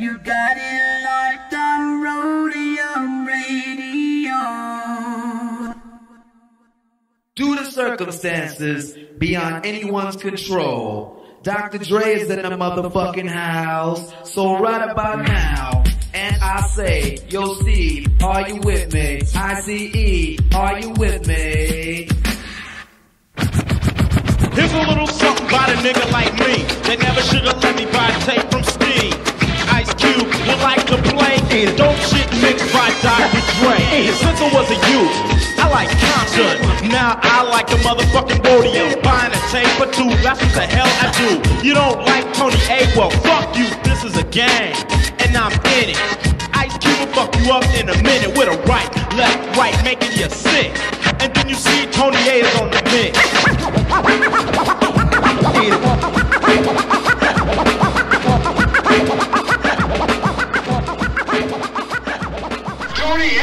You got it locked on Roadium Radio. Due to circumstances beyond anyone's control, Dr. Dre is in the motherfucking house. So right about now, and I say, Yo Steve, are you with me? ICE, are you with me? Here's a little something about a nigga like me that never should have let me buy a tape from Steve. Would like to play dope shit mixed by Dr. Dre. Since I was a youth, I like Compton. Now I like the motherfucking Roadium. Buying a tape or two, that's what the hell I do. You don't like Tony A? Well, fuck you. This is a game, and I'm in it. Ice Cube will fuck you up in a minute with a right, left, right, making you sick. And then you see Tony A is on the mix.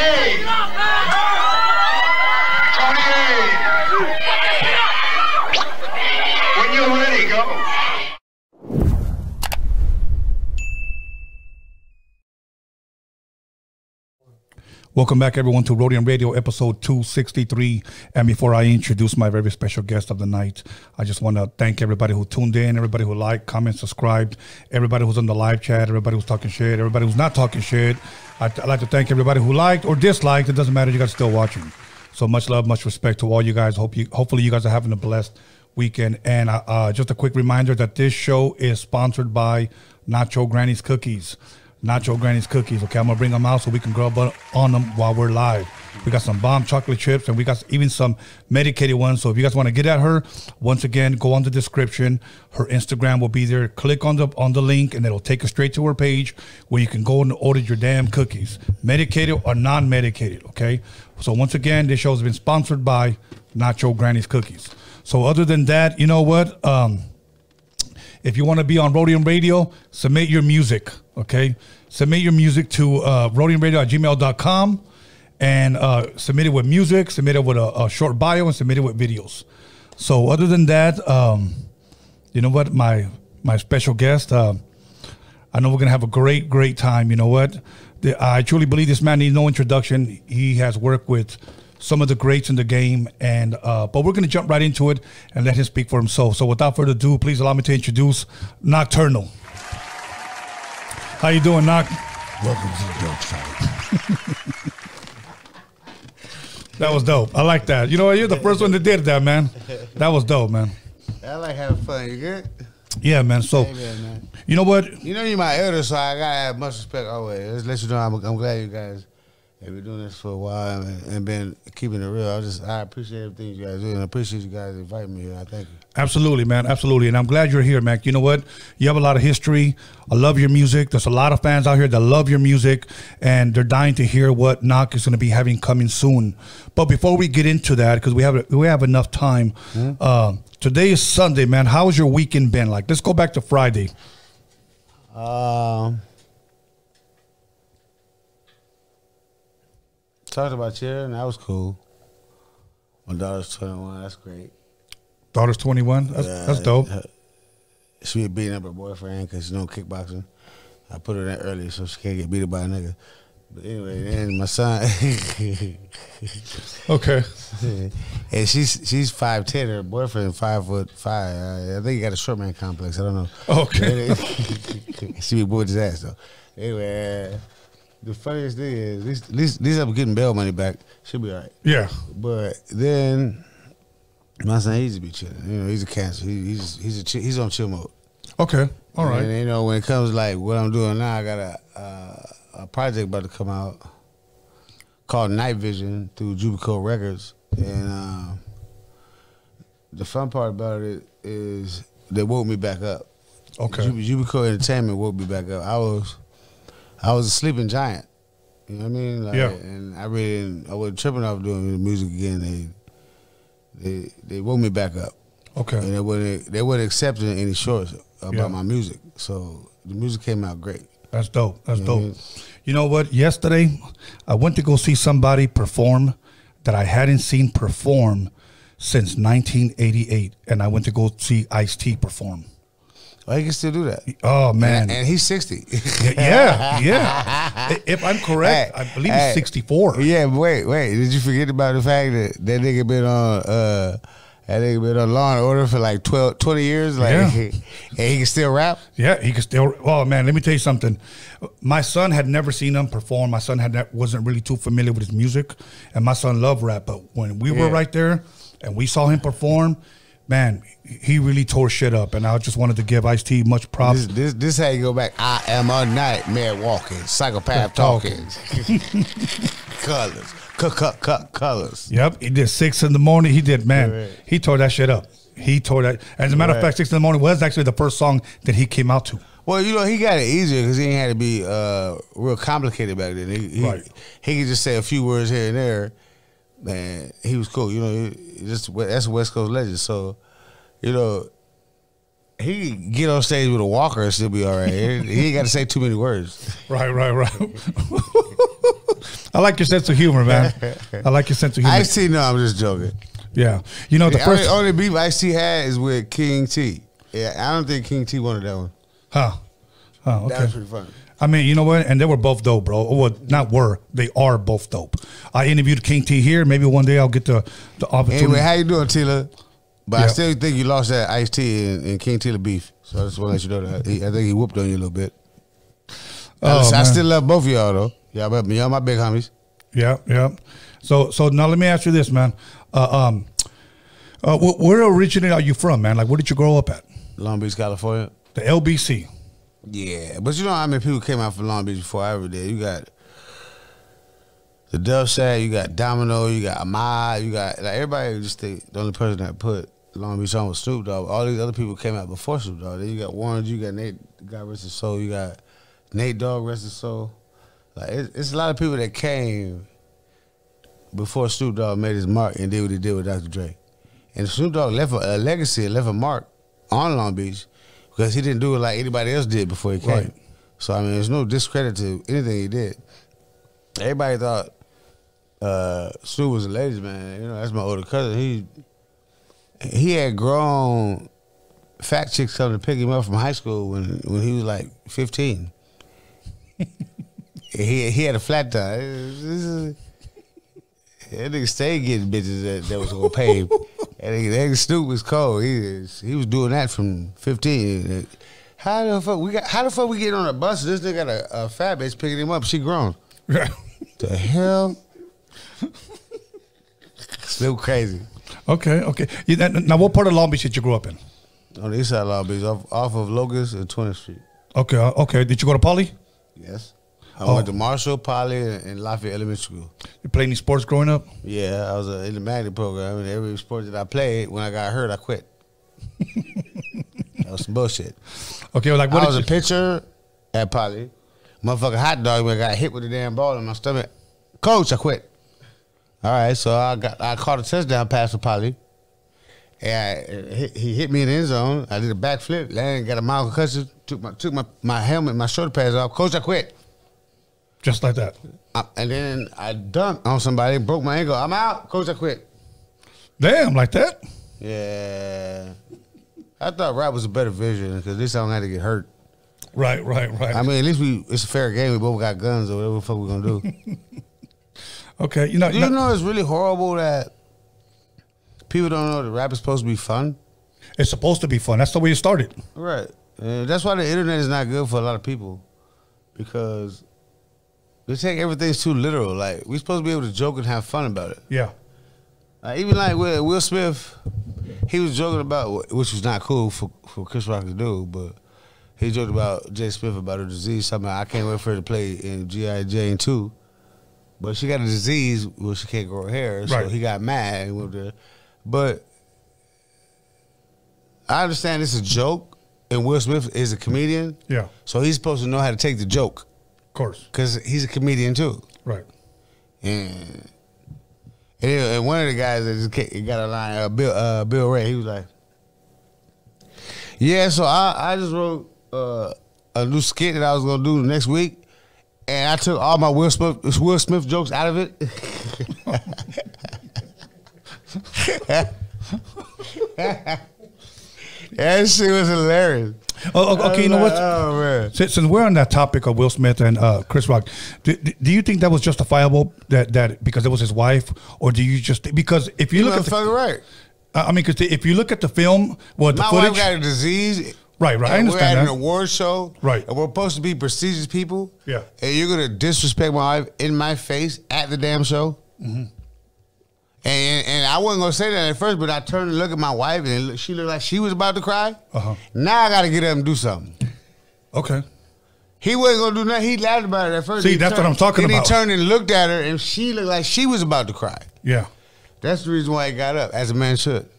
Tony A. Tony A. When you're ready, go. Welcome back, everyone, to Roadium Radio, episode 263. And before I introduce my very special guest of the night, I just want to thank everybody who tuned in, everybody who liked, comment, subscribed, everybody who's on the live chat, everybody who's talking shit, everybody who's not talking shit. I'd, I'd like to thank everybody who liked or disliked. It doesn't matter. You guys are still watching. So much love, much respect to all you guys. Hope you, hopefully, you guys are having a blessed weekend. And uh, uh, just a quick reminder that this show is sponsored by Not Yo Granny's Cookies. Not Yo Granny's cookies. Okay, I'm gonna bring them out so we can grub on them while we're live. We got some bomb chocolate chips and we got even some medicated ones. So if you guys want to get at her, once again, go on the description. Her Instagram will be there. Click on the on the link and it'll take you straight to her page where you can go and order your damn cookies, medicated or non-medicated. Okay. So once again, this show has been sponsored by Not Yo Granny's Cookies. So other than that, you know what? Um, if you want to be on Roadium Radio, submit your music, okay? Submit your music to uh, roadiumradio at gmail.com and uh, submit it with music, submit it with a, a short bio, and submit it with videos. So other than that, um, you know what? My my special guest, uh, I know we're going to have a great, great time. You know what? The, I truly believe this man needs no introduction. He has worked with some of the greats in the game, and uh, but we're going to jump right into it and let him speak for himself. So without further ado, please allow me to introduce Knoc-Tur'nal. How you doing, Noct? Welcome to the dark side. That was dope. I like that. You know? You're the first one that did that, man. That was dope, man. I like having fun. You good? Yeah, man. So, man. you know what? You know you're my elder, so I gotta have much respect always. Just let you know I'm, I'm glad you guys have been doing this for a while and, and been keeping it real. I just I appreciate everything you guys do and I appreciate you guys inviting me here. I thank you. Absolutely, man. Absolutely. And I'm glad you're here, Mac. You know what? You have a lot of history. I love your music. There's a lot of fans out here that love your music and they're dying to hear what Knoc is going to be having coming soon. But before we get into that, because we have we have enough time, uh, today is Sunday, man. How's your weekend been? Like, let's go back to Friday. Um, talked about you, and that was cool. My daughter's 21. That's great. Daughter's 21. That's, Yeah, that's dope. She was beating up her boyfriend because she know kickboxing. I put her in early so she can't get beat up by a nigga. But anyway, then my son, Okay. and she's she's five ten. Her boyfriend five foot five. I, I think he got a short man complex. I don't know. Okay. she be bored his ass though. Anyway, uh, the funniest thing is at least at least, at least I'm getting bail money back. She'll be all right. Yeah. But then my son, he just be chilling. You know, he's a cancer. He, he's he's a chill, he's on chill mode. Okay. All right. And you know, when it comes like what I'm doing now, I got a uh, a project about to come out called Night Vision through Jubico Records, and um, the fun part about it is they woke me back up. Okay. Jub- Jubico Entertainment woke me back up. I was I was a sleeping giant. You know what I mean? Like, Yeah. And I really didn't, I wasn't tripping off doing the music again. They they they woke me back up Okay. and they wouldn't they wouldn't accept any shorts about Yeah. my music. So the music came out great. That's dope. That's You know what I dope. mean? You know what? Yesterday, I went to go see somebody perform that I hadn't seen perform since 1988, and I went to go see Ice T perform. Oh, he can still do that. Oh man, And, and he's 60. yeah, yeah. If I'm correct, Hey, I believe hey. he's 64. Yeah, wait, wait. Did you forget about the fact that that nigga been on uh that nigga been on Law and Order for like 12, 20 years? Like, Yeah. and he can still rap. Yeah, he can still. Oh man, let me tell you something. My son had never seen him perform. My son had ne- wasn't really too familiar with his music, and my son loved rap. But when we were right there and we saw him perform, man, he really tore shit up. And I just wanted to give Ice T much props. This, this this how you go back. I am a nightmare walking, psychopath talking, colors, cut cut cut colors. Yep, he did six in the morning. He did, man. Right. He tore that shit up. He tore that. As a matter of fact, six in the morning was actually the first song that he came out to. Well, you know, he got it easier because he ain't had to be uh, real complicated back then. He, he, Right. he could just say a few words here and there. Man, he was cool. You know, just that's a West Coast legend. So, you know, he get on stage with a walker and still be all right. he ain't got to say too many words. Right, right, right. I like your sense of humor, man. I like your sense of humor. I see. no, I'm just joking. yeah, you know the The first, only, only beef I see had is with King T. Yeah, I don't think King T wanted that one. huh? Oh, That okay. was pretty funny. I mean, you know what? And they were both dope, bro. Well, not were. They are both dope. I interviewed King T here. Maybe one day I'll get the the opportunity. Anyway, how you doing, Tila? But I still think you lost that Ice T and, and King Tila beef. So I just want to let you know that. He, I think he whooped on you a little bit. Oh, I, I still love both of y'all though. Y'all, but y'all my big homies. Yeah, yeah. So, so now let me ask you this, man. Uh, um, uh, wh- where originally are you from, man? Like, where did you grow up at? Long Beach, California. The LBC. Yeah, but you know how many people came out from Long Beach before I ever did. You got the Dove Shack, you got Domino, you got Ahmad, you got like everybody. Just think the only person that put Long Beach on was Snoop Dogg. All these other people came out before Snoop Dogg. Then you got Warren, you got Nate, God rest his soul. You got Nate Dogg, rest his soul. Like it's, it's a lot of people that came before Snoop Dogg made his mark and did what he did with Dr. Dre. And Snoop Dogg left a, a legacy, left a mark on Long Beach because he didn't do it like anybody else did before he came. Right. So I mean, there's no discredit to anything he did. Everybody thought uh, was a ladies man. You know, that's my older cousin. He he had grown fat chicks coming to pick him up from high school when when he was like 15. he he had a flat tire. That nigga stayed getting bitches that, that was gonna pay him. That nigga, that Snoop was cold. He is, he was doing that from fifteen. How the fuck we got? How the fuck we get on a bus? This nigga got a, a fat bitch picking him up. She grown. The hell? Snoop crazy. okay, okay. You, now- now, what part of Long Beach did you grow up in? On the east side of Long Beach, off, off of Locust and 20th Street. Okay, uh, okay. Did you go to Poly? Yes. I Oh. went to Marshall, Poly, and, Lafayette Elementary School. You played any sports growing up? Yeah, I was uh, in the magnet program, and every sport that I played, when I got hurt, I quit. that was some bullshit. Okay, well, like what I was a pitcher at Poly. Motherfucking hot dog when I got hit with a damn ball in my stomach. Coach, I quit. All right, so I got I caught a touchdown pass for Poly. And I, he, he hit me in the end zone. I did a backflip, landed, got a mild concussion, took my took my, my helmet, my shoulder pads off. Coach, I quit. Just like that. I, and then I dunked on somebody, broke my ankle. I'm out. Coach, I quit. Damn, like that. Yeah. I thought rap was a better vision because this I don't have to get hurt. Right, right, right. I mean, at least we it's a fair game. We both got guns or whatever the fuck we gonna do. okay, you know, do you know it's really horrible that people don't know that rap is supposed to be fun? it's supposed to be fun. That's the way it started. Right. And that's why the internet is not good for a lot of people because they take everything too literal. Like we're supposed to be able to joke and have fun about it. Yeah. Like, even like with Will Smith, he was joking about which was not cool for for Chris Rock to do, but he joked about Jay Smith about a disease. Something I can't wait for her to play in GI Jane two, but she got a disease where she can't grow her hair, so Right. he got mad and went there. But I understand it's a joke, and Will Smith is a comedian, Yeah. so he's supposed to know how to take the joke course. because he's a comedian too. Right. And, and, one of the guys that just got a line, uh, Bill uh, Bill Ray, he was like, "Yeah, so I I just wrote uh, a new skit that I was gonna do next week, and I took all my Will Smith Will Smith jokes out of it." that shit was hilarious. Oh, oh, okay, you know what? Oh man. Since, since we're on that topic of Will Smith and uh, Chris Rock, do, do you think that was justifiable that that because it was his wife, or do you just because if you You look at the, right. I mean, because if you look at the film, well, the My footage, wife got a disease. Right, right, I and We're understand at an that. award show. Right. And we're supposed to be prestigious people. Yeah. And you're gonna disrespect my wife in my face at the damn show. Mm-hmm. And and I wasn't gonna say that at first, but I turned and look at my wife, and she looked like she was about to cry. Uh-huh. Now I got to get up and do something. okay, He wasn't gonna do nothing. He laughed about it at first. See, He that's what I'm talking then about. he turned and looked at her, and she looked like she was about to cry. yeah, That's the reason why he got up, as a man should.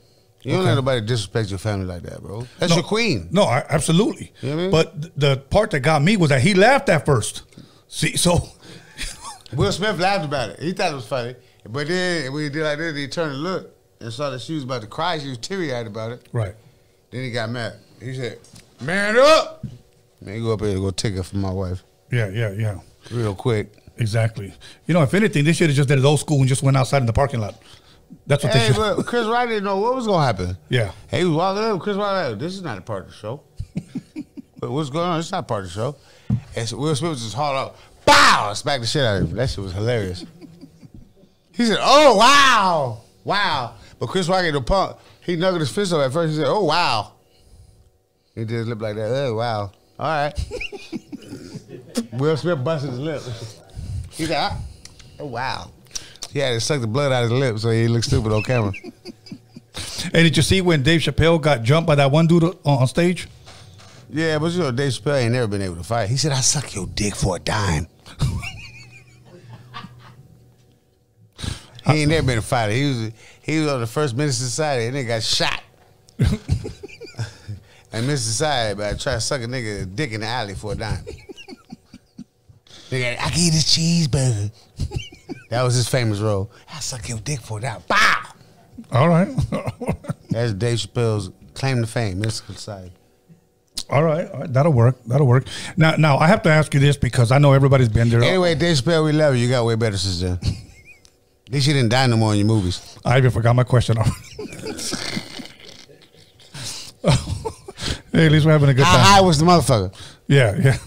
You don't let nobody disrespect your family like that, bro. That's No. your queen. no, I, absolutely. You know I mean? But the part that got me was that he laughed at first. See, so Will Smith laughed about it. He thought it was funny. But then when he did like this, he turned and looked and saw that she was about to cry. She was teary eyed about it. right. Then he got mad. He said, Man up! Man, go up here and go take it from my wife Yeah, yeah, yeah. real quick. Exactly. You know, if anything, they should have just did it old school and just went outside in the parking lot. That's what they Hey, should. but Chris Rock didn't know what was going to happen. Yeah. He was walking up. Chris Rock, like, this is not a part of the show. but what's going on? It's not part of the show. And so Will Smith just hauled up. Bow! Smacked the shit out of him. That shit was hilarious. He said, oh, wow. Wow. But Chris Rock no punk. He knuckled his fist up at first. He said, oh, wow. He did his lip like that. Oh, wow. All right. Will Smith busted his lip. He said, ah. oh, wow. He had to suck the blood out of his lip so he looked stupid on camera. And did you see when Dave Chappelle got jumped by that one dude on, on stage? Yeah, but you know, Dave Chappelle ain't never been able to fight. He said, I suck your dick for a dime. he ain't never been a fighter. He was he was on the first Menace II Society and they got shot. and Menace II Society, but I tried to suck a nigga dick in the alley for a dime. nigga, I can eat this cheeseburger. that was his famous role. I suck your dick for a dime. Bow! All right. That's Dave Chappelle's claim to fame, Menace II Society. all right. All right. That'll work. That'll work. Now, now I have to ask you this because I know everybody's been there. Anyway, Dave Chappelle, we love you. You got way better since then. At least you didn't die no more in your movies. I even forgot my question. hey, at least we're having a good time. I was the motherfucker? Yeah, yeah.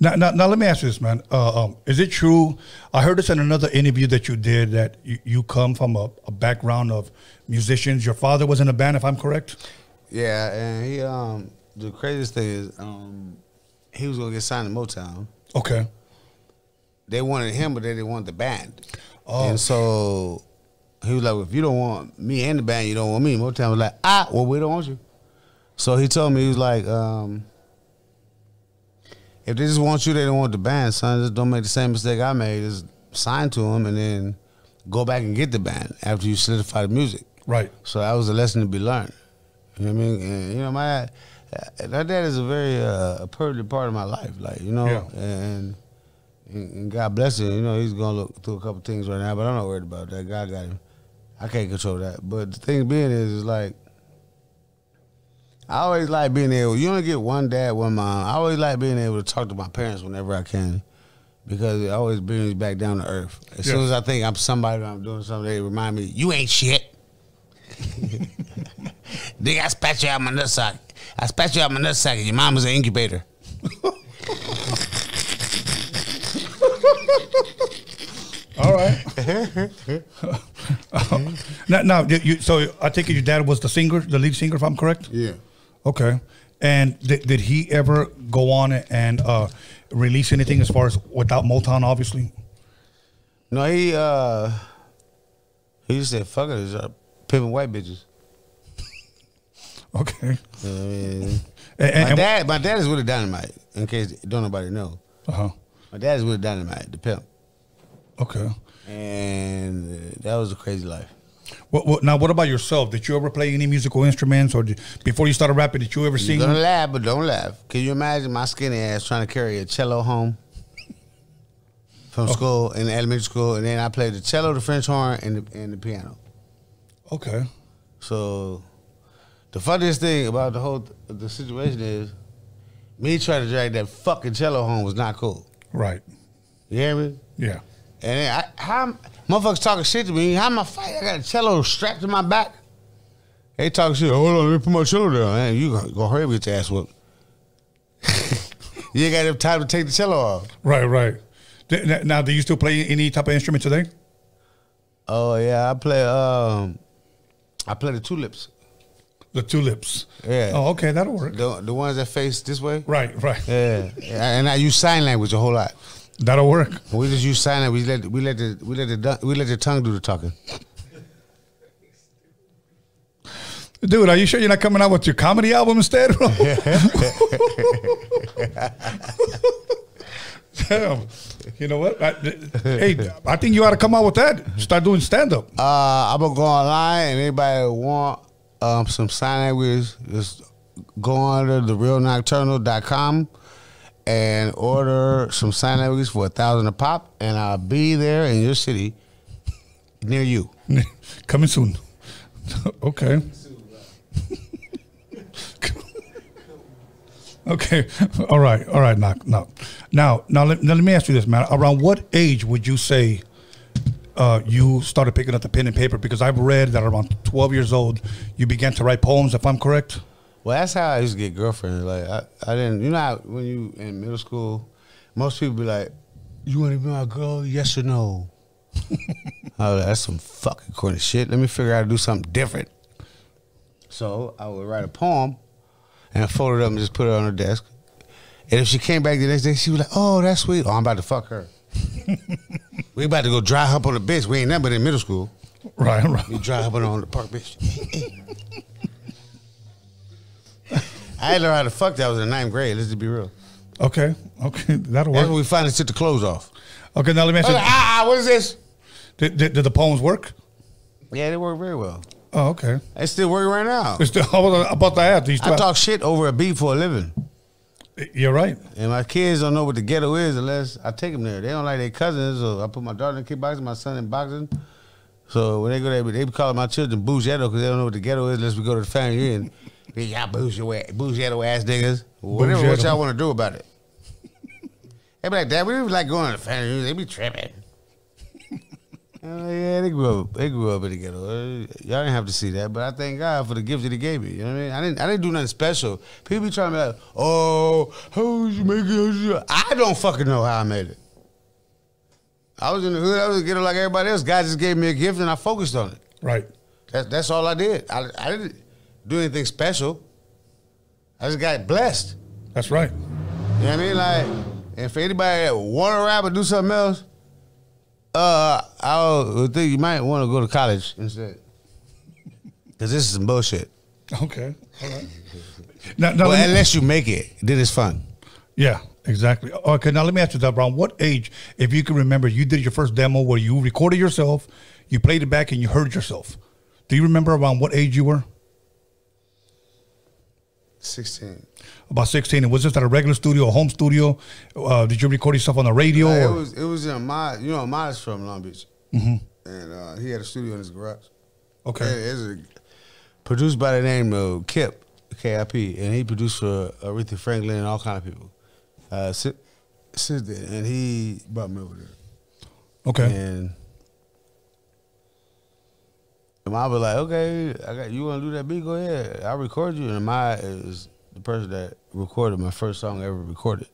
Now, now, now, let me ask you this, man. Uh, um, is it true? I heard this in another interview that you did that you, you come from a, a background of musicians. Your father was in a band, if I'm correct. Yeah, and he um the craziest thing is um he was gonna get signed to Motown. Okay. They wanted him, but they didn't want the band. Oh. And so he was like, "If you don't want me and the band, you don't want me." Motown was like, "Ah, well, we don't want you." So he told me he was like, um, "If they just want you, they don't want the band, son. Just don't make the same mistake I made. Just sign to them and then go back and get the band after you solidify the music." Right. So that was a lesson to be learned. You know what I mean? And, you know, my that dad is a very uh, a pertinent part of my life. Like you know, Yeah. and God bless him. You know, he's going to look through a couple things right now, but I'm not worried about that. God got him. I can't control that. But the thing being is, is like. I always like being able. You only get one dad, one mom. I always like being able to talk to my parents whenever I can, because it always brings me back down to earth. As soon as I think I'm somebody, I'm doing something, they remind me, "You ain't shit." Nigga, I spat you out my nutsack. I spat you out my nutsack and your mom was an incubator. All right. now, now, you, so I take it your dad was the singer, the lead singer, if I'm correct. Yeah. Okay. And did, did he ever go on and uh, release anything as far as without Motown, obviously? No, he uh he just said, fuck it, it's uh, pimping white bitches. Okay. You know what I mean? And, my and, dad my dad is with a dynamite, in case don't nobody know. uh-huh. My dad is with dynamite, the pimp. Okay. And uh, that was a crazy life. What, what, now, what about yourself? Did you ever play any musical instruments, or did, before you started rapping, did you ever You're sing? gonna laugh, but don't laugh. Can you imagine my skinny ass trying to carry a cello home from school in elementary school, and then I played the cello, the French horn, and the, and the piano. Okay. So the funniest thing about the whole the situation is me trying to drag that fucking cello home was not cool. Right. You hear me? Yeah. And then I, how motherfuckers talking shit to me? How am I fight? I got a cello strapped to my back. They talking shit. Hold on, let me put my cello down. Man, you gonna go hurry up, get your ass whooped. You ain't got enough time to take the cello off. Right, right. Now, do you still play any type of instrument today? Oh yeah, I play. Um, I play the tulips. The tulips. Yeah. Oh, okay, that'll work. The the ones that face this way. Right, right. Yeah, and I use sign language a whole lot. That'll work. We just use sign language. We let we let the we let the we let the tongue do the talking. Dude, are you sure you're not coming out with your comedy album instead, bro? Damn. You know what? I, hey, I think you ought to come out with that. Start doing stand up. Uh, I'm gonna go online and anybody want um, some sign language, just go to the realnocturnal.com and order some sign language for a thousand a pop, and I'll be there in your city near you. Coming soon. okay. okay. All right. All right. Knock. Knock. Now, now let, now let me ask you this, man. Around what age would you say uh, you started picking up the pen and paper? Because I've read that around 12 years old, you began to write poems, if I'm correct. Well, that's how I used to get girlfriends. Like I, I didn't, you know, how when you in middle school, most people be like, "You want to be my girl? Yes or no?" I like, that's some fucking corny shit. Let me figure out how to do something different. So I would write a poem and fold it up and just put it on her desk. And if she came back the next day, she was like, "Oh, that's sweet. Oh, I'm about to fuck her. we about to go dry hump on the bench. We ain't never in middle school. Right. Right. We dry humping on the park bench." I had learned how to fuck that. I was in ninth grade. Let's just be real. Okay. Okay. That'll That's when work. we finally took the clothes off. Okay. Now let me ask you: ah, ah, what is this? did, did, did the poems work? Yeah, they work very well. Oh, okay. They still working right now. It's the, I was about to ask. These I talk shit over a beat for a living. You're right. And my kids don't know what the ghetto is unless I take them there. They don't like their cousins, so I put my daughter in kickboxing, my son in boxing. So when they go there, they be calling my children bougie ghetto because they don't know what the ghetto is unless we go to the family and be y'all ghetto ass niggas. Whatever what y'all want to do about it. They be like, Dad, we don't like going to the family. reunion. They be tripping. Uh, yeah, they grew up. They grew up in the ghetto. Uh, y'all didn't have to see that, but I thank God for the gift that He gave me. You know what I mean? I didn't. I didn't do nothing special. People be trying to be like, "Oh, how you make it?" I don't fucking know how I made it. I was in the hood. I was in the ghetto like everybody else. God just gave me a gift, and I focused on it. Right. That's that's all I did. I, I didn't do anything special. I just got blessed. That's right. You know what I mean? Like, and for anybody that want to rap or do something else, uh, I would think you might want to go to college instead. Because this is some bullshit. Okay. All right. Now, now Well, me- unless you make it, then it's fun. yeah, exactly. Okay, now let me ask you that, Brown. What age, if you can remember, you did your first demo where you recorded yourself, you played it back, and you heard yourself? Do you remember around what age you were? 16. About 16. And was this at a regular studio, a home studio? Uh, did you record yourself on the radio? it or- was it was in my you know Miles from Long Beach, and uh, he had a studio in his garage. okay. Yeah, it's a, produced by the name of Kip KIP, and he produced for Aretha Franklin and all kind of people. Uh, sit, sit there, and he brought me over there. Okay. And and I was like, okay, I got you want to do that beat? Go ahead. I record you. And my is the person that recorded my first song ever recorded.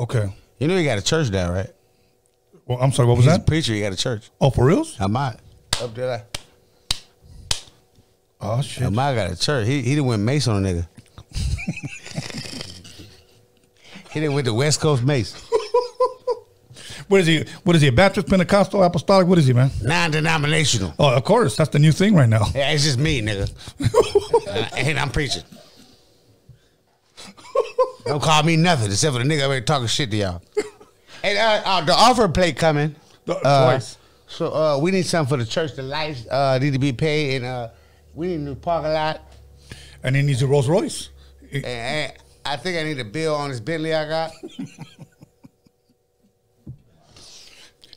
Okay. You know, he got a church down, right? Well, I'm sorry, what was He's a that? preacher. He got a church. Oh, for reals? I might up there. Like, Oh, shit. I got a church. He he didn't went Mace on a nigga. he didn't went to West Coast Mace. What is he? What is he? A Baptist, Pentecostal, Apostolic? What is he, man? Non-denominational. Oh, of course. That's the new thing right now. Yeah, it's just me, nigga. Uh, and I'm preaching. Don't call me nothing except for the nigga already talking shit to y'all. And uh, uh, the offer plate coming. The- Uh, twice. So uh, we need something for the church. The lights uh, need to be paid, and uh, we need a new parking lot. And he needs a Rolls Royce. And, and I think I need a bill on this Bentley I got.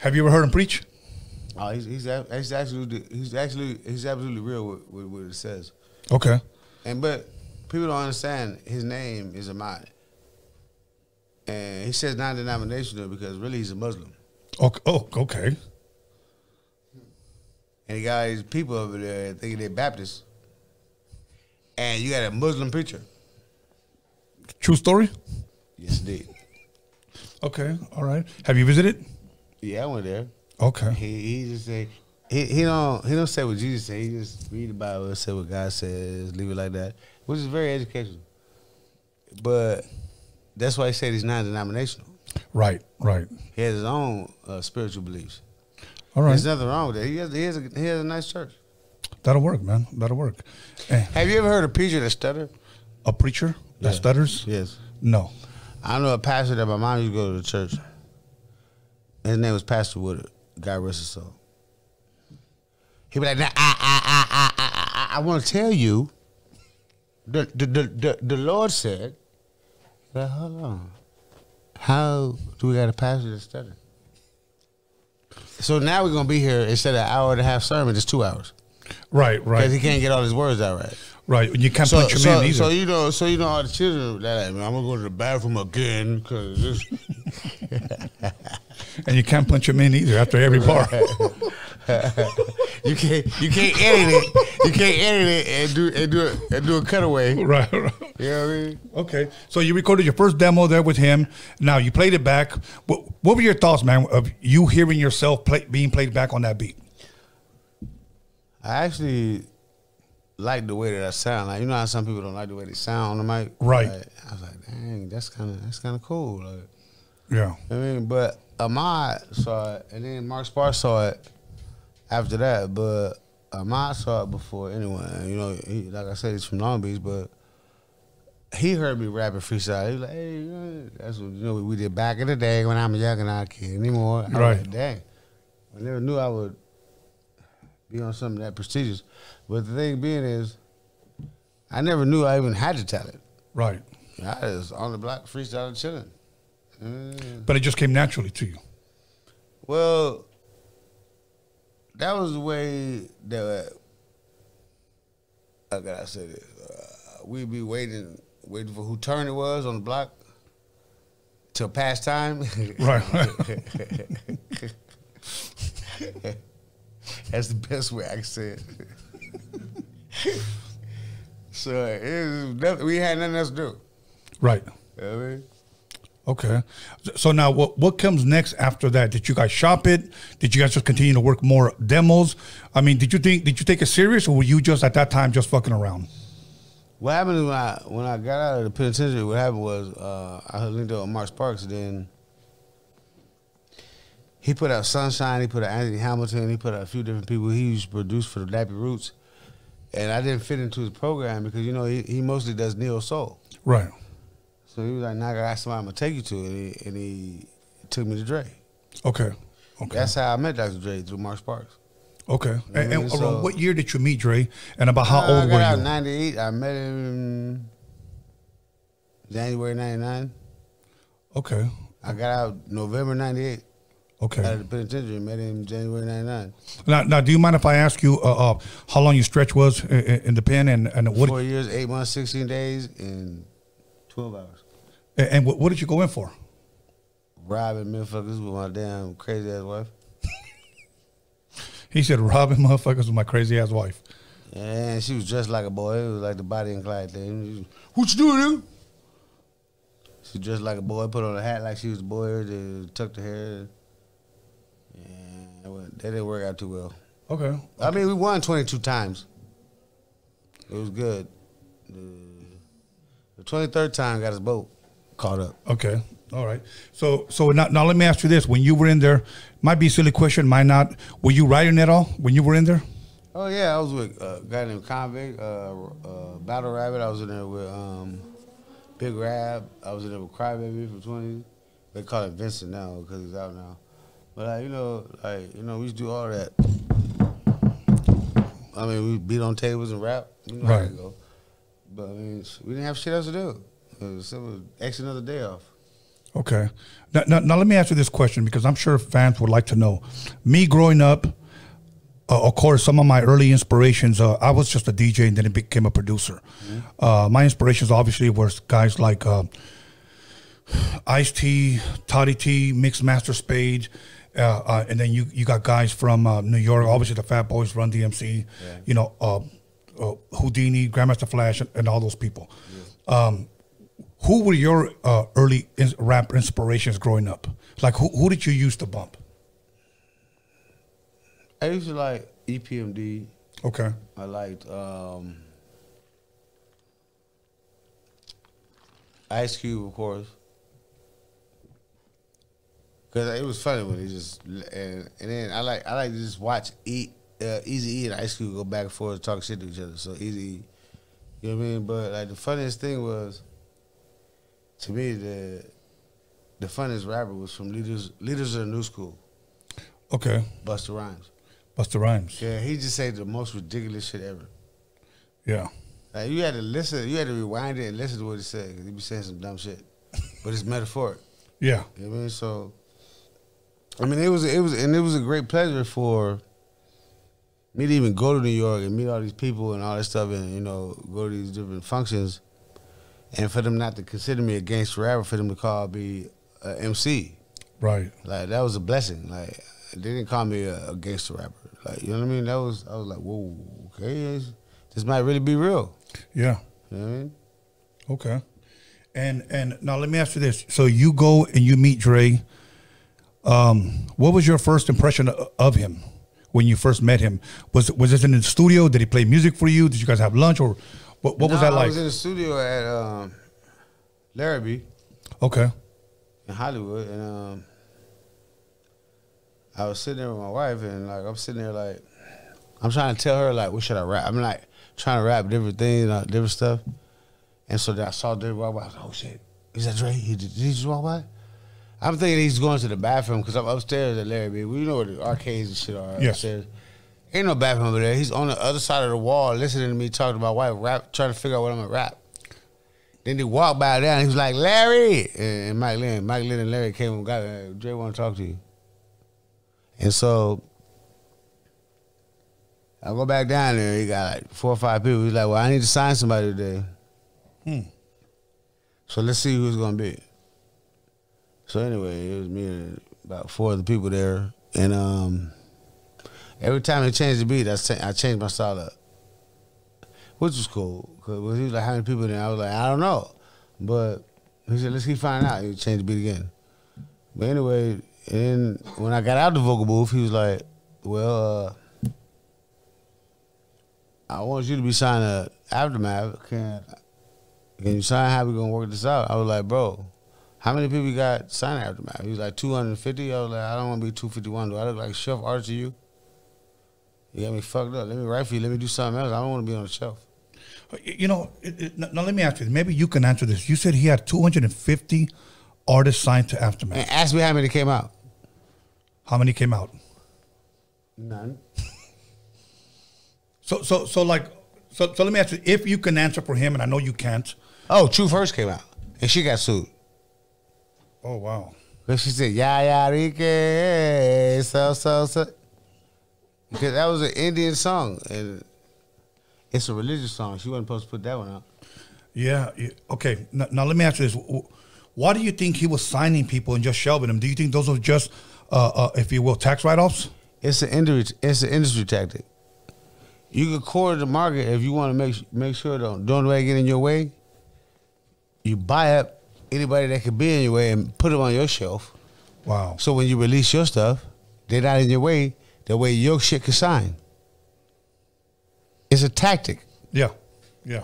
Have you ever heard him preach? Oh, he's he's, he's actually he's actually he's absolutely real with, with what it says. Okay. And but people don't understand his name is Ahmad. And he says non-denominational because really he's a Muslim. Okay. Oh, okay. And he got these people over there thinking they're Baptists. And you got a Muslim preacher. True story? Yes, indeed. Okay, all right. Have you visited? Yeah, I went there. Okay, He he just say he, he don't he don't say what Jesus say. He just read the Bible say what God says, leave it like that, which is very educational. But that's why he said he's non-denominational. right, right. He has his own uh, spiritual beliefs. All right, There's nothing wrong with that. He has he has a, he has a nice church. that'll work, man. That'll work. Eh, Have you ever heard a preacher that stuttered? a preacher that Yeah. stutters? Yes. No. I know a pastor that my mom used to go to the church. His name was Pastor Woodard. God rest his soul. He be like, "Now, I, I, I, I, I, I, I want to tell you, the, the, the, the, the Lord said, like, hold on, how do we got a pastor that stutter? So now we're gonna be here instead of an hour and a half sermon, it's two hours Right, right. because he can't get all his words out right. right. You can't So, punch him so, in either. so you know, so you know, all the children that I'm gonna go to the bathroom again because this. and you can't punch him in either after every bar. you can't you can't edit it. You can't edit it and do and do it and do a cutaway. You right, right. know what I mean? Okay, so you recorded your first demo there with him. Now you played it back. What, what were your thoughts, man, of you hearing yourself play, being played back on that beat? I actually like the way that I sound. Like you know how some people don't like the way they sound on the mic. Right. Like, I was like, dang, that's kind of that's kind of cool. Like, Yeah, I mean, but Ahmad saw it, and then Mark Sparks saw it after that. But Ahmad saw it before anyone. You know, he, like I said, he's from Long Beach, but he heard me rapping freestyle. He was like, "Hey, that's what you know we did back in the day when I'm a young and I kid anymore." I Right. like, Dang, I never knew I would be on something that prestigious. But the thing being is, I never knew I even had the talent. right. I was on the block freestyle chilling. Mm. But it just came naturally to you. Well, that was the way that how can I say this? Uh, we'd be waiting, waiting for who turn it was on the block till past time. Right. That's the best way I can say it. so it was nothing, we had nothing else to do. right. You know I mean? Okay. So now, what what comes next after that? Did you guys shop it? Did you guys just continue to work more demos? I mean, did you think did you take it serious, or were you just at that time just fucking around? What happened when I when I got out of the penitentiary? What happened was uh, I linked up with Mark Sparks. Then he put out Sunshine. He put out Anthony Hamilton. He put out a few different people. He used to produce for the Nappy Roots, and I didn't fit into his program because you know he, he mostly does neo soul. Right. So he was like, "Now I got somebody I'm gonna take you to," and he, and he took me to Dre. Okay. Okay. That's how I met Dr. Dre through Mark Sparks. okay. And, and so- around what year did you meet Dre? And about how Uh, I old got were out you? '98. I met him January '99. Okay. I got out November '98. out of Okay. the penitentiary. Met him January '99. Now, now, do you mind if I ask you uh, uh, how long your stretch was in, in the pen, and and what Four years, eight months, sixteen days, and twelve hours. And what, what did you go in for? Robbing motherfuckers with my damn crazy ass wife. He said, "Robbing motherfuckers with my crazy ass wife." And she was dressed like a boy. It was like the Bonnie and Clyde thing. What you doing, dude? She dressed like a boy, put on a hat like she was a boy, they tucked her hair. And that didn't work out too well. Okay. I mean, we won 22 times. It was good. The, the 23rd time got us both caught up. Okay. All right. So so now, now let me ask you this: When you were in there, might be a silly question, might not. Were you writing at all when you were in there? Oh yeah, I was with a guy named Convict, uh, uh, Battle Rabbit. I was in there with um, Big Rab. I was in there with Crybaby from Twenty. They call it Vincent now because he's out now. But like, you know, like you know, we used to do all that. I mean, we beat on tables and rap. You know Right. it go. But I mean, we didn't have shit else to do. It was, it another day off. Okay. Now, now, now let me ask you this question because I'm sure fans would like to know. Me growing up, uh, of course, some of my early inspirations, uh, I was just a DJ and then I became a producer. Uh, my inspirations obviously were guys like uh, Ice T, Toddy T, Mix Master Spade. Uh, uh, and then you, you got guys from uh, New York, obviously the Fat Boys, Run DMC, you know, uh, uh, Whodini, Grandmaster Flash, and, and all those people. Um, who were your uh, early ins- rap inspirations growing up? Like who who did you use to bump? I used to like E EPMD. Okay. I liked um, Ice Cube, of course. Cause it was funny when he just and, and then I like I like to just watch E uh, Easy E and Ice Cube go back and forth and talk shit to each other. So Eazy, you know what I mean. But like the funniest thing was, to me the the funniest rapper was from leaders leaders of the new school, Okay. Busta Rhymes. Busta Rhymes. Yeah, he just said the most ridiculous shit ever. Yeah. Like you had to listen, you had to rewind it and listen to what he said because he be saying some dumb shit, but it's metaphoric. Yeah. You know what I mean? So, I mean, it was it was and it was a great pleasure for me to even go to New York and meet all these people and all that stuff, and you know, go to these different functions, and for them not to consider me a gangster rapper, for them to call me a MC, Right. like that was a blessing. Like they didn't call me a, a gangster rapper. Like you know what I mean? That was I was like, whoa, okay, this might really be real. Yeah. You know what I mean? Okay. And and now let me ask you this: so you go and you meet Dre. Um, what was your first impression of him when you first met him? Was was this in the studio? Did he play music for you? Did you guys have lunch, or what? What was No, that I was in the studio at um, Larrabee okay. in Hollywood, and um, I was sitting there with my wife, and like I'm sitting there like I'm trying to tell her like what should I rap. I'm like trying to rap different things, uh, different stuff, and so then I saw Dre walk by. I was like, oh shit, is that Dre? He, did he just walk by? I'm thinking he's going to the bathroom because I'm upstairs at Larrabee. We know where the arcades and shit are Yes. upstairs. Ain't no bathroom over there. He's on the other side of the wall listening to me talk to my wife, rap, trying to figure out what I'm gonna rap. Then he walked by there and he was like, Larry! And, Mike Lynn, Mike Lynn and Larry came and got me. Dre want to talk to you. And so I go back down there. He got like four or five people. He's like, well, I need to sign somebody today. Hmm. So let's see who's gonna be. So anyway, it was me and about four other people there, and um, every time they changed the beat, I, I changed my style up, which was cool. Cause he was like, "How many people there?" I was like, "I don't know," but he said, "Let's keep finding out." He changed the beat again. But anyway, and when I got out the vocal booth, he was like, "Well, uh, I want you to be signed to Aftermath. Can can you sign? How we gonna work this out?" I was like, "Bro." How many people you got signed Aftermath? He was like 250. I was like, I don't want to be 251. Do I look like Chef artist to you? You got me fucked up. Let me write for you. Let me do something else. I don't want to be on the shelf. Uh, you know, it, it, now let me ask you. Maybe you can answer this. You said he had 250 artists signed to Aftermath. And ask me how many came out. How many came out? None. So, so, so, like, so, so let me ask you. If you can answer for him, and I know you can't. Oh, Truth Hurts came out, and she got sued. Oh wow. Cause she said, "Yeah, ya Rike, eh, so so so," because that was an Indian song, and it's a religious song. She wasn't supposed to put that one out. Yeah. Okay. Now, now let me ask you this: Why do you think he was signing people and just shelving them? Do you think those were just, uh, uh, if you will, tax write-offs? It's an industry. It's an industry tactic. You can corner the market if you want to make make sure don't don't let it get in your way. You buy up anybody that could be in your way and put them on your shelf. Wow. So when you release your stuff, they're not in your way. That way your shit can sign. It's a tactic. Yeah. Yeah.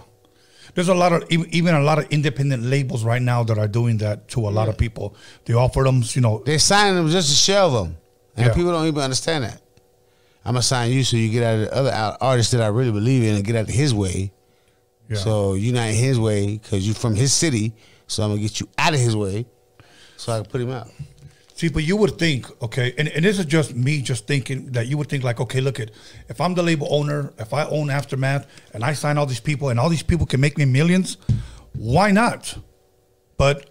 There's a lot of even a lot of independent labels right now that are doing that to a lot of people. They offer them, you know. They're signing them just to shelve them, and Yeah. people don't even understand that. I'm gonna sign you so you get out of the other out- artist that I really believe in and get out of his way. Yeah. So you're not in his way because you're from his city. So I'm gonna get you out of his way, so I can put him out. See, but you would think, okay, and, and this is just me just thinking that you would think like, okay, look at if I'm the label owner, if I own Aftermath and I sign all these people and all these people can make me millions, why not? But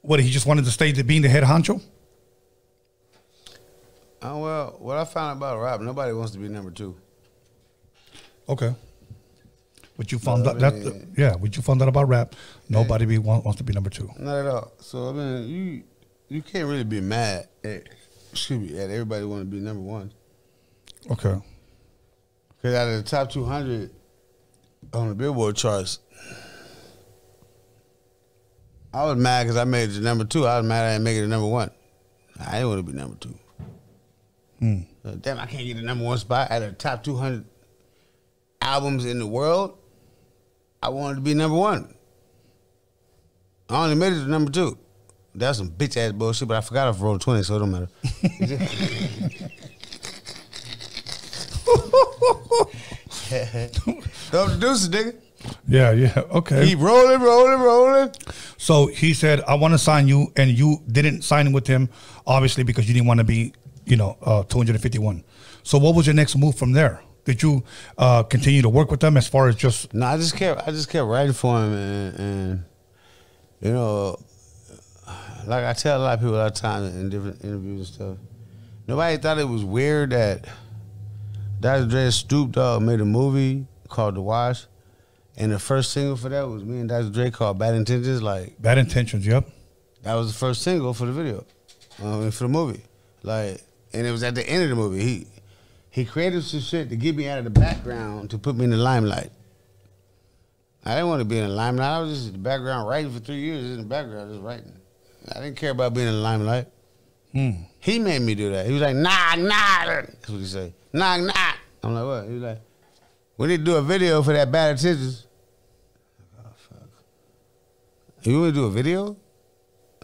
what he just wanted to stay to being the head honcho? Oh well, what I found out about rap, nobody wants to be number two. Okay. But you found out I that mean- yeah, what you found out about rap, nobody be, wants to be number two. Not at all. So I mean, you you can't really be mad at excuse me at everybody want to be number one. Okay. Because out of the top 200 on the Billboard charts, I was mad because I made it to number two. I was mad I didn't make it to number one. I didn't want to be number two. So, damn, I can't get the number one spot at the top 200 albums in the world. I wanted to be number one. I only made it to number two. That's some bitch ass bullshit, but I forgot I rolled 20, so it don't matter. Don't introduce it, nigga. Yeah, yeah. Okay. Keep rolling, rolling, rolling. So he said, "I want to sign you," and you didn't sign with him, obviously because you didn't want to be, you know, uh, 251. So what was your next move from there? Did you uh, continue to work with them as far as just? No, I just kept I just kept writing for him and, and you know like I tell a lot of people a lot of times in different interviews and stuff. Nobody thought it was weird that Dr. Dre Snoop Dogg made a movie called The Wash. And the first single for that was me and Dr. Dre called Bad Intentions. Like Bad intentions. Yep. that was the first single for the video, um, for the movie. Like, and it was at the end of the movie. He he created some shit to get me out of the background to put me in the limelight. I didn't want to be in the limelight. I was just in the background writing for three years in the background, just writing. I didn't care about being in the limelight. Hmm. He made me do that. He was like, nah, nah. That's what he said. Nah, nah. I'm like, what? He was like, we need to do a video for that bad intentions. Oh, fuck. You want to do a video?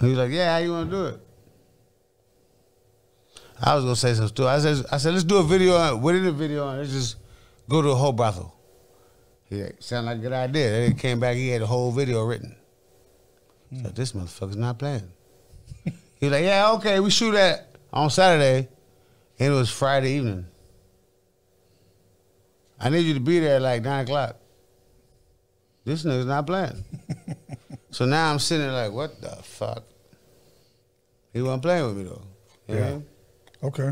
He was like, yeah, how you want to do it? I was gonna say some stuff. I said, I said, let's do a video. On, within the video, on, let's just go to a whole brothel. He like, sound like a good idea. Then he came back. He had a whole video written. So this motherfucker's not playing. he was like, yeah, okay, we shoot that on Saturday, and it was Friday evening. I need you to be there at like nine o'clock. This nigga's not playing. so now I'm sitting there like, what the fuck? He wasn't playing with me though. You know Yeah. mean? Okay.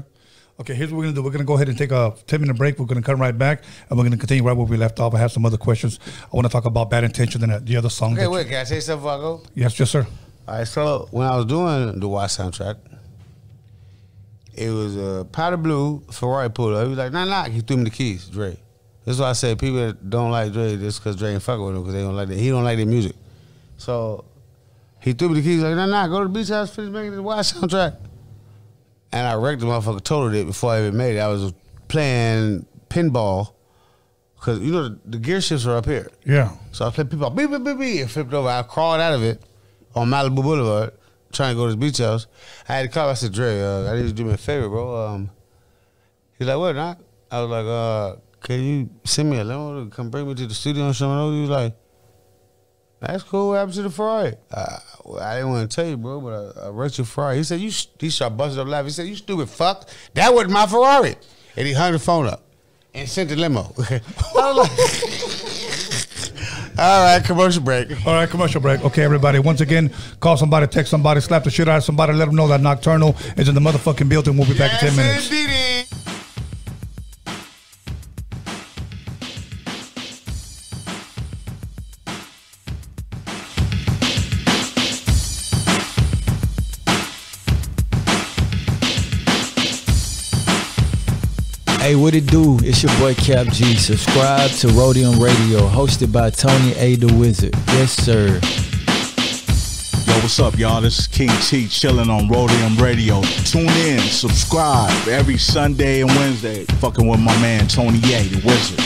Okay, here's what we're gonna do. We're gonna go ahead and take a 10 minute break. We're gonna come right back and we're gonna continue right where we left off. I have some other questions. I want to talk about bad intention and the other song. Okay, wait, you- can I say something before I go? yes, yes, sir. All right, so when I was doing the Wash soundtrack, it was a powder blue Ferrari pulled up. He was like, nah, nah. He threw me the keys, Dre. That's why I say people that don't like Dre just because Dre ain't fucking with him because they don't like that. He don't like their music. So he threw me the keys like, nah, nah. Go to the beach house, finish making the Wash soundtrack. And I wrecked the motherfucker totally it before I even made it. I was playing pinball because you know the, the gear shifts are up here. Yeah. So I played people beep beep beep beep and flipped over. I crawled out of it on Malibu Boulevard, trying to go to the beach house. I had to call. I said, Dre, uh, I need you to do me a favor, bro. Um, he's like, what, not? I was like, uh, can you send me a limo to come bring me to the studio and show me? He was like, that's cool. What happened to the Ferrari? Uh, well, I didn't want to tell you, bro, but I, I wrecked your Ferrari. He said, you. st-" He started busting up laughing. He said, you stupid fuck. That wasn't my Ferrari. And he hung the phone up and sent the limo. Was all right, commercial break. All right, commercial break. Okay, everybody. Once again, call somebody, text somebody, slap the shit out of somebody, let them know that Knoc-Tur'nal is in the motherfucking building. We'll be back in 10 minutes. indeedy. Hey, what it do? It's your boy Cap G. Subscribe to Roadium Radio, hosted by Tony A. the Wizard. Yes, sir. Yo, what's up, y'all? This is King T chilling on Roadium Radio. Tune in, subscribe every Sunday and Wednesday. Fucking with my man Tony A, the Wizard.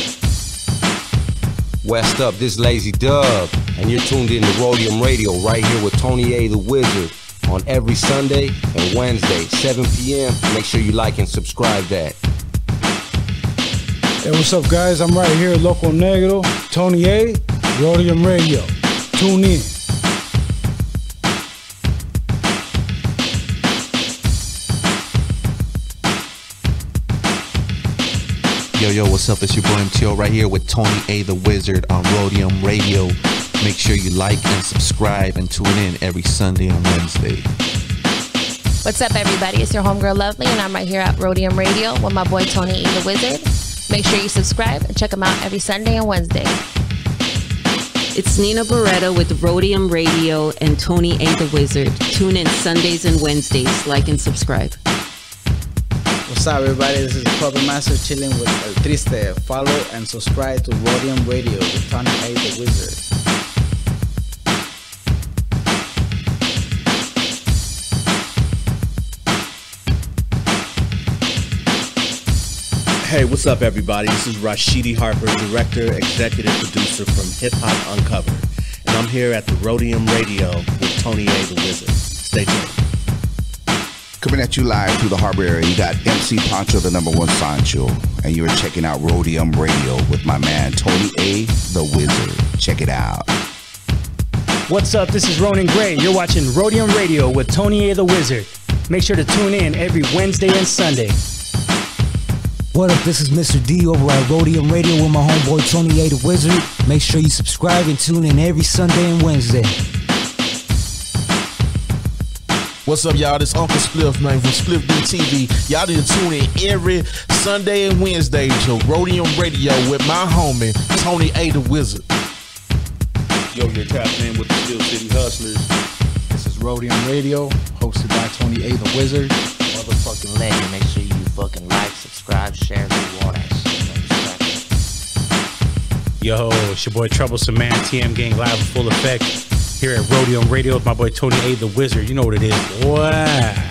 West up, this Lazy Dub, and you're tuned in to Roadium Radio right here with Tony A. the Wizard on every Sunday and Wednesday, 7 p.m. Make sure you like and subscribe that. Hey, what's up, guys? I'm right here, at Local Negro, Tony A, Roadium Radio. Tune in. Yo, yo, what's up? It's your boy MTO right here with Tony A. the Wizard on Roadium Radio. Make sure you like and subscribe and tune in every Sunday and Wednesday. What's up, everybody? It's your homegirl Lovely, and I'm right here at Roadium Radio with my boy Tony E. the Wizard. Make sure you subscribe and check them out every Sunday and Wednesday. It's Nina Beretta with Roadium Radio and Tony A. the Wizard. Tune in Sundays and Wednesdays. Like and subscribe. What's up, everybody? This is Puppet Master chilling with El Triste. Follow and subscribe to Roadium Radio with Tony A. the Wizard. Hey, what's up, everybody? This is Rashidi Harper, director, executive producer from Hip Hop Uncovered, and I'm here at the Roadium Radio with Tony A. the Wizard. Stay tuned. Coming at you live through the harbor area, you got MC Pancho, the number one Sancho, and you're checking out Roadium Radio with my man Tony A. the Wizard. Check it out. What's up? This is Ronan Gray. You're watching Roadium Radio with Tony A. the Wizard. Make sure to tune in every Wednesday and Sunday. What up? This is Mr. D over at Roadium Radio with my homeboy Tony A. the Wizard. Make sure you subscribe and tune in every Sunday and Wednesday. What's up, y'all? This Uncle Spliff, man, from Spliff D TV. Y'all need to tune in every Sunday and Wednesday to Roadium Radio with my homie, Tony A. the Wizard. Yo, you're tapped in with the Steel City Hustlers. This is Roadium Radio, hosted by Tony A. the Wizard. Motherfucking legend. Make sure you fucking like, subscribe, share, do all. Yo, it's your boy Troublesome Man, TM Gang live in full effect here at Roadium Radio with my boy Tony A. the Wizard. You know what it is. Wow.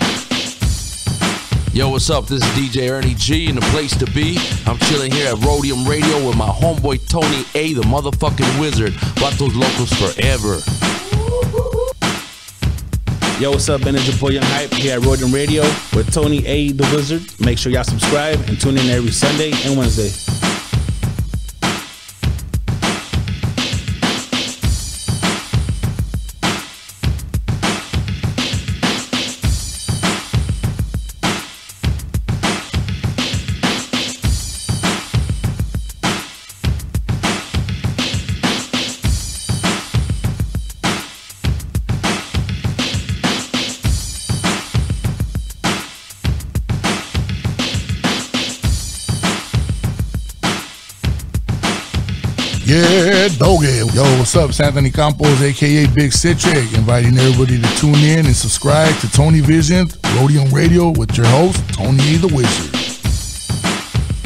Yo, what's up? This is DJ Ernie G in the place to be. I'm chilling here at Roadium Radio with my homeboy Tony A, the motherfucking wizard. Watch those locals forever. Yo, what's up, man? It's your boy Young Hype here at Roadium Radio with Tony A. the Wizard. Make sure y'all subscribe and tune in every Sunday and Wednesday. What's up? It's Anthony Campos, aka Big Citric, inviting everybody to tune in and subscribe to Tony Vision, Roadium Radio with your host, Tony A. the Wizard.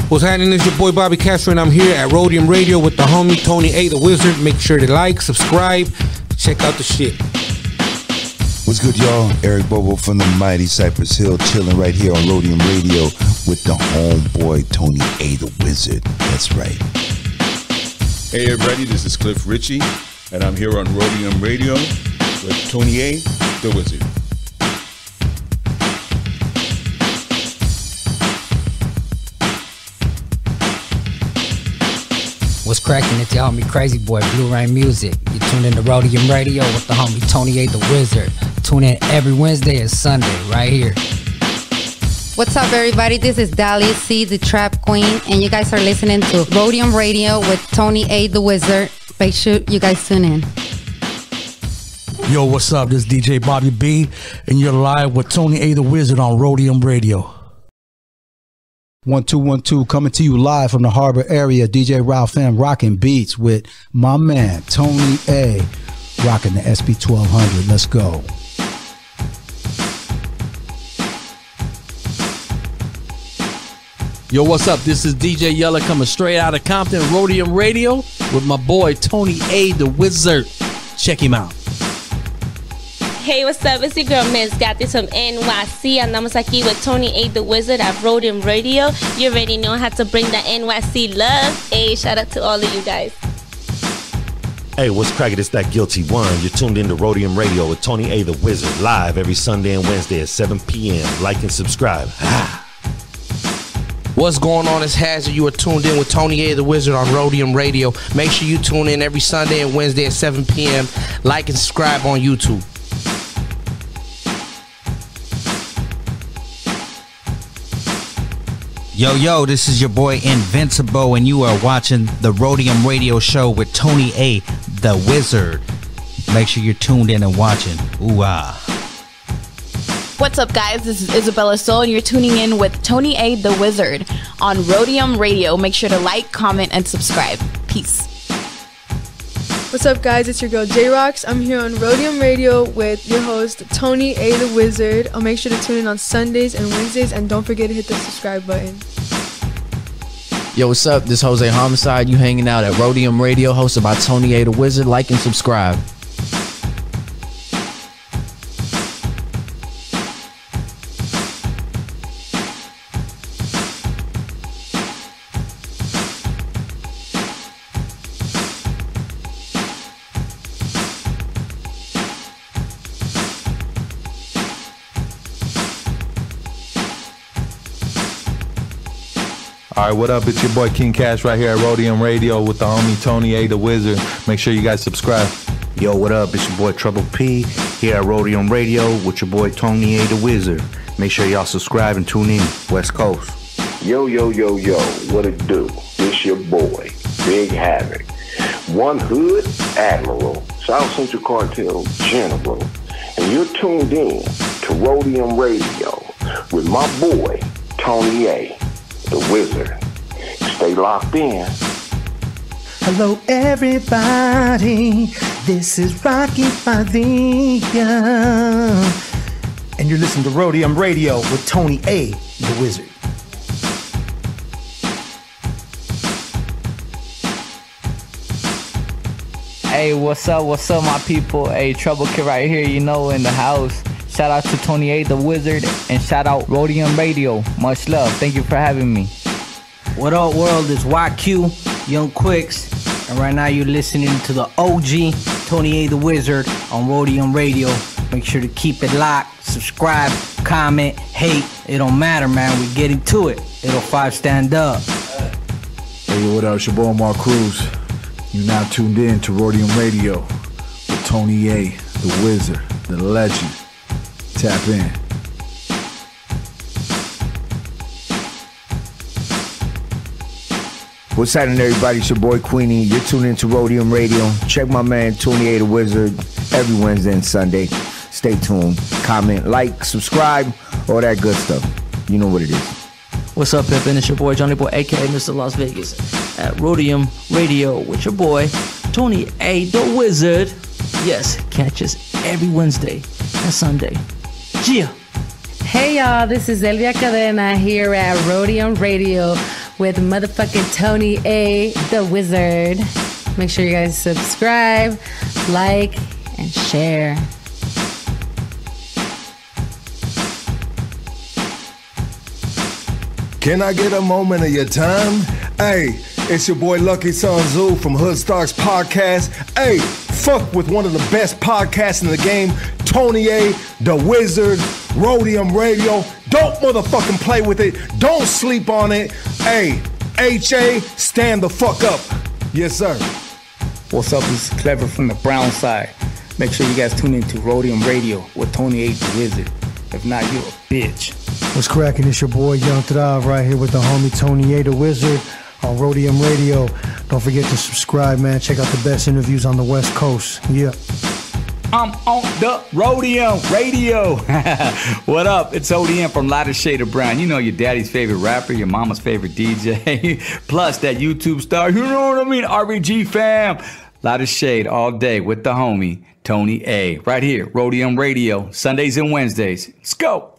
What's happening? It's your boy Bobby Castro, and I'm here at Roadium Radio with the homie Tony A. the Wizard. Make sure to like, subscribe, check out the shit. What's good, y'all? Eric Bobo from the mighty Cypress Hill, chilling right here on Roadium Radio with the homeboy Tony A. the Wizard. That's right. Hey, everybody, this is Cliff Ritchie, and I'm here on Roadium Radio with Tony A. the Wizard. What's cracking? It's your homie Crazy Boy, Blue Rain Music. You tune in to Roadium Radio with the homie Tony A. the Wizard. Tune in every Wednesday and Sunday right here. What's up, everybody? This is Dali C, the Trap Queen, and you guys are listening to Roadium Radio with Tony A. the Wizard. Make sure you guys tune in. Yo, what's up? This is DJ Bobby B, and you're live with Tony A. the Wizard on Roadium Radio. One two one two coming to you live from the harbor area. DJ Ralph M rocking beats with my man Tony A. Rocking the SP twelve hundred. Let's go. Yo, what's up? This is DJ Yella coming straight out of Compton Roadium Radio with my boy Tony A. the Wizard. Check him out. Hey, what's up? It's your girl Miss Got this from NYC. Andamos aquí with Tony A. the Wizard at Roadium Radio. You already know how to bring the NYC love. Hey, shout out to all of you guys. Hey, what's cracking? It's that guilty one. You're tuned in to Roadium Radio with Tony A. the Wizard live every Sunday and Wednesday at 7 p.m. Like and subscribe. What's going on? It's Hazard. You are tuned in with Tony A. the Wizard on Roadium Radio. Make sure you tune in every Sunday and Wednesday at 7 p.m. Like and subscribe on YouTube. Yo, yo, this is your boy Invincible, and you are watching the Roadium Radio Show with Tony A, the Wizard. Make sure you're tuned in and watching. Ooh, ah. What's up, guys? This is Isabella Soul, and you're tuning in with Tony A. the Wizard on Roadium Radio. Make sure to like, comment, and subscribe. Peace. What's up, guys? It's your girl J Rocks. I'm here on Roadium Radio with your host Tony A. the Wizard. I'll make sure to tune in on Sundays and Wednesdays, and don't forget to hit the subscribe button. Yo, what's up? This is Jose Homicide. You hanging out at Roadium Radio, hosted by Tony A. the Wizard. Like and subscribe. All right, what up? It's your boy King Cash right here at Roadium Radio with the homie Tony A. the Wizard. Make sure you guys subscribe. Yo, what up? It's your boy Trouble P here at Roadium Radio with your boy Tony A. the Wizard. Make sure y'all subscribe and tune in. West Coast. Yo, yo, yo, yo, what it do? It's your boy, Big Havoc. One Hood Admiral, South Central Cartel General. And you're tuned in to Roadium Radio with my boy, Tony A, the Wizard. Stay locked in. Hello, everybody. This is Rocky Padilla. And you're listening to Roadium Radio with Tony A, the Wizard. Hey, what's up? What's up, my people? Hey, Trouble Kid right here, you know, in the house. Shout out to Tony A, the Wizard, and shout out Roadium Radio. Much love. Thank you for having me. What up, world? It's YQ, Young Quicks, and right now you're listening to the OG Tony A the Wizard on Roadium Radio. Make sure to keep it locked, subscribe, comment, hate. It don't matter, man. We getting to it. It'll five stand up. Hey, what up? It's your boy Mark Cruz. You now tuned in to Roadium Radio with Tony A, the Wizard, the Legend. Tap in. What's happening, everybody? It's your boy Queenie. You're tuned into Roadium Radio. Check my man Tony A the Wizard every Wednesday and Sunday. Stay tuned. Comment, like, subscribe, all that good stuff. You know what it is. What's up, Pippin? It's your boy Johnny Boy, aka Mr. Las Vegas, at Roadium Radio with your boy Tony A. the Wizard. Yes, catch us every Wednesday and Sunday. Gia. Hey y'all, this is Elvia Cadena here at Roadium Radio with motherfucking Tony A, the Wizard. Make sure you guys subscribe, like, and share. Can I get a moment of your time? Hey, it's your boy Lucky Sun Zoo from Hood Starks Podcast. Hey, fuck with one of the best podcasts in the game, Tony A, The Wizard, Roadium Radio. Don't motherfucking play with it. Don't sleep on it. Hey, HA, stand the fuck up. Yes, sir. What's up? This is Clever from the brown side. Make sure you guys tune in to Roadium Radio with Tony A the Wizard. If not, you're a bitch. What's cracking? It's your boy Young Thrive right here with the homie Tony A the Wizard on Roadium Radio. Don't forget to subscribe, man. Check out the best interviews on the West Coast. Yeah. I'm on the Roadium Radio. what up? It's ODM from Lighter Shade of Brown. You know your daddy's favorite rapper, your mama's favorite DJ, plus that YouTube star. You know what I mean? RBG fam. Lighter Shade all day with the homie Tony A. Right here, Roadium Radio, Sundays and Wednesdays. Let's go.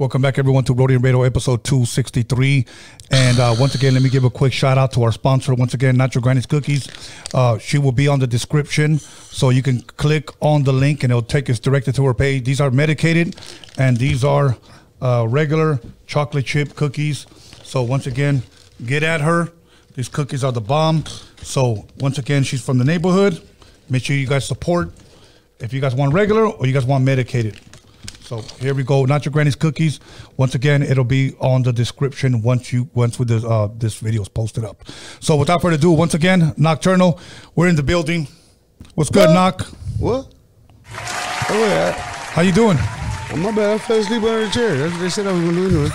Welcome back, everyone, to Roadium Radio episode 263. And uh, once again, let me give a quick shout out to our sponsor. Once again, Not Yo Granny's Cookies. Uh, she will be on the description, so you can click on the link and it'll take us directly to her page. These are medicated, and these are uh, regular chocolate chip cookies. So once again, get at her. These cookies are the bomb. So once again, she's from the neighborhood. Make sure you guys support. If you guys want regular or you guys want medicated. So here we go. Not your granny's cookies. Once again, it'll be on the description once you once with this uh, this video is posted up. So without further ado, once again, Knoc-Tur'nal, we're in the building. What's good, Knock? What? Oh yeah. How you doing? Oh, my bad. I fell asleep under the chair. That's what they said I was gonna do anyway.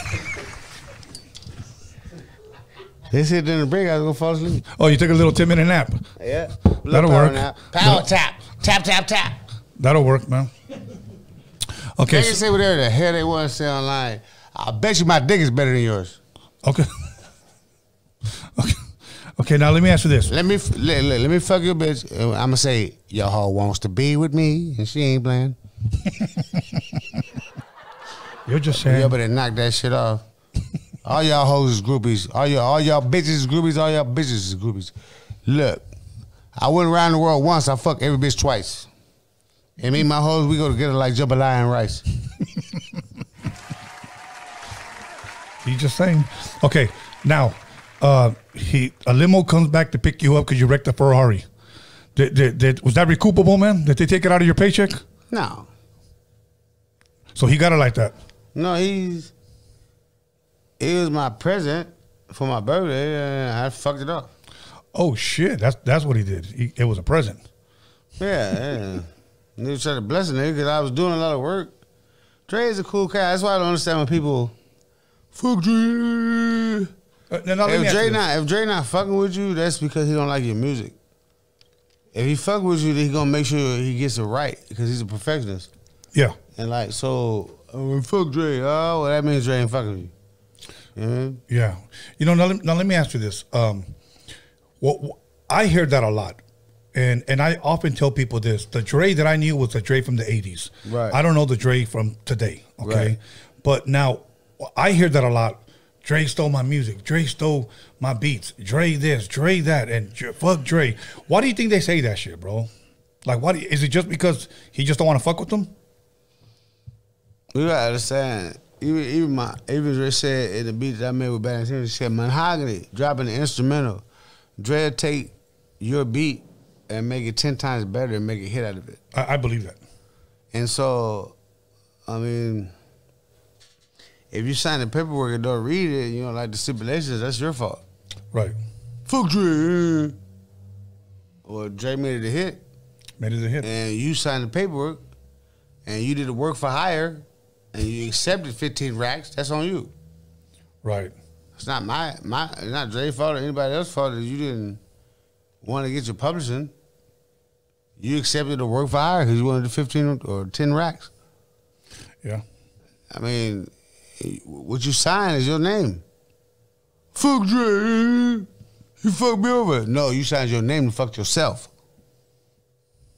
they said during the break I was gonna fall asleep. Oh, you took a little ten minute nap. Yeah. That'll work. nap. Power That'll- tap. Tap tap tap. That'll work, man. Okay. They so- can say whatever the hell they want to say online. I bet you my dick is better than yours. Okay. okay. Okay. Now let me ask you this. Let me let, let, let me fuck your bitch. I'm gonna say your hoe wants to be with me, and she ain't playing. You're just saying. Y'all better knock that shit off. All y'all hoes is groupies. All y'all, all y'all bitches is groupies. All y'all bitches is groupies. Look, I went around the world once. I fucked every bitch twice. And me and my hoes, we go together like jambalaya and rice. You just saying. Okay. Now, uh, he a limo comes back to pick you up because you wrecked a Ferrari. Did, did, did, was that recoupable, man? Did they take it out of your paycheck? No. So he got it like that. No, he's it was my present for my birthday, and I fucked it up. Oh shit, that's that's what he did. He, it was a present. Yeah, yeah. Nigga tried to bless a nigga because I was doing a lot of work. Dre is a cool guy. That's why I don't understand when people fuck Dre. Uh, let if Dre not if Dre not fucking with you, that's because he don't like your music. If he fuck with you, then he gonna make sure he gets it right because he's a perfectionist. Yeah. And like so, oh, fuck Dre. Oh, well, that means Dre ain't fucking with you. You know I mean? Yeah. You know, now, let- now let me ask you this. Um, what, what- I hear that a lot. And and I often tell people this: the Dre that I knew was the Dre from the '80s. Right. I don't know the Dre from today. Okay. Right. But now I hear that a lot. Dre stole my music. Dre stole my beats. Dre this. Dre that. And Dre- fuck Dre. Why do you think they say that shit, bro? Like, what is it? Just because he just don't want to fuck with them? You gotta understand. Even even my even Dre said in the beat that I made with Bad Intentions, he said mahogany, dropping the instrumental. Dre take your beat and make it ten times better and make a hit out of it. I, I believe that. And so, I mean, if you sign the paperwork and don't read it, you know, like the stipulations, that's your fault. Right. Fuck Dre. Or Dre made it a hit. Made it a hit. And you signed the paperwork and you did the work for hire and you accepted 15 racks, that's on you. Right. It's not my my it's not Dre's fault or anybody else's fault that you didn't want to get your publishing. You accepted the work for hire because you wanted the 15 or 10 racks. Yeah. I mean, what you signed is your name. Fuck Dre. You fucked me over. No, you signed your name and fucked yourself.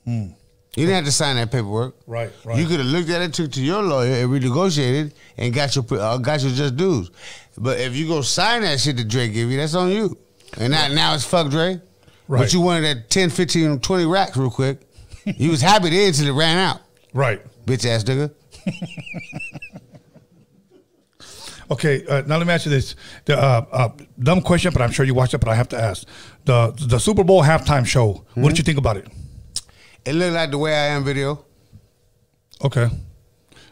Hmm. You didn't have to sign that paperwork. Right, right. You could have looked at it, took to your lawyer, and renegotiated, and got your uh, got your just dues. But if you go sign that shit that Dre give you, that's on you. And now, now it's fuck Dre. Right. But you wanted that 10, 15, 20 racks real quick. you was happy then until it ran out. Right. Bitch ass nigga. Okay, uh, now let me ask you this: the uh, uh, dumb question, but I'm sure you watched it. But I have to ask the the Super Bowl halftime show. What did you think about it? It looked like the way I am video. Okay.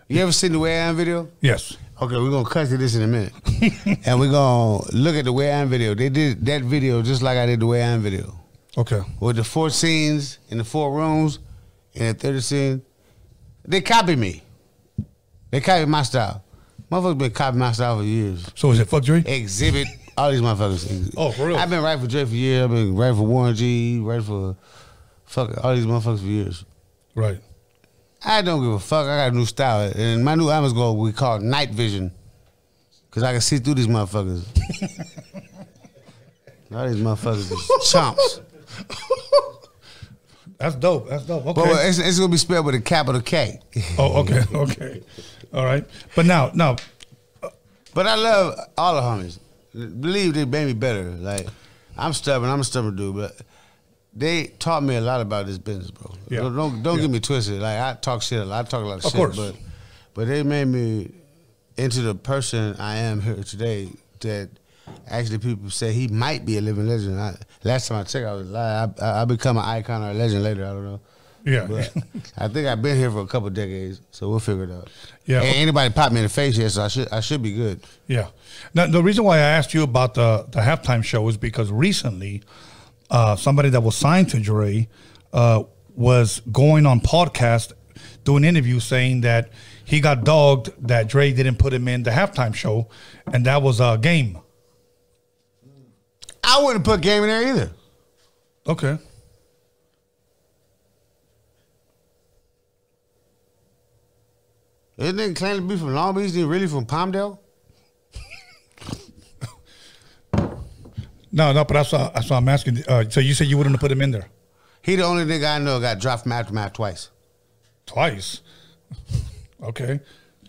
You ever seen the way I am video? Yes. Okay, we're gonna cut to this in a minute, and we're gonna look at the way I am video. They did that video just like I did the way I am video. Okay. With the four scenes in the four rooms, in the third scene, they copied me. They copied my style. Motherfuckers been copying my style for years. So is it fuck Dre? Exhibit all these motherfuckers. Oh, for real? I've been writing for Dre for years. I've been writing for Warren G. Writing for fuck all these motherfuckers for years. Right. I don't give a fuck. I got a new style, and my new album's going we call Night Vision, cause I can see through these motherfuckers. all these motherfuckers is chumps. That's dope. That's dope. Okay. It's, it's gonna be spelled with a capital K. oh, okay. Okay. All right. But now, now, But I love all the homies. Believe they made me better. Like I'm stubborn. I'm a stubborn dude, but they taught me a lot about this business, bro. Yeah. Don't don't, don't Yeah. get me twisted. Like I talk shit a lot. I talk a lot of, Of shit, course. but but they made me into the person I am here today. That actually people say he might be a living legend. I, last time I checked, I was lying. I, I, I become an icon or a legend later. I don't know. Yeah. But I think I've been here for a couple decades, so we'll figure it out. Yeah. Anybody popped me in the face yet, so I should I should be good. Yeah. Now, the reason why I asked you about the, the halftime show is because recently, uh, somebody that was signed to Dre uh, was going on podcast doing interviews saying that he got dogged that Dre didn't put him in the halftime show, and that was a game. I wouldn't put game in there either. Okay. This nigga claim to be from Long Beach, he really from Palmdale? No, no, but I saw. that's why I'm asking. Uh, so you said you wouldn't have put him in there He the only nigga I know got dropped from Aftermath twice. twice. Okay.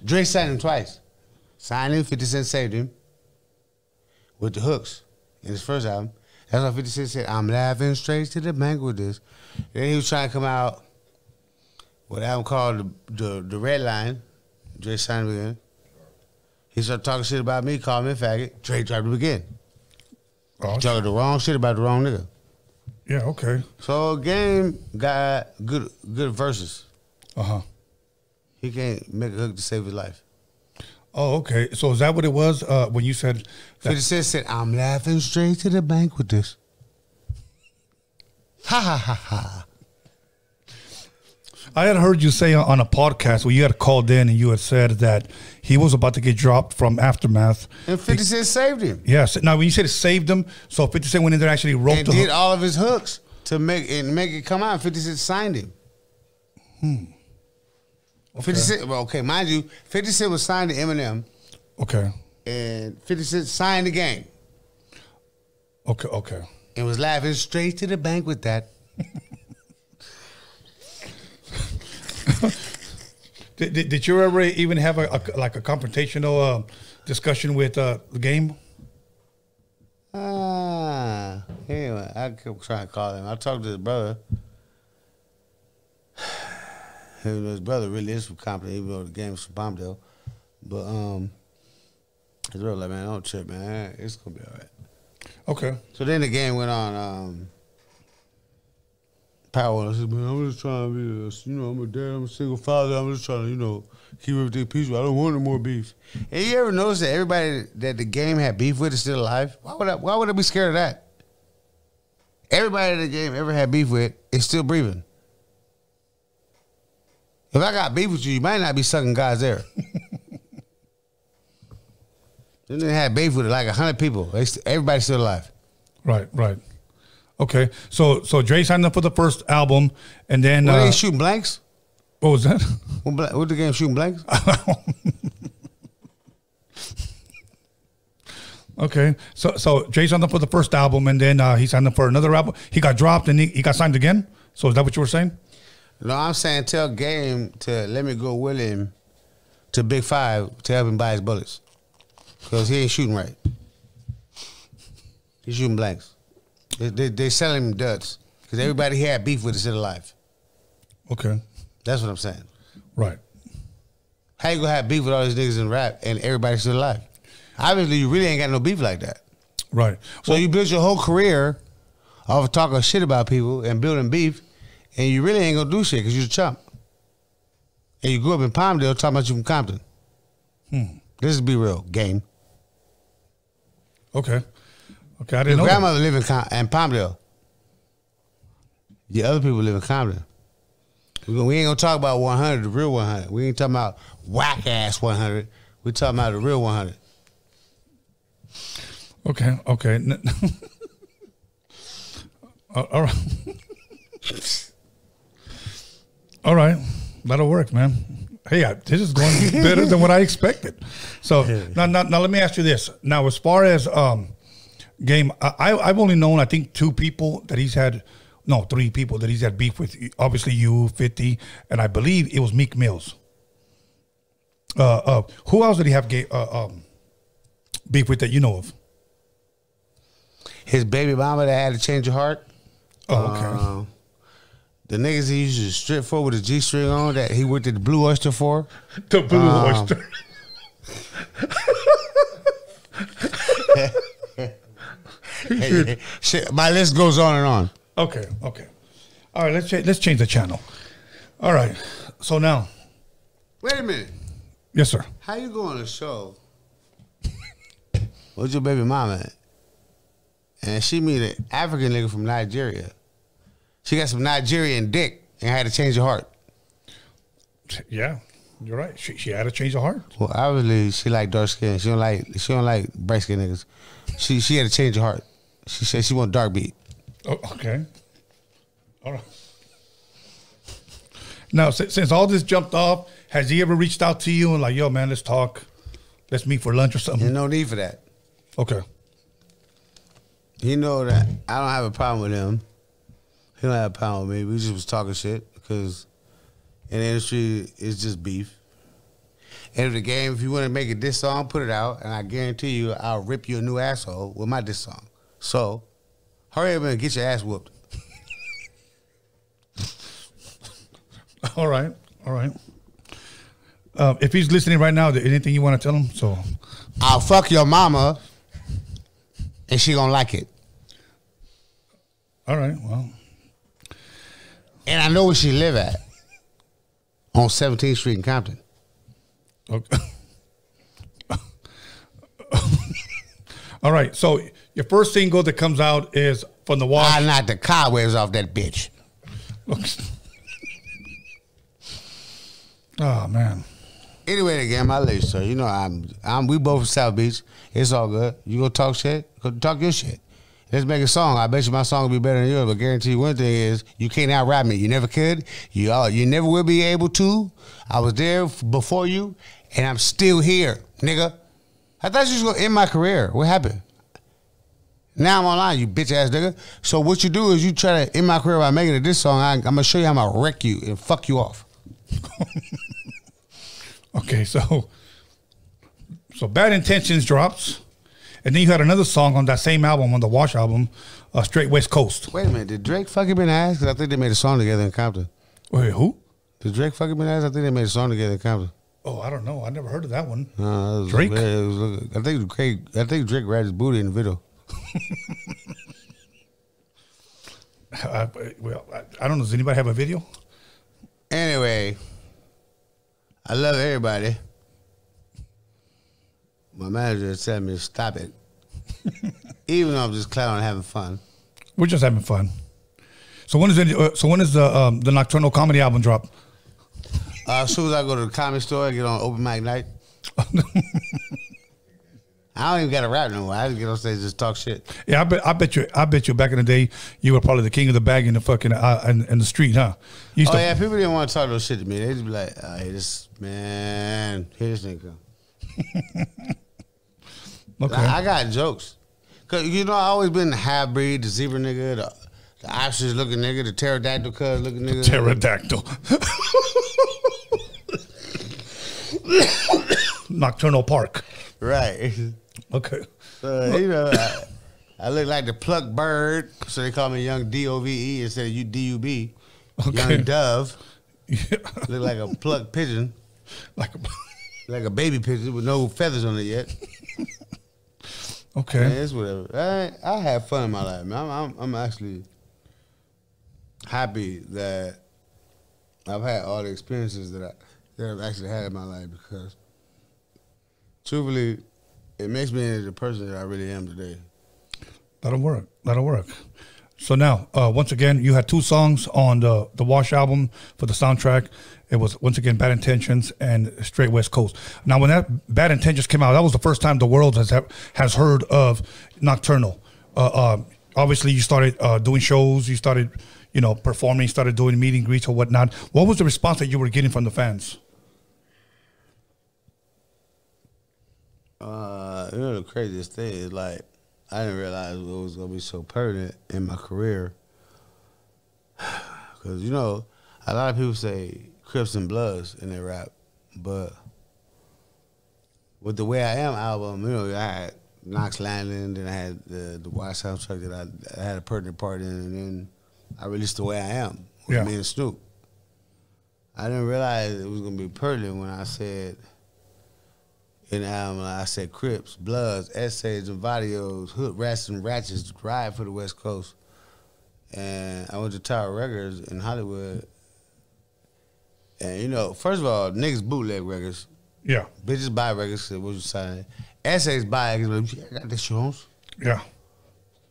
Dre signed him twice. Signed him, 50 Cent saved him with the hooks his first album. That's why 50 Cent said, I'm laughing straight to the bank with this. Then he was trying to come out with an album called The, the, the Red Line. Dre signed him again. He started talking shit about me, called me a faggot. Dre dropped him again. Oh, talking the wrong shit about the wrong nigga. Yeah, okay. So game got good good verses. Uh huh. He can't make a hook to save his life. Oh, okay. So is that what it was uh, when you said? that- 50 Cent said, I'm laughing straight to the bank with this. Ha ha ha ha. I had heard you say on a podcast where you had called in and you had said that he was about to get dropped from Aftermath. And 50 Cent saved him. Yes. Now, when you said it saved him, so 50 Cent went in there and actually wrote and the did hook. all of his hooks to make and make it come out. 50 Cent signed him. Hmm. 50 Cent, well, okay, mind you, 50 Cent was signed to Eminem Okay. and 50 Cent signed the game Okay. Okay. and was laughing straight to the bank with that. Did, did, did you ever even have a, a like a confrontational uh, discussion with uh, the game? Ah, anyway, I kept trying to call him. I talked to his brother. His brother really is from Compton, even though the game from Palmdale. But um, his brother like, man, don't trip, man. It's gonna be all right. Okay. So then the game went on. Um, Power, I said, man, I'm just trying to be, a, you know, I'm a dad, I'm a single father. I'm just trying to, you know, keep everything peaceful. I don't want no more beef. And you ever notice that everybody that the game had beef with is still alive? Why would I, why would I be scared of that? Everybody that the game ever had beef with is still breathing. If I got beef with you, you might not be sucking God's air. then they had beef with like hundred people. They st- everybody's still alive. Right. Right. Okay. So so Dre signed up for the first album, and then Were uh, they shooting blanks? what was that? What, bla- what the game shooting blanks? Okay. So so Jay signed up for the first album, and then uh, he signed up for another album. He got dropped, and he, he got signed again. So is that what you were saying? No, I'm saying tell Game to let me go with him to Big Five to help him buy his bullets. Because he ain't shooting right. He's shooting blanks. They, they, they selling him duds. Because everybody he had beef with is still alive. Okay. That's what I'm saying. Right. How you gonna have beef with all these niggas in rap and everybody's still alive? Obviously, you really ain't got no beef like that. Right. So you built your whole career off of talking shit about people and building beef, and you really ain't gonna do shit because you're a chump. And you grew up in Palmdale talking about you from Compton. Hmm. This is be real game. Okay. Okay. I didn't know. that. grandmother live in, Com- in Palmdale. Your other people live in Compton. We ain't gonna talk about 100, the real 100. We ain't talking about whack ass 100. We talking about the real 100. Okay. Okay. All right. all right. That'll work, man. Hey, I, this is going better than what I expected. So now, now, now, let me ask you this. Now, as far as um, game, I, I've only known I think two people that he's had. No, three people that he's had beef with. Obviously, you, Fifty, and I believe it was Meek Mills. Uh, uh, who else did he have ga- uh, um, beef with that you know of? His baby mama that had to change her heart. Oh, okay. The niggas he used to strip for with a G string on that he went to the Blue Oyster for. The Blue Um, Oyster. Shit, my list goes on and on. Okay, okay. All right, let's cha- let's change the channel. All right. So now, Wait a minute. yes, sir. How you go on a show with your baby mama and she meet an African nigga from Nigeria? She got some Nigerian dick and had to change her heart. Yeah, you're right. She, she had to change her heart. Well, obviously she like dark skin. She don't like she don't like bright skin niggas. She she had to change her heart. She said she want dark beat. Oh, okay. All right. Now, since, since all this jumped off, has he ever reached out to you and like, yo, man, let's talk, let's meet for lunch or something? There's no need for that. Okay. He know that I don't have a problem with him. He don't have a problem with me. We just was talking shit because in the industry it's just beef. End of the game, if you want to make a diss song, put it out, and I guarantee you, I'll rip you a new asshole with my diss song. So, hurry up and get your ass whooped. All right. All right. Uh, if he's listening right now, anything you want to tell him? So, I'll fuck your mama and she gonna like it. All right. Well, And I know where she live at. On 17th Street in Compton. Okay. All right. So your first single that comes out is from the wash. Ah, I knocked the cobwebs off that bitch. oh man. Anyway, again, my lady, sir. You know, I'm, I'm. We both from South Beach. It's all good. You go talk shit. Go talk your shit. Let's make a song. I bet you my song will be better than yours. But guarantee you one thing is, you can't out rap me. You never could. You all, you never will be able to. I was there before you, and I'm still here, nigga. I thought you was gonna end my career. What happened? Now I'm online, you bitch ass nigga. So what you do is you try to end my career by making it this song. I, I'm gonna show you how I'm gonna wreck you and fuck you off. Okay. So so bad intentions drops, and then you had another song on that same album on the Wash album, uh, Straight West Coast. Wait a minute, did Drake fucking been asked? I think they made a song together in Compton. Wait, who? Did Drake fucking been asked? I think they made a song together in Compton. Oh, I don't know. I never heard of that one. No, was- Drake? was- I think Drake. I think Drake grabbed his booty in the video. I, well, I, I don't know. Does anybody have a video? Anyway, I love everybody. My manager telling me to stop it, even though I'm just clowning, having fun. We're just having fun. So when is it? Uh, so when is the um, the Knoc-Tur'nal comedy album drop? Uh, as soon as I go to the comedy store, I get on open mic night. I don't even got to rap no more. I just get on stage and just talk shit. Yeah, I bet. I bet you. I bet you. Back in the day, you were probably the king of the bag in the fucking uh, in, in the street, huh? You used oh to- yeah, people didn't want to talk no shit to me. They just be like, "Hey, this man, here this nigga come." Okay. I, I got jokes, cause you know I always been the half breed, the zebra nigga, the, the ostrich looking nigga, the pterodactyl cuz looking nigga. The Pterodactyl. Nocturnal Park. Right. Okay. So, you know, I, I look like the plucked bird, so they call me Young D O V E instead of you D U B. Okay. Young dove. Look like a plucked pigeon. Like a like a baby pigeon with no feathers on it yet. Okay. Man, it's whatever. I I have fun in my life, man. I'm, I'm I'm actually happy that I've had all the experiences that I that I've actually had in my life because truthfully, it makes me the person that I really am today. That'll work. That'll work. So now, uh, once again, you had two songs on the the Wash album for the soundtrack. It was once again Bad Intentions and Straight West Coast. Now, when that Bad Intentions came out, that was the first time the world has has heard of Knoc-Tur'nal. Uh, uh, obviously, you started uh, doing shows. You started, you know, performing. Started doing meet and greets or whatnot. What was the response that you were getting from the fans? Uh, you know the craziest thing is like I didn't realize it was gonna be so pertinent in my career. Cause you know, a lot of people say Crips and Bloods in their rap, but with the way I am album, you know, I had Knox Landing, then I had the the Wild soundtrack that I, I had a pertinent part in, and then I released the way I am with Yeah. me and Snoop. I didn't realize it was gonna be pertinent when I said in the album, I said Crips, Bloods, Essays, and Vadios, Hood Rats and Ratchets, Ride for the West Coast. And I went to Tower Records in Hollywood. And you know, first of all, niggas bootleg records. Yeah. Bitches buy records, what you signing? Essays buy it, 'cause, like, I got the shows. Yeah.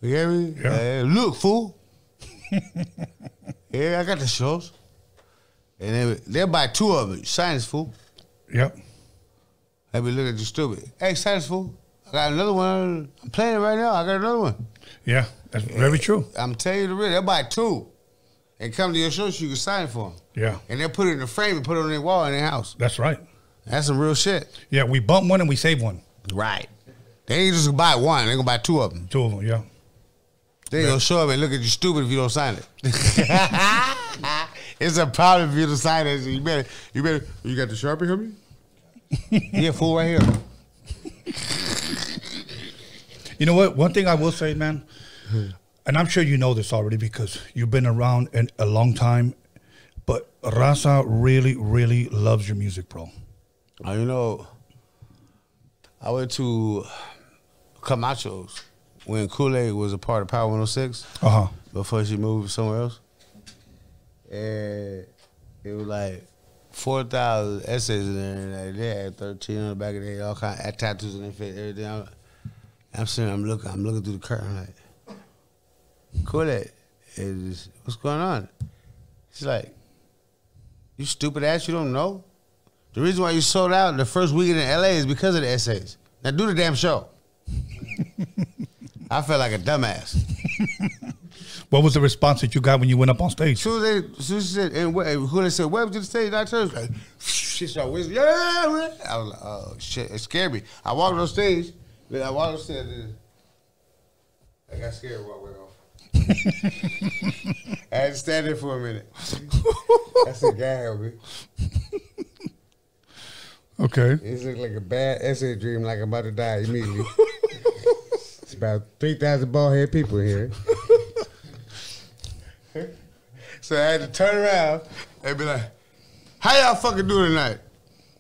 You hear me? Yeah. Uh, look, fool. yeah, I got the shows. And they, they'll buy two of them. Sign this, fool. Yep. They be looking at you stupid. Hey, this, fool. I got another one. I'm playing it right now. I got another one. Yeah, that's very true. I'm telling you the real. They'll buy two and come to your show so you can sign for them. Yeah, And they'll put it in a frame and put it on their wall in their house. that's right. That's some real shit. Yeah, we bump one and we save one. Right. They ain't just gonna buy one. They gonna buy two of them. Two of them, yeah. They gonna show up and look at you stupid if you don't sign it. it's a problem if you don't sign it. You better, you better, you got the sharpie, homie? yeah, fool, right here. You know what? One thing I will say, man, and I'm sure you know this already because you've been around in a long time, but Raza really, really loves your music, bro. Uh, you know, I went to Camachos when Kool Aid was a part of Power 106 Uh huh. before she moved somewhere else. And it was like four thousand essays in there, and like, they had thirteen on the back of their head, all kind of tattoos face, everything. I'm, I'm sitting, I'm looking, I'm looking through the curtain, like, Kool-Aid, is what's going on? She's like, you stupid ass, you don't know. The reason why you sold out the first weekend in LA is because of the essays. Now do the damn show. I felt like a dumbass. What was the response that you got when you went up on stage? as they, as she said, and what, who they said, welcome to the stage, I like, she started whistling, yeah, man. I was like, oh shit, it scared me. I walked on stage, then I walked on stage, I got scared walked off. I had to stand there for a minute. I said, God help me. Okay. It looked like a bad essay dream, like I'm about to die immediately. it's about 3,000 bald head people here. so I had to turn around and be like, how y'all fucking doing tonight?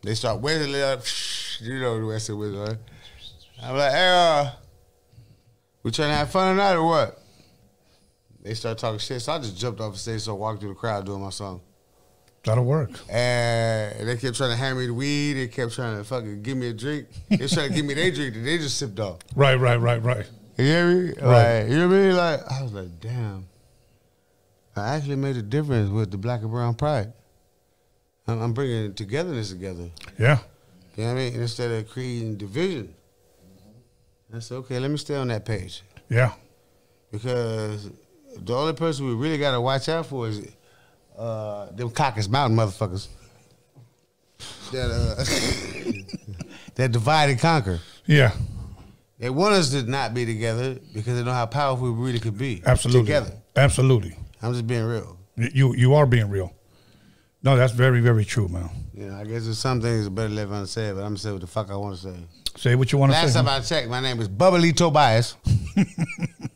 They start whistling up, you know the Western whistle. Right? I'm like, hey, uh, we trying to have fun tonight or what? They start talking shit, so I just jumped off the stage, so I walked through the crowd doing my song. That'll work. And they kept trying to hand me the weed. They kept trying to fucking give me a drink. They trying to give me their drink that they just sipped off. Right, right, right, right. You hear me? Right. Like, you know what I mean? Like, I was like, damn. I actually made a difference with the black and brown pride. I'm, I'm bringing togetherness together. Yeah. You know what I mean? Instead of creating division. I said, okay, let me stay on that page. Yeah. Because the only person we really got to watch out for is uh, them Caucasus Mountain motherfuckers. That, uh, that divide and conquer. Yeah. They want us to not be together because they know how powerful we really could be. Absolutely. Together. Absolutely. I'm just being real. You you are being real. No, that's very very true, man. Know, I guess there's some things better left unsaid, but I'm gonna say what the fuck I want to say. Say what you want to say. Last time I checked, my name is Bubbly Tobias.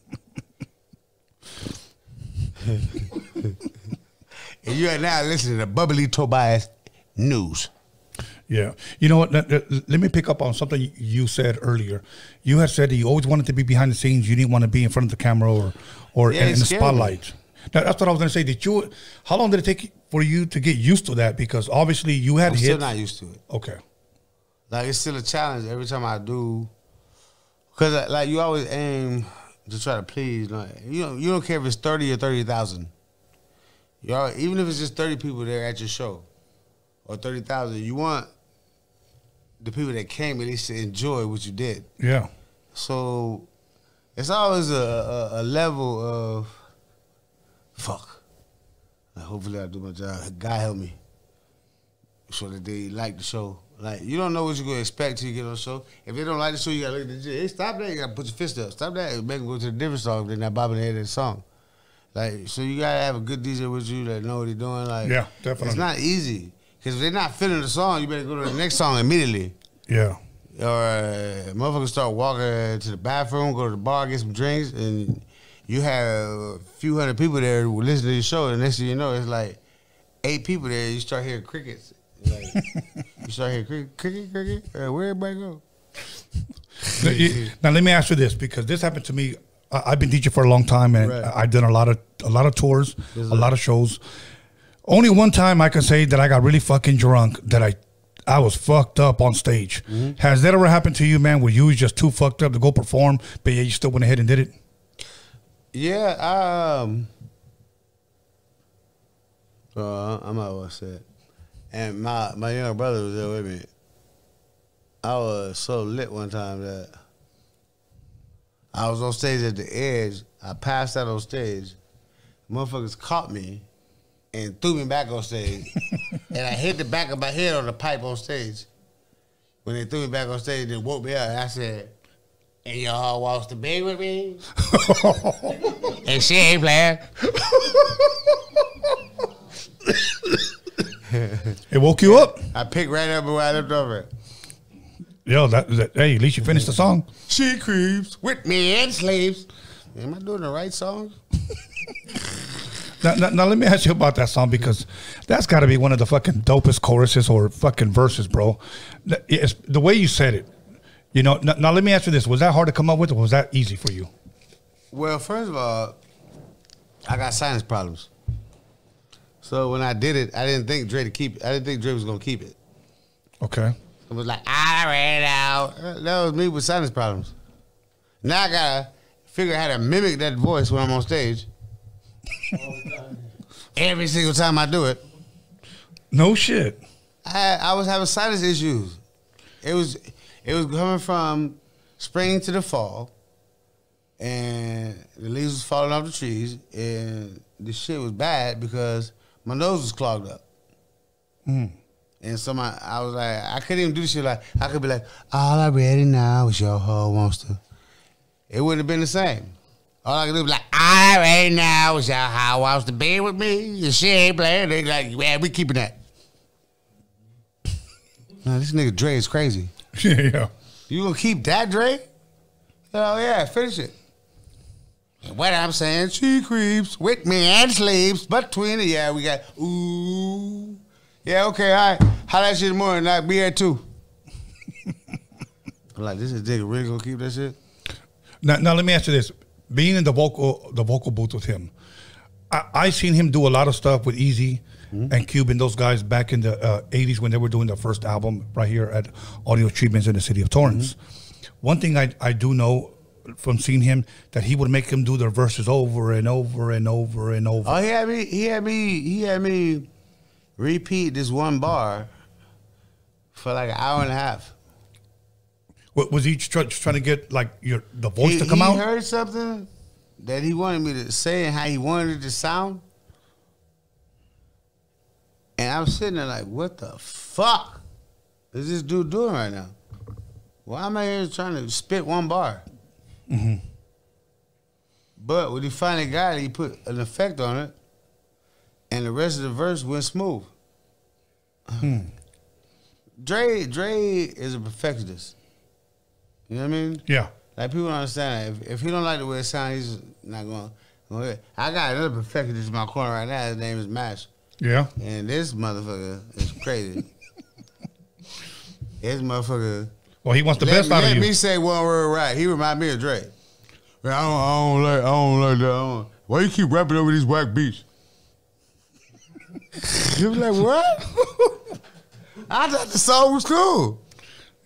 and you are now listening to Bubbly Tobias News. Yeah. You know what? Let, let- let me pick up on something you said earlier. You had said that you always wanted to be behind the scenes. You didn't want to be in front of the camera or or Yeah, in, in the spotlight. Now, that's what I was going to say. Did you? How long did it take for you to get used to that? Because obviously you had I'm hits. still not used to it. Okay. Like it's still a challenge every time I do, cause like you always aim to try to please. Like you don't you don't care if it's thirty or thirty thousand. You all, even if it's just thirty people there at your show, or thirty thousand, you want the people that came at least to enjoy what you did. Yeah. So it's always a, a, a level of fuck. Like, hopefully I do my job. God help me. So that they like the show. Like you don't know what you're gonna expect till you get on the show. If they don't like the show, you gotta look at the Hey, stop that! You gotta put your fist up. Stop that! and Make them go to a different song. They're not bobbing the head of the song. Like so, you gotta have a good DJ with you that know what they're doing. Like Yeah, definitely. It's not easy because if they're not feeling the song, you better go to the next song immediately. Yeah. Or uh, motherfuckers start walking to the bathroom, go to the bar, get some drinks, and you have a few hundred people there who listen to your show. And next thing you know, it's like eight people there. You start hearing crickets. Like, you start hearing cricket, cricket, cricket. Uh, where everybody go? Now, you- now let me ask you this because this happened to me. I, I've been teaching for a long time, and Right. I've done a lot of a lot of tours, a lot of shows. Only one time I can say that I got really fucking drunk that I I was fucked up on stage. Mm-hmm. Has that ever happened to you, man? Where you was just too fucked up to go perform, but yeah, you still went ahead and did it? Yeah, I, um, uh, I'm not said. And my my younger brother was there with me. I was so lit one time that I was on stage at the edge. I passed out on stage. Motherfuckers caught me and threw me back on stage. and I hit the back of my head on the pipe on stage. When they threw me back on stage, they woke me up. And I said, and y'all wants to be with me? and she ain't playing. It woke you up. I picked right up where I left off at. Yo, that, that hey, at least you finished the song. She creeps with me and sleeps. Am I doing the right song? Now, now, now let me ask you about that song because that's got to be one of the fucking dopest choruses or fucking verses, bro. It's the way you said it. You know. Now, now let me ask you this: Was that hard to come up with, or was that easy for you? Well, first of all, I got sinus problems. So when I did it, I didn't think Dre to keep. it. I didn't think Dre was gonna keep it. Okay. It was like I ran out. Uh, that was me with sinus problems. Now I gotta figure out how to mimic that voice when I'm on stage. Every single time I do it. No shit. I I was having sinus issues. It was it was coming from spring to the fall, and the leaves was falling off the trees, and the shit was bad because my nose was clogged up. Mm. And so my, I was like, I couldn't even do the shit like I could be like, all I ready now is your whole monster. It wouldn't have been the same. All I could do was like, all I ready now is your how wants to be with me. The shit ain't playing. They like, yeah, we keeping that. Nah, this nigga Dre is crazy. Yeah, yeah. You gonna keep that Dre? Oh yeah, finish it. What I'm saying, she creeps with me and sleeps between the yeah. We got ooh, yeah. Okay, all right. How that shit in the morning? I be here too. I'm like, this is nigga really gonna keep that shit? Now, now let me ask you this: being in the vocal the vocal booth with him, I, I seen him do a lot of stuff with Eazy and Cube and those guys back in the uh, '80s when they were doing their first album right here at Audio Achievements in the city of Torrance. One thing I I do know from seeing him that he would make him do their verses over and over and over and over. Oh, he had me. He had me. He had me repeat this one bar for like an hour and a half. Wa- Was he try, trying to get like your the voice he, to come he out? heard something that he wanted me to say and how he wanted it to sound. And I'm sitting there like, what the fuck is this dude doing right now? Why am I here trying to spit one bar? Hmm But when he finally got it, he put an effect on it, and the rest of the verse went smooth. Hmm. Dre, Dre is a perfectionist. You know what I mean? Yeah. Like people don't understand that. If, if he don't like the way it sounds, he's not going. to I got another perfectionist in my corner right now. His name is Mash. Yeah. And this motherfucker is crazy. this motherfucker. Well, he wants the let, best out of you. Let me say one word right. He remind me of Drake. Man, I don't, I don't like. I don't like that. I don't- Why you keep rapping over these whack beats? he was like, what? I thought the song was cool.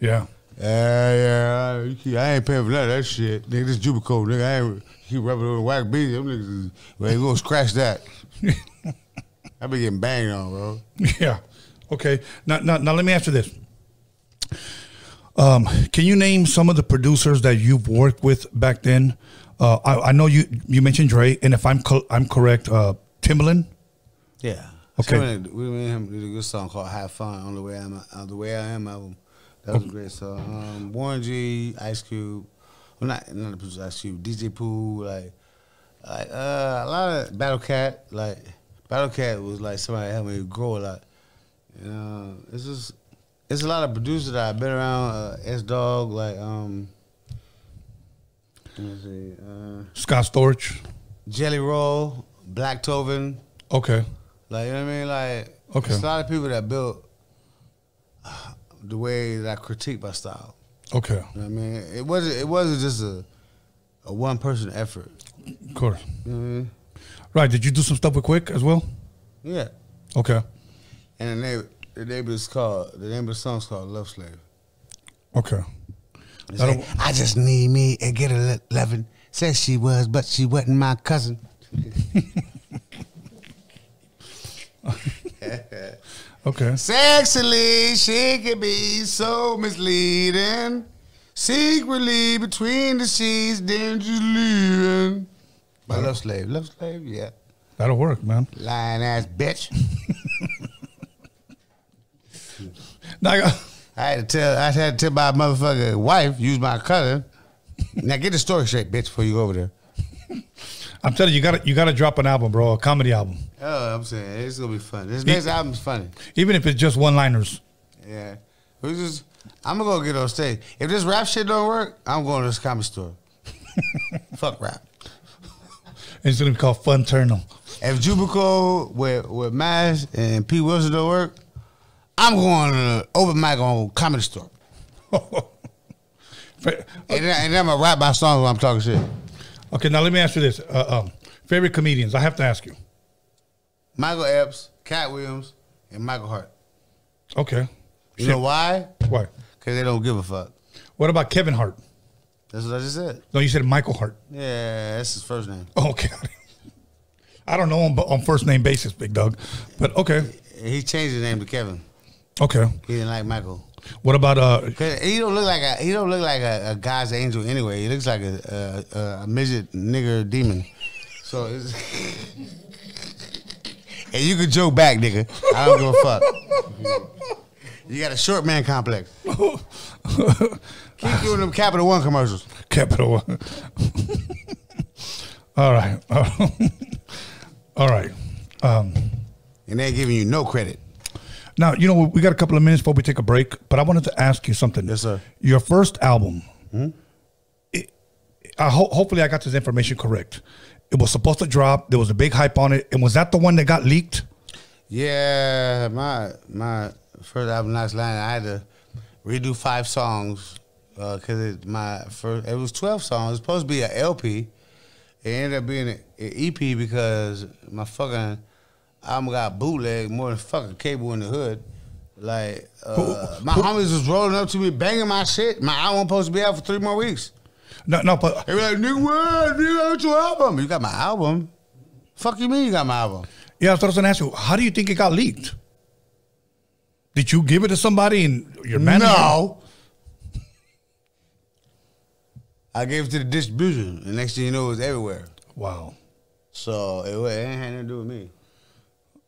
Yeah. Yeah, yeah. You keep, I ain't paying for none of that shit. Nigga, this Jubico, nigga. I ain't keep rapping over the whack beats. Them niggas, is- well, they gonna scratch that. I be getting banged on, bro. Yeah. Okay. Now, now, now let me ask you this. Um, can you name some of the producers that you've worked with back then? Uh, I, I know you you mentioned Dre, and if I'm co- I'm correct, uh, Timbaland. Yeah. Okay. We made him did a good song called "Have Fun" on the way I'm on the way I am album. That was a great song. Um, Warren G, Ice Cube, well not not the producer Ice Cube, DJ Pooh, like like uh, a lot of Battle Cat. Like Battle Cat was like somebody helped me grow a lot. You know, it's just it's a lot of producers that I've been around. Uh, S Dog, like um, let me see, uh, Scott Storch. Jelly Roll, Black Tovin. Okay. Like you know what I mean? Like Okay. there's a lot of people that built uh, the way that I critique my style. Okay. You know what I mean? It wasn't it wasn't just a a one person effort. Of course. You know I mean? Right. Did you do some stuff with Quik as well? Yeah. Okay. And the name the name is called the name of the song's called Love Slave. Okay. It's like, I just need me and get a eleven. Says she was, but she wasn't my cousin. Okay. Sexually, she can be so misleading. Secretly between the sheets, then she's leaving. My love slave, love slave, yeah. That'll work, man. Lying ass bitch. Now uh, I had to tell, I had to tell my motherfucking wife, use my cousin. now get the story straight, bitch, before you go over there. I'm telling you, you got you got to drop an album, bro, a comedy album, Oh, I'm saying it's gonna be fun. This next album's funny. even if it's just one liners. Yeah, we just. I'm gonna go get on stage. If this rap shit don't work, I'm going to this comedy store. Fuck rap. It's gonna be called Fun Turnal. If Jubico with with Mash and Pete Wilson don't work, I'm going to the open mic on comedy store. and, and I'm gonna rap my songs when I'm talking shit. Okay, now let me ask you this: uh, um, favorite comedians? I have to ask you. Michael Epps, Katt Williams, and Michael Hart. Okay. You know why? Why? Because they don't give a fuck. What about Kevin Hart? That's what I just said. No, you said Michael Hart. Yeah, that's his first name. Okay. I don't know on, on first name basis, Big Dog, but okay, He changed his name to Kevin. Okay. He didn't like Michael. What about uh? 'Cause he don't look like a he don't look like a, a God's angel anyway. He looks like a a, a, a midget nigger demon. So it's and you can joke back, nigga. I don't give a fuck. You got a short man complex. Keep doing them Capital One commercials. Capital One. All right. All right. Um, and they're giving you no credit. Now, you know, we got a couple of minutes before we take a break, but I wanted to ask you something. Yes, sir. Your first album, Hmm? it, I ho- hopefully I got this information correct. It was supposed to drop. There was a big hype on it. And was that the one that got leaked? Yeah, my my first album, Last Line, I had to redo five songs because it my first it was twelve songs. It was supposed to be an LP. It ended up being an EP because my fucking album got bootleg more than fucking cable in the hood. Like uh, my homies was rolling up to me, banging my shit. My album supposed to be out for three more weeks. No, no, but they were like, "Nigga, what? Nigga, got your album? You got my album? Fuck you mean you got my album? Yeah, what I was to ask you. How do you think it got leaked? Did you give it to somebody and your manager? No. I gave it to the distribution, The next thing you know, it was everywhere. Wow. So it, it ain't had nothing to do with me.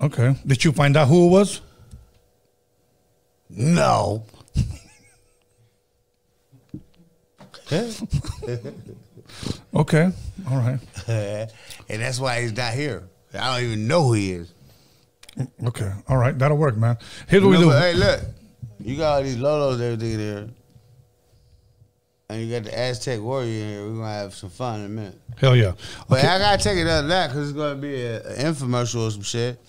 Okay. Did you find out who it was? No. Okay. All right. and that's why he's not here. I don't even know who he is. Okay. All right. That'll work, man. Here's what we do. Hey, look, you got all these Lolos everything there, and you got the Aztec Warrior in here. We're gonna have some fun in a minute. Hell yeah. But Okay. I gotta take it out of that because it's gonna be an infomercial or some shit.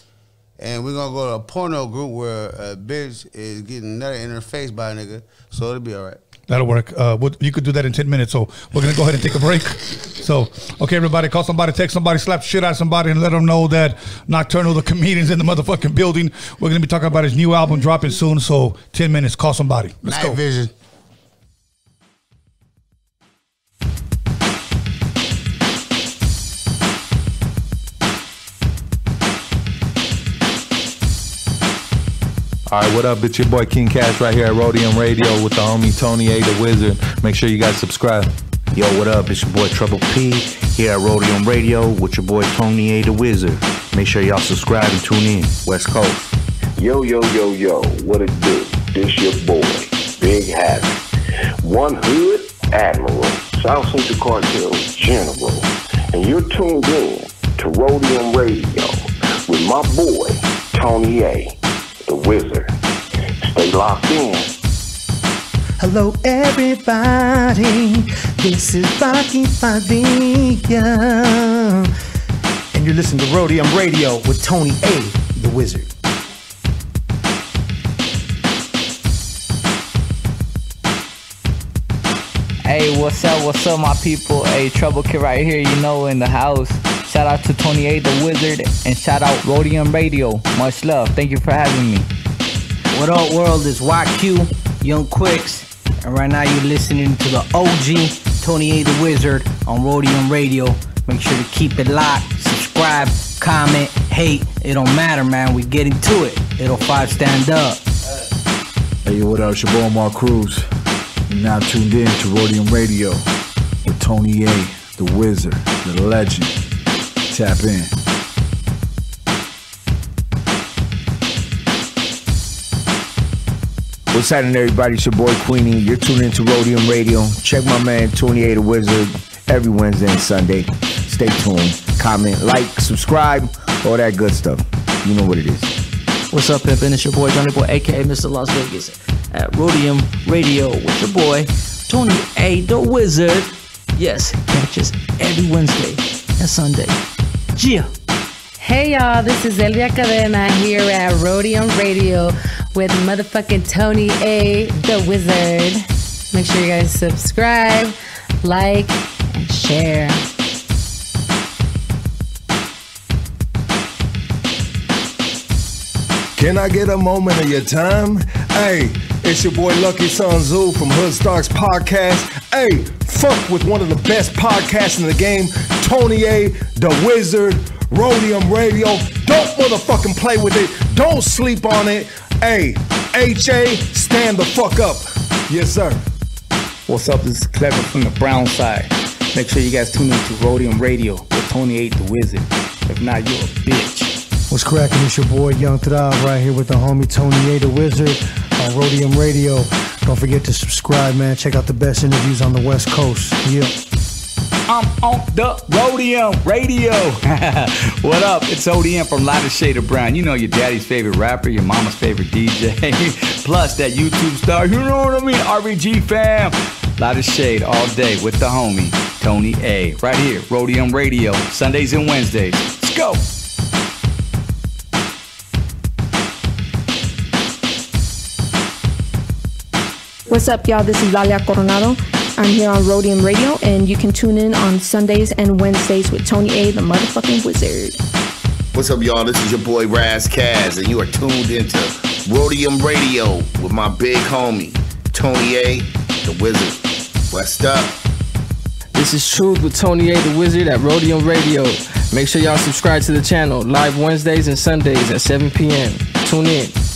And we're gonna go to a porno group where a bitch is getting nutted in her face by a nigga, so it'll be all right. That'll work. Uh, what- you could do that in 10 minutes. So we're going to go ahead and take a break. So, okay, everybody, call somebody, text somebody, slap shit out of somebody, and let them know that Knoc-Tur'nal, the comedian's in the motherfucking building. We're going to be talking about his new album dropping soon. So, 10 minutes, call somebody. Let's Night go. vision. All right, what up? It's your boy King Cash right here at Roadium Radio with the homie Tony A, the Wizard. Make sure you guys subscribe. Yo, what up? It's your boy Trouble P here at Roadium Radio with your boy Tony A the Wizard. Make sure y'all subscribe and tune in. West Coast. Yo, yo, yo, yo, what it do? This your boy, Big Havoc. One Hood Admiral, South Central Cartel General. And you're tuned in to Roadium Radio with my boy, Tony A, the Wizard. Stay locked in. Hello, everybody. This is Rocky Padilla. And you're listening to Roadium Radio with Tony A, the Wizard. Hey, what's up? What's up, my people? Hey, Trouble Kid right here, you know, in the house. Shout out to Tony A, the Wizard, and shout out Roadium Radio. Much love. Thank you for having me. What up, world? It's YQ, Young Quicks, and right now you're listening to the OG Tony A the Wizard on Roadium Radio. Make sure to keep it locked, subscribe, comment, hate. It don't matter, man. We getting to it. It'll five stand up. Hey, yo, what up? It's your boy Mark Cruz. You're now tuned in to Roadium Radio with Tony A, the wizard, the legend. Tap in. What's happening, everybody? It's your boy Queenie. You're tuning into Roadium Radio. Check my man Tony A the Wizard every Wednesday and Sunday. Stay tuned. Comment, like, subscribe, all that good stuff. You know what it is. What's up, pimpin'? It's your boy Johnny Boy, aka Mr. Las Vegas, at Roadium Radio with your boy, Tony A. The Wizard. Yes, catches every Wednesday and Sunday. Gia. Hey y'all, this is Elvia Cadena here at Roadium Radio with motherfucking Tony A. The Wizard. Make sure you guys subscribe, like, and share. Can I get a moment of your time? Hey it's your boy Lucky Son Zoo from Hood Starks Podcast. Hey, fuck with one of the best podcasts in the game, Tony A, The Wizard, Roadium Radio. Don't motherfucking play with it. Don't sleep on it. Hey, HA, stand the fuck up. Yes, sir. What's up? This is Clever from the brown side. Make sure you guys tune in to Roadium Radio with Tony A the Wizard. If not, you're a bitch. What's cracking? It's your boy Young Thrive right here with the homie Tony A the Wizard on Roadium Radio. Don't forget to subscribe, man. Check out the best interviews on the West Coast. Yeah. I'm on the Roadium Radio. what up? It's ODM from Lighter Shade of Brown. You know your daddy's favorite rapper, your mama's favorite DJ, plus that YouTube star. You know what I mean? RBG fam. Lighter Shade all day with the homie Tony A. Right here, Roadium Radio, Sundays and Wednesdays. Let's go. What's up, y'all? This is Lalia Coronado. I'm here on Roadium Radio, and you can tune in on Sundays and Wednesdays with Tony A, the motherfucking wizard. What's up, y'all? This is your boy Ras Kass, and you are tuned into Roadium Radio with my big homie, Tony A, the Wizard. What's up? This is Truth with Tony A the Wizard at Roadium Radio. Make sure y'all subscribe to the channel live Wednesdays and Sundays at 7 p.m. Tune in.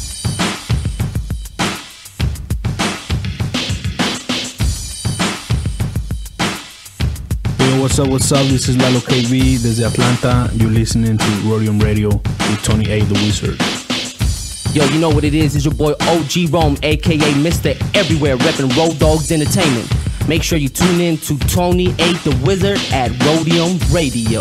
What's up, what's up? This is Lalo KB desde Atlanta. You're listening to Roadium Radio with Tony A the Wizard. Yo, you know what it is? It's your boy OG Rome, aka Mr. Everywhere, repping Road Dogs Entertainment. Make sure you tune in to Tony A the Wizard at Roadium Radio.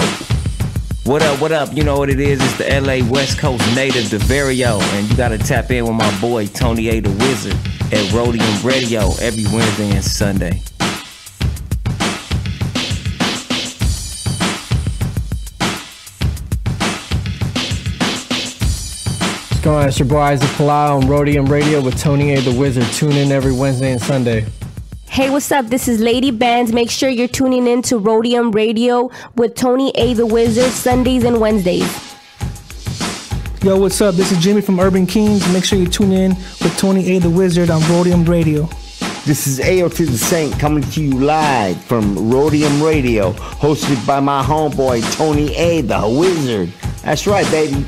What up, what up? You know what it is? It's the LA West Coast native, DeVario, and you gotta tap in with my boy Tony A the Wizard at Roadium Radio every Wednesday and Sunday. What's going on? It's your boy Isaac Palau on Roadium Radio with Tony A the Wizard. Tune in every Wednesday and Sunday. Hey, what's up? This is Lady Bands. Make sure you're tuning in to Roadium Radio with Tony A the Wizard Sundays and Wednesdays. Yo, what's up? This is Jimmy from Urban Kings. Make sure you tune in with Tony A the Wizard on Roadium Radio. This is AO to the Saint coming to you live from Roadium Radio, hosted by my homeboy Tony A the Wizard. That's right, baby.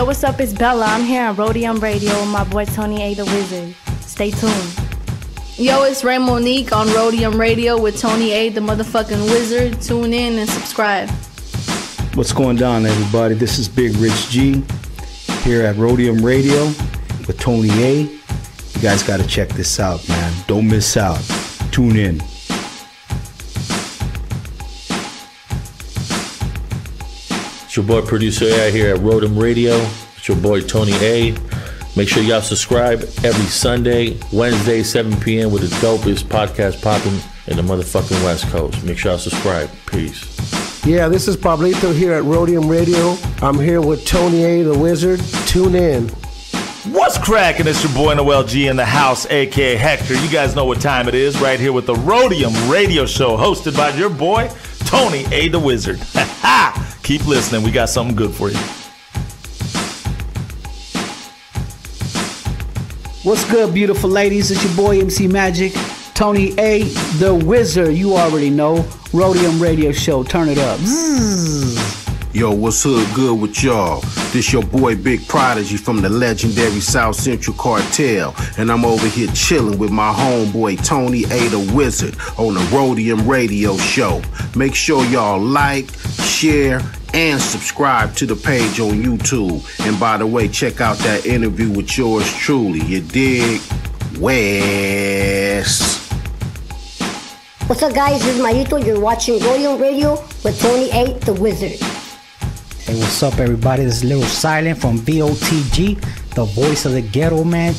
Yo, what's up? It's Bella. I'm here on Roadium Radio with my boy Tony A. the Wizard. Stay tuned. Yo, it's Ray Monique on Roadium Radio with Tony A, the motherfucking wizard. Tune in and subscribe. What's going on, everybody? This is Big Rich G here at Roadium Radio with Tony A. You guys got to check this out, man. Don't miss out. Tune in. Your boy producer A here at Roadium Radio. It's your boy Tony A. Make sure y'all subscribe every Sunday, Wednesday, 7 p.m. with the dopest podcast popping in the motherfucking West Coast. Make sure y'all subscribe. Peace. Yeah, this is Pablito here at Roadium Radio. I'm here with Tony A, the Wizard. Tune in. What's cracking? It's your boy Noel G in the house, aka Hector. You guys know what time it is, right here with the Roadium Radio Show, hosted by your boy Tony A, the Wizard. Ha Keep listening. We got something good for you. What's good, beautiful ladies? It's your boy MC Magic, Tony A, the Wizard. You already know. Roadium Radio Show. Turn it up. Mm. Yo, what's hood good with y'all? This your boy Big Prodigy from the legendary South Central Cartel, and I'm over here chilling with my homeboy Tony A the Wizard on the Roadium Radio Show. Make sure y'all like, share, and subscribe to the page on YouTube. And by the way, check out that interview with yours truly. You dig? West. What's up, guys? This is Marito. You're watching Roadium Radio with Tony A, the Wizard. Hey, what's up, everybody? This is Little Silent from VOTG, the voice of the ghetto man.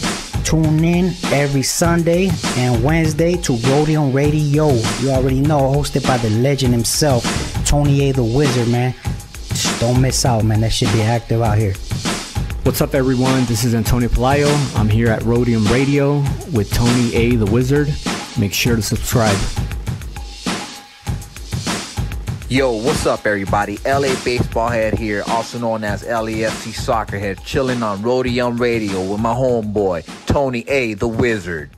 Tune in every Sunday and Wednesday to Roadium Radio. You already know, hosted by the legend himself, Tony A. the Wizard, man. Just don't miss out, man. That should be active out here. What's up, everyone? This is Antonio Pelayo. I'm here at Roadium Radio with Tony A. the Wizard. Make sure to subscribe. Yo, what's up, everybody? LA Baseball Head here, also known as LAFC Soccer Head, chilling on Roadium Radio with my homeboy, Tony A. the Wizard.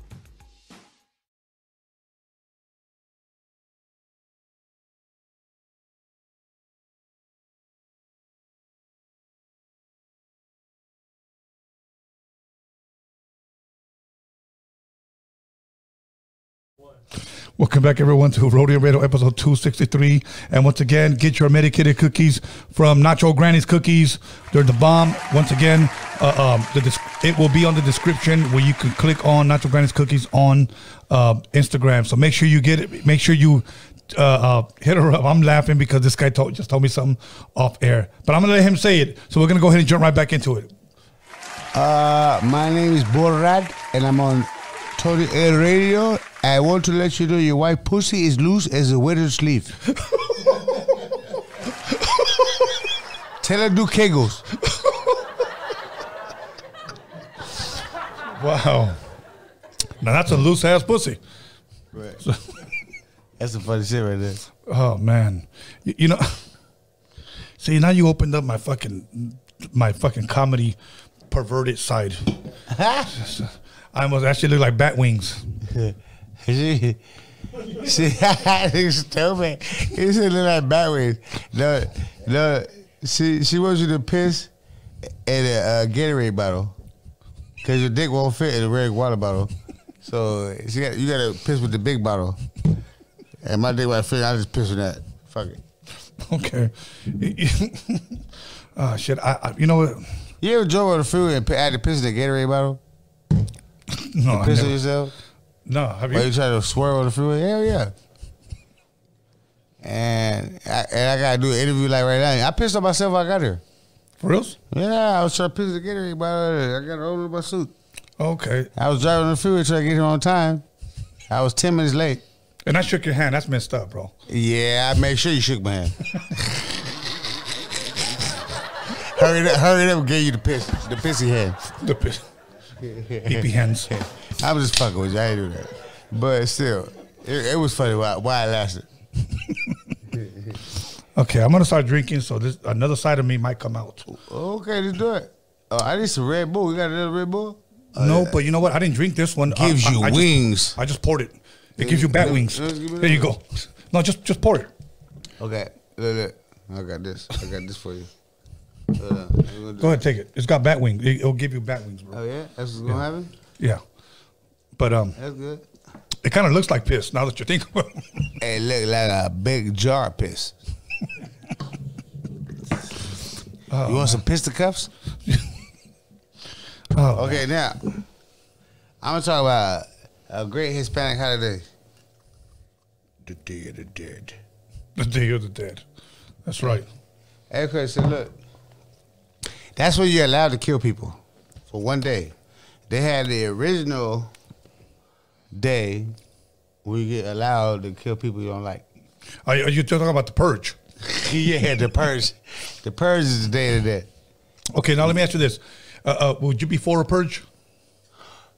Welcome back, everyone, to Roadium Radio episode 263. And once again, get your medicated cookies from Not Yo Granny's Cookies. They're the bomb. Once again, uh, um, the it will be on the description where you can click on Not Yo Granny's Cookies on uh, Instagram. So make sure you get it. Make sure you uh, uh, hit her up. I'm laughing because this guy told, just told me something off air. But I'm going to let him say it. So we're going to go ahead and jump right back into it. Uh, my name is Borrad, and I'm on Tony A Radio. I want to let you know your white pussy is loose as a wedding sleeve. Tell her do kegels. Wow. Now that's a loose ass pussy. Right. That's some funny shit right there. Oh man, you, you know. See now you opened up my fucking my fucking comedy perverted side. I almost actually look like bat wings. See, see, he's stupid. He said look like Batwing. No, no. She she wants you to piss in a uh, Gatorade bottle because your dick won't fit in a red water bottle. So she got you got to piss with the big bottle. And my dick might fit. I just piss in that. Fuck it. Okay. oh shit! I, I you know what? You ever drove on the freeway and had to piss in the Gatorade bottle? No, You I piss on yourself? No, have you? Or you try to swerve on the freeway? Hell yeah. And I, and I gotta do an interview like right now. I pissed on myself. when I got here. For real? Yeah, I was trying to piss the Gatorade bottle. I got it over my suit. Okay. I was driving on the freeway trying to get here on time. I was ten minutes late. And I shook your hand. That's messed up, bro. Yeah, I made sure you shook my hand. hurry up, hurry up and gave you the piss, the pissy hand. The piss. Hippie hands. I was just fucking with you. I ain't do that. But still, it, it was funny why, why it lasted. Okay, I'm gonna start drinking, so this another side of me might come out. Okay, let's do it. Oh, I need some Red Bull. You got another Red Bull? no, but you know what? I didn't drink this one. Gives I- I- you I just- wings. I just poured it. It gives you bat wings. There you go. No, just just pour it. Okay, look, look. I got this. I got this for you. Go ahead, take it. It's got bat wings. It- It'll give you bat wings, bro. Oh yeah, that's what's gonna Yeah. happen. Yeah, but um, That's good. it kind of looks like piss now that you think about it. It look like a big jar of piss. Oh, you want some fisticuffs? Oh, okay, now I'm gonna talk about a great Hispanic holiday. The Day of the Dead. The Day of the Dead. That's right. Hey, Chris, so look, that's when you're allowed to kill people for one day. They had the original day where you get allowed to kill people you don't like. Are, are you talking about the purge? yeah, the purge. The purge is the day of dead. Okay, now let me ask you this: uh, uh, Would you be for a purge?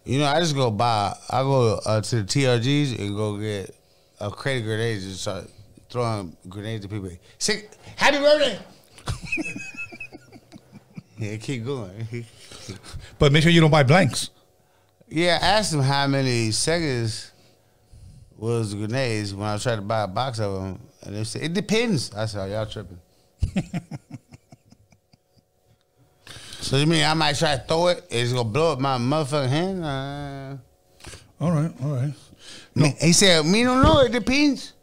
You know, I just go buy. I go uh, to the TRGs and go get a crate of grenades and start throwing grenades at people. Sick. Happy birthday. yeah, keep going. But make sure you don't buy blanks. Yeah, I asked them how many seconds was the grenades when I tried to buy a box of them, and they said it depends. I said, oh, y'all tripping. so you mean I might try to throw it? It's gonna blow up my motherfucking hand? Uh, All right, all right. no. He said, me don't know. It depends.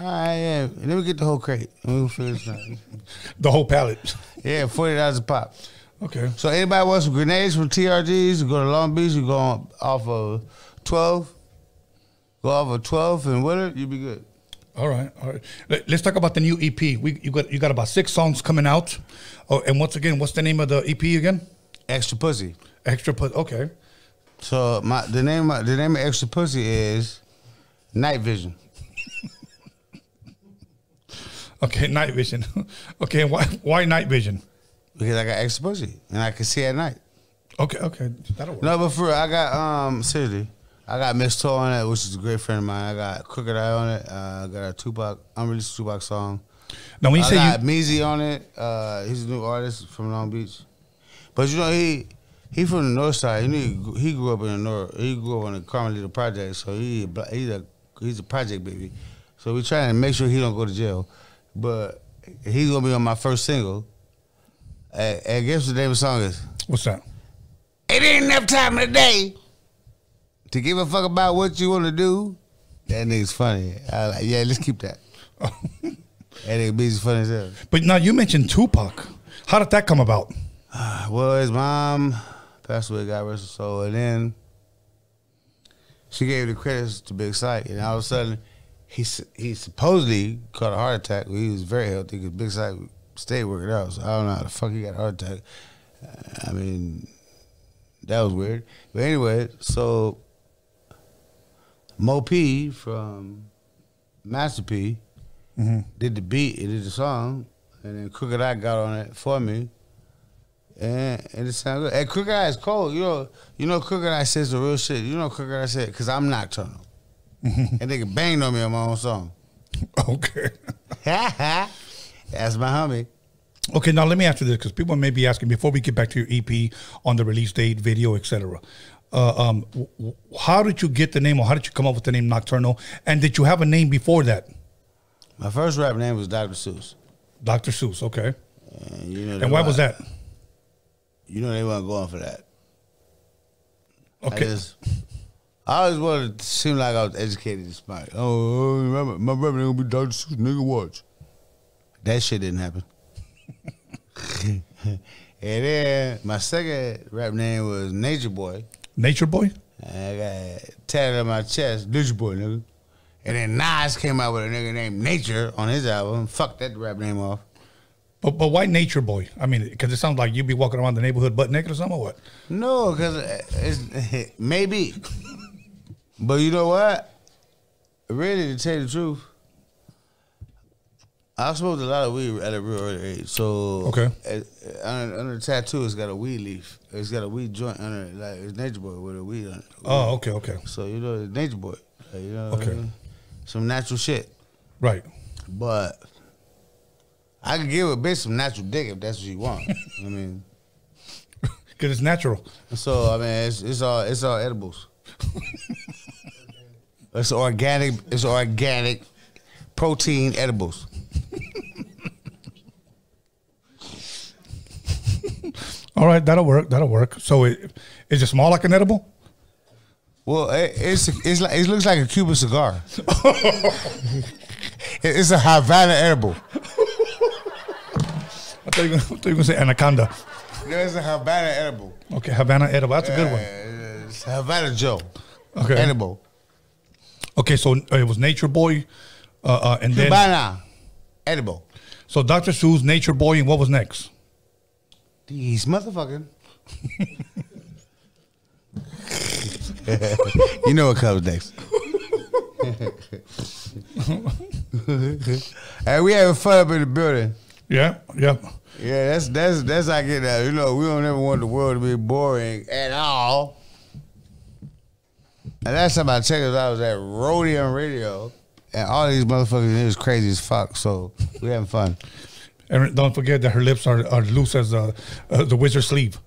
All right, yeah. Let me get the whole crate. The whole pallet. Yeah, forty dollars a pop. Okay. So anybody wants some grenades from TRGs? You go to Long Beach. You go on, off of twelve. Go off of twelve and Willard. You be good. All right, all right. Let, us talk about the new EP. We you got you got about six songs coming out. Oh, and once again, what's the name of the EP again? Extra pussy. Extra pussy. Okay. So my the name of, the name of extra pussy is Night Vision. Okay, night vision. okay, why why night vision? Because I got extra pussy and I can see at night. Okay, okay, that'll work. No, but for real, I got um seriously, I got Miss Toe on it, which is a great friend of mine. I got Crooked I on it. Uh, I got a Tupac unreleased Tupac song. Now, when you I say you- got Meezy on it, uh, he's a new artist from Long Beach. But you know he he from the north side. He he grew up in the north. He grew up on the Carmelita project, so he he's a he's a project baby. So we trying to make sure he don't go to jail. But he's gonna be on my first single. And, and guess what the name of the song is? What's that? It ain't enough time in the day to give a fuck about what you want to do. That nigga's funny. I like, yeah, let's keep that. that nigga Beezy's funny as hell. But now you mentioned Tupac. How did that come about? Ah, well, his mom passed away, God rest her soul, and then she gave the credits to Big Syke, and all of a sudden, he he supposedly caught a heart attack. He was very healthy because Big Syke stayed working out. So I don't know how the fuck he got a heart attack. Uh, I mean, that was weird. But anyway, so Mo P from Master P Mhm. did the beat and did the song, and then Crooked I got on it for me. And, and it sounded good. And Crooked I is cold. You know, you know Crooked I says the real shit. You know Crooked I said, because I'm nocturnal. And they banged on me on my own song. Okay. That's my homie. Okay, now let me ask you this because people may be asking before we get back to your EP on the release date, video, etc. Uh, um, how did you get the name, or how did you come up with the name Knoc-Tur'nal? And did you have a name before that? My first rap name was Dr. Seuss. Dr. Seuss. Okay. And, you know And why was that? You know they weren't going for that. Okay. I, just, I always wanted to seem like I was educated and smart. Oh, oh, remember, my rap name gonna be Dr. Seuss, nigga watch. That shit didn't happen. and then my second rap name was Nature Boy. Nature Boy? And I got tatted on my chest, Nature Boy, nigga. And then Nas came out with a nigga named Nature on his album. Fuck that rap name off. But but why Nature Boy? I mean, because it sounds like you'd be walking around the neighborhood butt naked or something, or what? No, because it's maybe. But you know what? Really, to tell you the truth, I smoked a lot of weed at a real early age. So Okay. uh, under, under the tattoo, it's got a weed leaf. It's got a weed joint under it, like it's Nature Boy with a weed on it. Oh, okay, okay. So you know, it's Nature Boy. Like, you know, Okay. some natural shit. Right. But I can give a bitch some natural dick if that's what you want. I mean, Because it's natural. so I mean, it's, it's all it's all edibles. it's organic. It's organic protein edibles. All right, that'll work. That'll work. So it is it small like an edible? Well, it, it's it's like it looks like a Cuban cigar. It- it's a Havana edible. I thought you were gonna, I thought you were gonna say anaconda. No, it's a Havana edible. Okay, Havana edible. That's a good one. Yeah, It's Havana Joe. Okay. Edible. Okay, so uh, it was Nature Boy, uh, uh, and then Havana edible. so Dr. Seuss, Nature Boy, and what was next? These motherfucking. you know what comes next. hey, we having fun up in the building. Yeah, yeah. Yeah, that's that's that's how I get that. You know, we don't ever want the world to be boring at all. And last time I checked, I was at Roadium Radio, and all these motherfuckers it was crazy as fuck. So we having fun. And don't forget that her lips are, are loose as uh, uh, the wizard sleeve.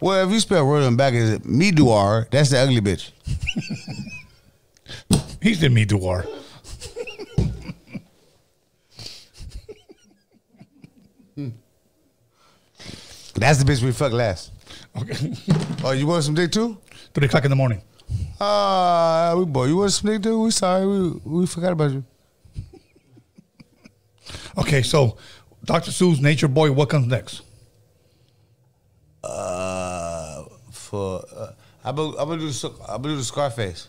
Well, if you spell Roadium back as Miduar, that's the ugly bitch. He's the Miduar. That's the bitch we fuck last. Okay. Oh, you want some dick too? Three o'clock in the morning. Uh, we boy, you want some dick too? We sorry, we we forgot about you. Okay, so Dr. Seuss, Nature Boy, what comes next? Uh, for uh, I'm gonna I'm gonna do the, I'm gonna do the Scarface.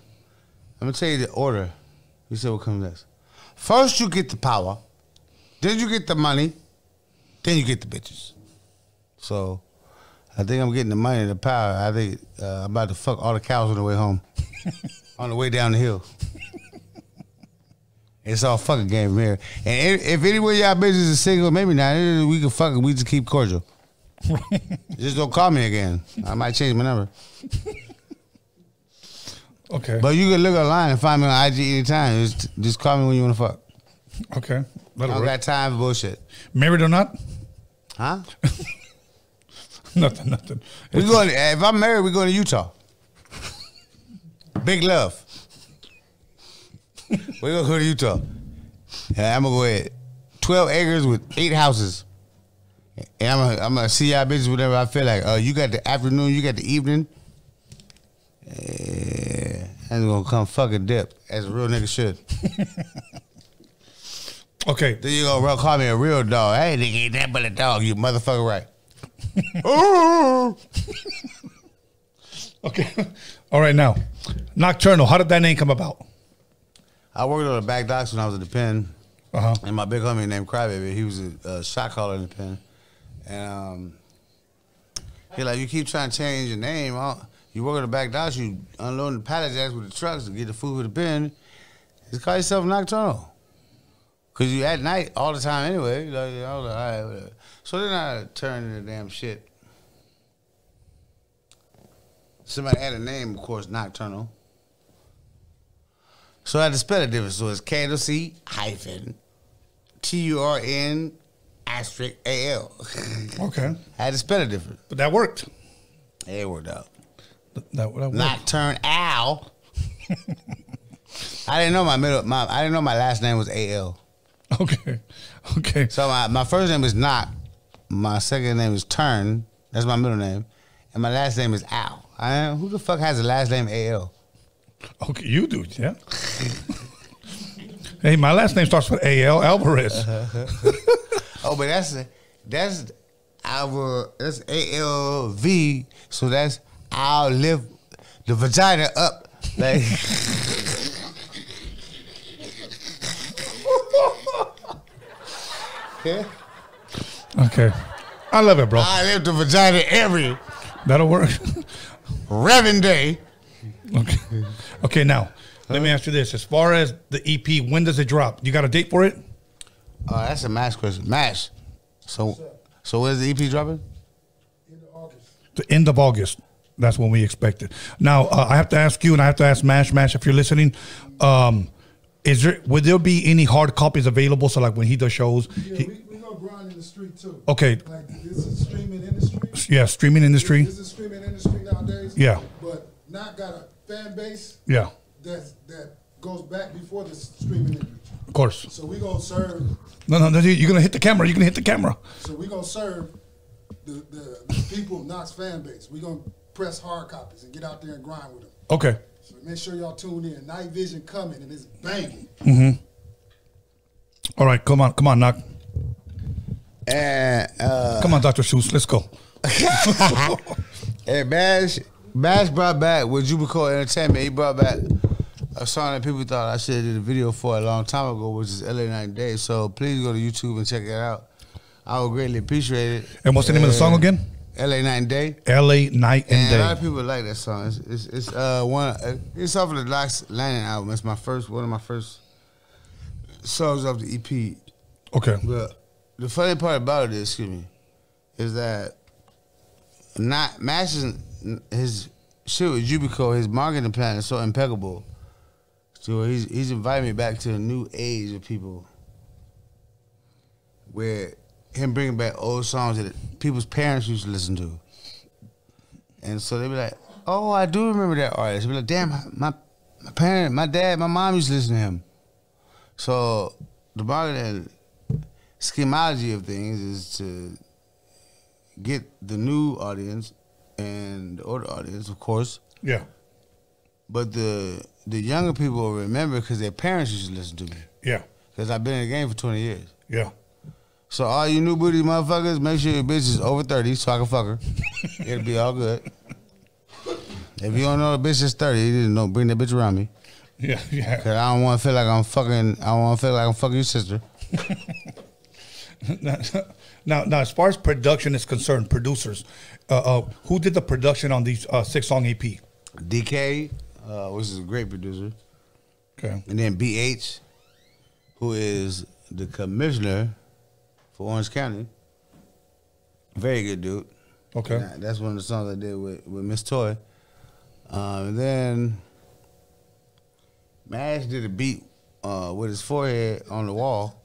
I'm gonna tell you the order. You said what comes next. First, you get the power, then you get the money, then you get the bitches. So, I think I'm getting the money and the power. I think uh, I'm about to fuck all the cows on the way home, on the way down the hill. It's all fucking game here. And if, if any one of y'all bitches is single, maybe not. We can fuck. We just keep cordial. just don't call me again. I might change my number. Okay. But you can look online and find me on IG anytime. Just, just call me when you want to fuck. Okay. I That'll don't work. got time for bullshit. Married or not? Huh? nothing, nothing. We going. If I'm married, we going to Utah. Big love. we gonna go to Utah. And I'm gonna go at twelve acres with eight houses. And I'm gonna, I'm gonna see y'all bitches whenever I feel like. Uh, you got the afternoon, you got the evening. Yeah, I'm gonna come fucking dip as a real nigga should. Okay. Then you gonna call me a real dog. Hey, nigga, ain't that but a dog. You motherfucker right. Okay. All right, now, Knoc-Tur'nal. How did that name come about? I worked on the back docks when I was at the pen. Uh-huh. And my big homie named Crybaby, he was a, a shot caller in the pen. And um, he like, you keep trying to change your name. You work on the back docks, you unloading the pallet jacks with the trucks to get the food for the pen. Just call yourself Nocturnal. Cause you at night all the time anyway. Like, I was like, all right, whatever. So then I turned into damn shit. Somebody had a name, of course, Nocturnal. So I had to spell it different. So it's candle C hyphen T U R N asterisk A L. Okay. I had to spell it different. But that worked. It worked out. That, that worked. Nocturne Al. I didn't know my middle my I didn't know my last name was A L. Okay. Okay. So my, my first name is Knoc. My second name is Turn. That's my middle name. And my last name is Al. I, who the fuck has a last name A L? Okay, you do, yeah. hey, my last name starts with A.L. Alvarez. oh, but that's that's our that's A L V. So that's I'll lift the vagina up. Like yeah. Okay. I love it, bro. I lift the vagina every That'll work. Reverend Day. Okay. Okay, now, let me ask you this. As far as the EP, when does it drop? You got a date for it? Uh, that's a mash question. Mash. So so when's the EP dropping? The end of August. That's when we expect it. Now, uh, I have to ask you, and I have to ask Mash, Mash, if you're listening. Um, is there would there be any hard copies available? So, like when he does shows, Yeah, he- we, we gonna grind in the street too. Okay. Like this is streaming industry. yeah, streaming industry. This is streaming industry nowadays. Yeah. But not got a fan base. Yeah. That's that goes back before the streaming industry. Of course. So we gonna serve. No, no, no. you- You're gonna hit the camera. You're gonna hit the camera. So we gonna serve the, the, the people of Knoc's fan base. We gonna press hard copies and get out there and grind with them. Okay. So make sure y'all tune in. Night Vision coming and it's banging. Mm-hmm. All right. Come on. Come on, Knoc. And uh, Come on, Doctor Seuss. Let's go. Hey, Bash, Bash brought back what you would call entertainment. He brought back a song that people thought I should have did a video for a long time ago, which is LA Night and Day. So please go to YouTube and check it out. I would greatly appreciate it. And what's the name of the song again? LA Night and Day. L.A. Night and, And a lot of Day. people like that song. It's it's, it's uh one. Uh, it's off of the Last Landing album. It's my first one of my first songs off the EP. Okay. But the funny part about it is, excuse me, is that not matching his shit with Jubico, his marketing plan is so impeccable. So he's he's invited me back to a new age of people where him bringing back old songs that people's parents used to listen to. And so they be like, "Oh, I do remember that artist." Be like, "Damn, my, my parent, my dad, my mom used to listen to him." So the marketing schemology of things is to get the new audience and the older audience, of course. Yeah. But the the younger people will remember because their parents used to listen to me. Yeah. Because I've been in the game for 20 years. Yeah. So all you new booty motherfuckers, make sure your bitch is over 30 so I can fuck her. It'll be all good. If you don't know the bitch is 30, you didn't know, bring that bitch around me. Yeah, yeah. Cause I don't want to feel like I'm fucking. I don't want to feel like I'm fucking your sister. now, now, as far as production is concerned, producers, uh, uh, who did the production on these uh, six song EP? DK, uh, which is a great producer. Okay. And then BH, who is the commissioner for Orange County. Very good dude. Okay. That's one of the songs I did with, with Ms. Toi. Um, and then Mash did a beat uh, with his forehead on the wall.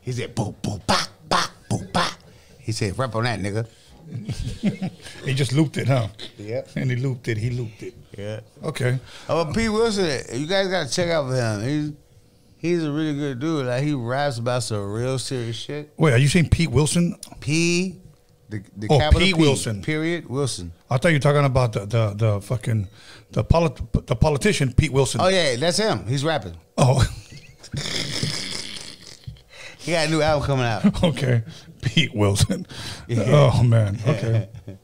He said, boom, boom, bop, bop, boom, bop. He said, rap on that, nigga. he just looped it, huh? Yeah. And he looped it. He looped it. Yeah. Okay. Oh, Pete Wilson, you guys got to check out for him. He's he's a really good dude. Like he raps about some real serious shit. Wait, are you saying Pete Wilson? P, the the Oh, capital Pete P, Wilson. Period. Wilson. I thought you were talking about the the, the fucking the polit- the politician Pete Wilson. Oh yeah, that's him. He's rapping. Oh, He got a new album coming out. okay. Pete Wilson. Yeah. Oh man. Okay.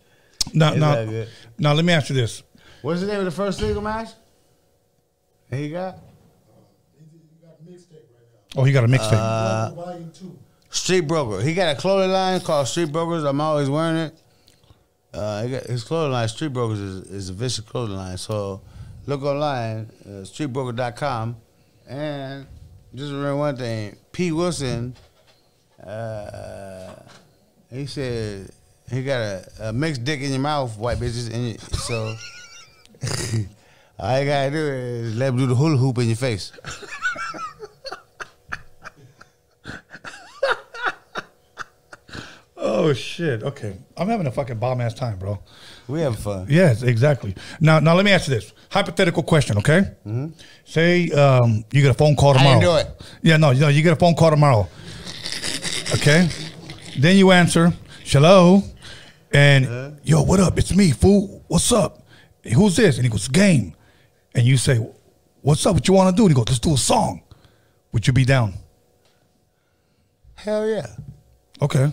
Now, It's now, now, let me ask you this. What's the name of the first single, Mash? He got? Oh, he got a mixtape. Uh, Street Broker. He got a clothing line called Street Brokers. I'm always wearing it. Uh, he got, his clothing line, Street Brokers, is, is a vicious clothing line. So look online, uh, streetbroker.com. And just remember one thing Pete Wilson, uh, he said he got a, a mixed dick in your mouth, white bitches. And so all you gotta do is let him do the hula hoop in your face. Oh shit. Okay, I'm having a fucking bomb ass time, bro. We have fun. Yes, exactly. Now, now let me ask you this hypothetical question. Okay. Say um, you get a phone call I tomorrow. didn't do it. Yeah, no, you know, you get a phone call tomorrow. Okay. Then you answer, hello, and Uh-huh. yo, what up? It's me, fool. What's up? Who's this? And he goes, game. And you say, what's up? What you want to do? And he goes, let's do a song. Would you be down? Hell yeah. Okay.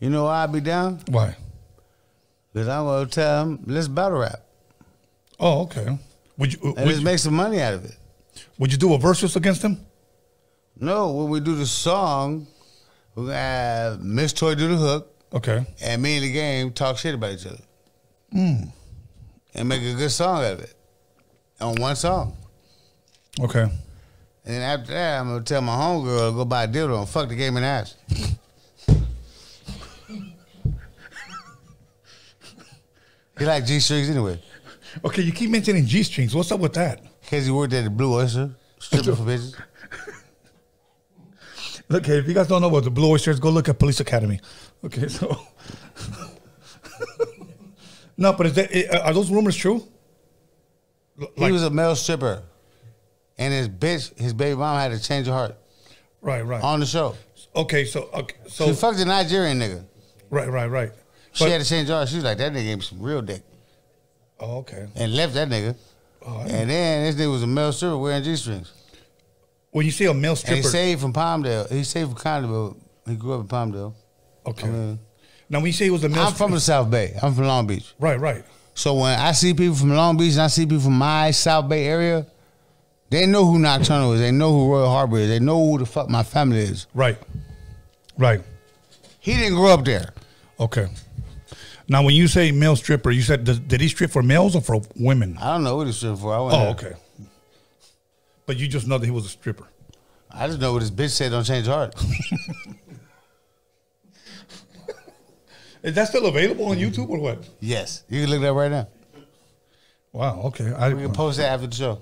You know why I be down? Why? Because I'm gonna tell him, let's battle rap. Oh, okay. Would you? And let's you- make some money out of it. Would you do a versus against him? No, when we do the song, we're gonna have Ms. Toi do the hook. Okay. And me and the game talk shit about each other. Mm. And make a good song out of it. On one song. Okay. And then after that, I'm gonna tell my homegirl to go buy a dildo and fuck the game in the ass. he like G strings anyway. Okay, you keep mentioning G strings. What's up with that? Cause he worked at the Blue Oyster, stripping for bitches. Okay, if you guys don't know what the Blue Oysters, go look at Police Academy. Okay, so no, but is that, eh, are those rumors true? he was a male stripper. and his bitch, his baby mom had to change her heart Right, right. on the show. Okay, so okay, so she fucked a Nigerian nigga. right, right, right. She But- had to change her heart. She was like, that nigga gave me some real dick. Oh, okay. And left that nigga. Oh, and then this nigga was a male stripper wearing G strings. When you say a male And he stripper, saved from Palmdale. He saved from but he grew up in Palmdale. Okay. I mean, now when you say he was a male, I'm from the South Bay. I'm from Long Beach. Right, right. So when I see people from Long Beach and I see people from my South Bay area, they know who Knoc-Tur'nal is. They know who Royal Harbor is. They know who the fuck my family is. Right. Right. He didn't grow up there. Okay. Now, when you say male stripper, you said did, did he strip for males or for women? I don't know what he's stripping for. I Oh, wasn't okay. But you just know that he was a stripper. I just know what his bitch said. Don't change heart. Is that still available on YouTube or what? yes, you can look that right now. Wow. Okay. I, We can post that after the show.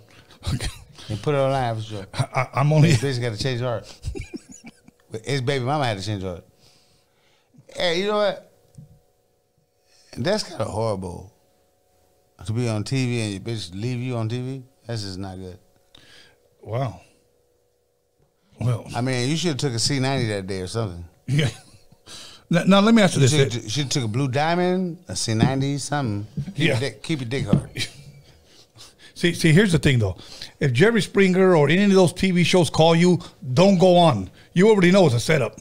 Okay. And put it online after the show. I, I'm only. His bitch got to change heart. His baby mama had to change heart. Hey, you know what? That's kind of horrible. To be on TV and your bitch leave you on TV. That's just not good. Wow. Well, I mean, you should have took a C90 that day or something. Yeah. Now, now let me ask you You this. should should took a blue diamond, a C90, something. Keep Yeah. your dick, keep your dick hard. See, see, here's the thing though. If Jerry Springer or any of those TV shows call you, don't go on. You already know it's a setup.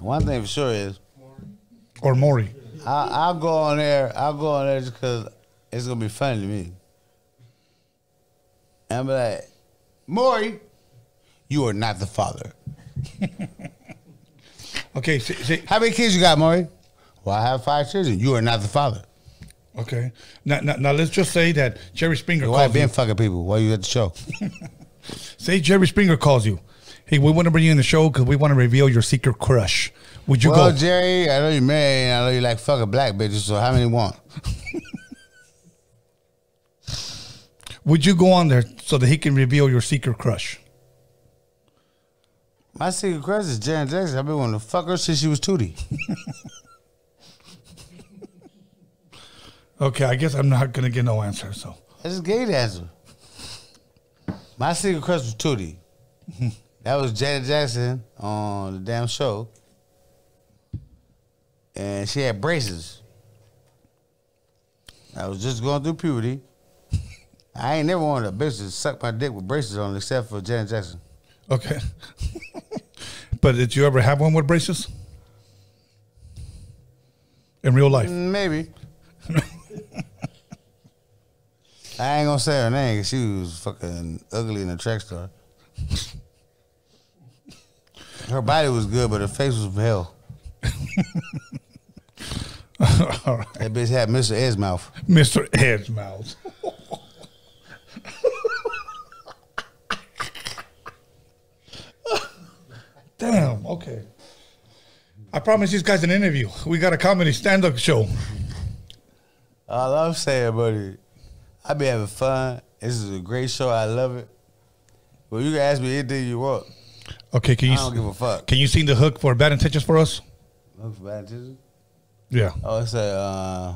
One thing for sure is, Or Maury. I, I'll go on there. I'll go on there just because it's gonna be funny to me. And I'm like, Maury, you are not the father. Okay. See, see, How many kids you got, Maury? Well, I have five children. You are not the father. okay. Now, now, now let's just say that Jerry Springer wife calls you. been fucking people while you at the show. Say Jerry Springer calls you. Hey, we want to bring you in the show because we want to reveal your secret crush. Would you well, go? Jerry, I know you're married and I know you like fucking black bitches, so how many want? Would you go on there so that he can reveal your secret crush? My secret crush is Janet Jackson. I've been wanting to fuck her since she was Tootie. Okay, I guess I'm not gonna get no answer. So that's gave the answer. My secret crush was Tootie. that was Janet Jackson on the damn show. And she had braces. I was just going through puberty. I ain't never wanted a bitch to suck my dick with braces on except for Janet Jackson. okay. but did you ever have one with braces? In real life? Mm, maybe. I ain't gonna say her name 'cause she was fucking ugly in the track star. Her body was good, but her face was hell. All right. That bitch had Mr. Ed's mouth. Mr. Ed's mouth. Damn, okay. I promise these guys an interview. We got a comedy stand up show. All I'm saying, buddy, I be having fun. This is a great show. I love it. Well, you can ask me anything you want. Okay, can you I don't give a fuck. Can you sing the hook for Bad Intentions for us? Look for baptism. Yeah. Oh, it's a uh,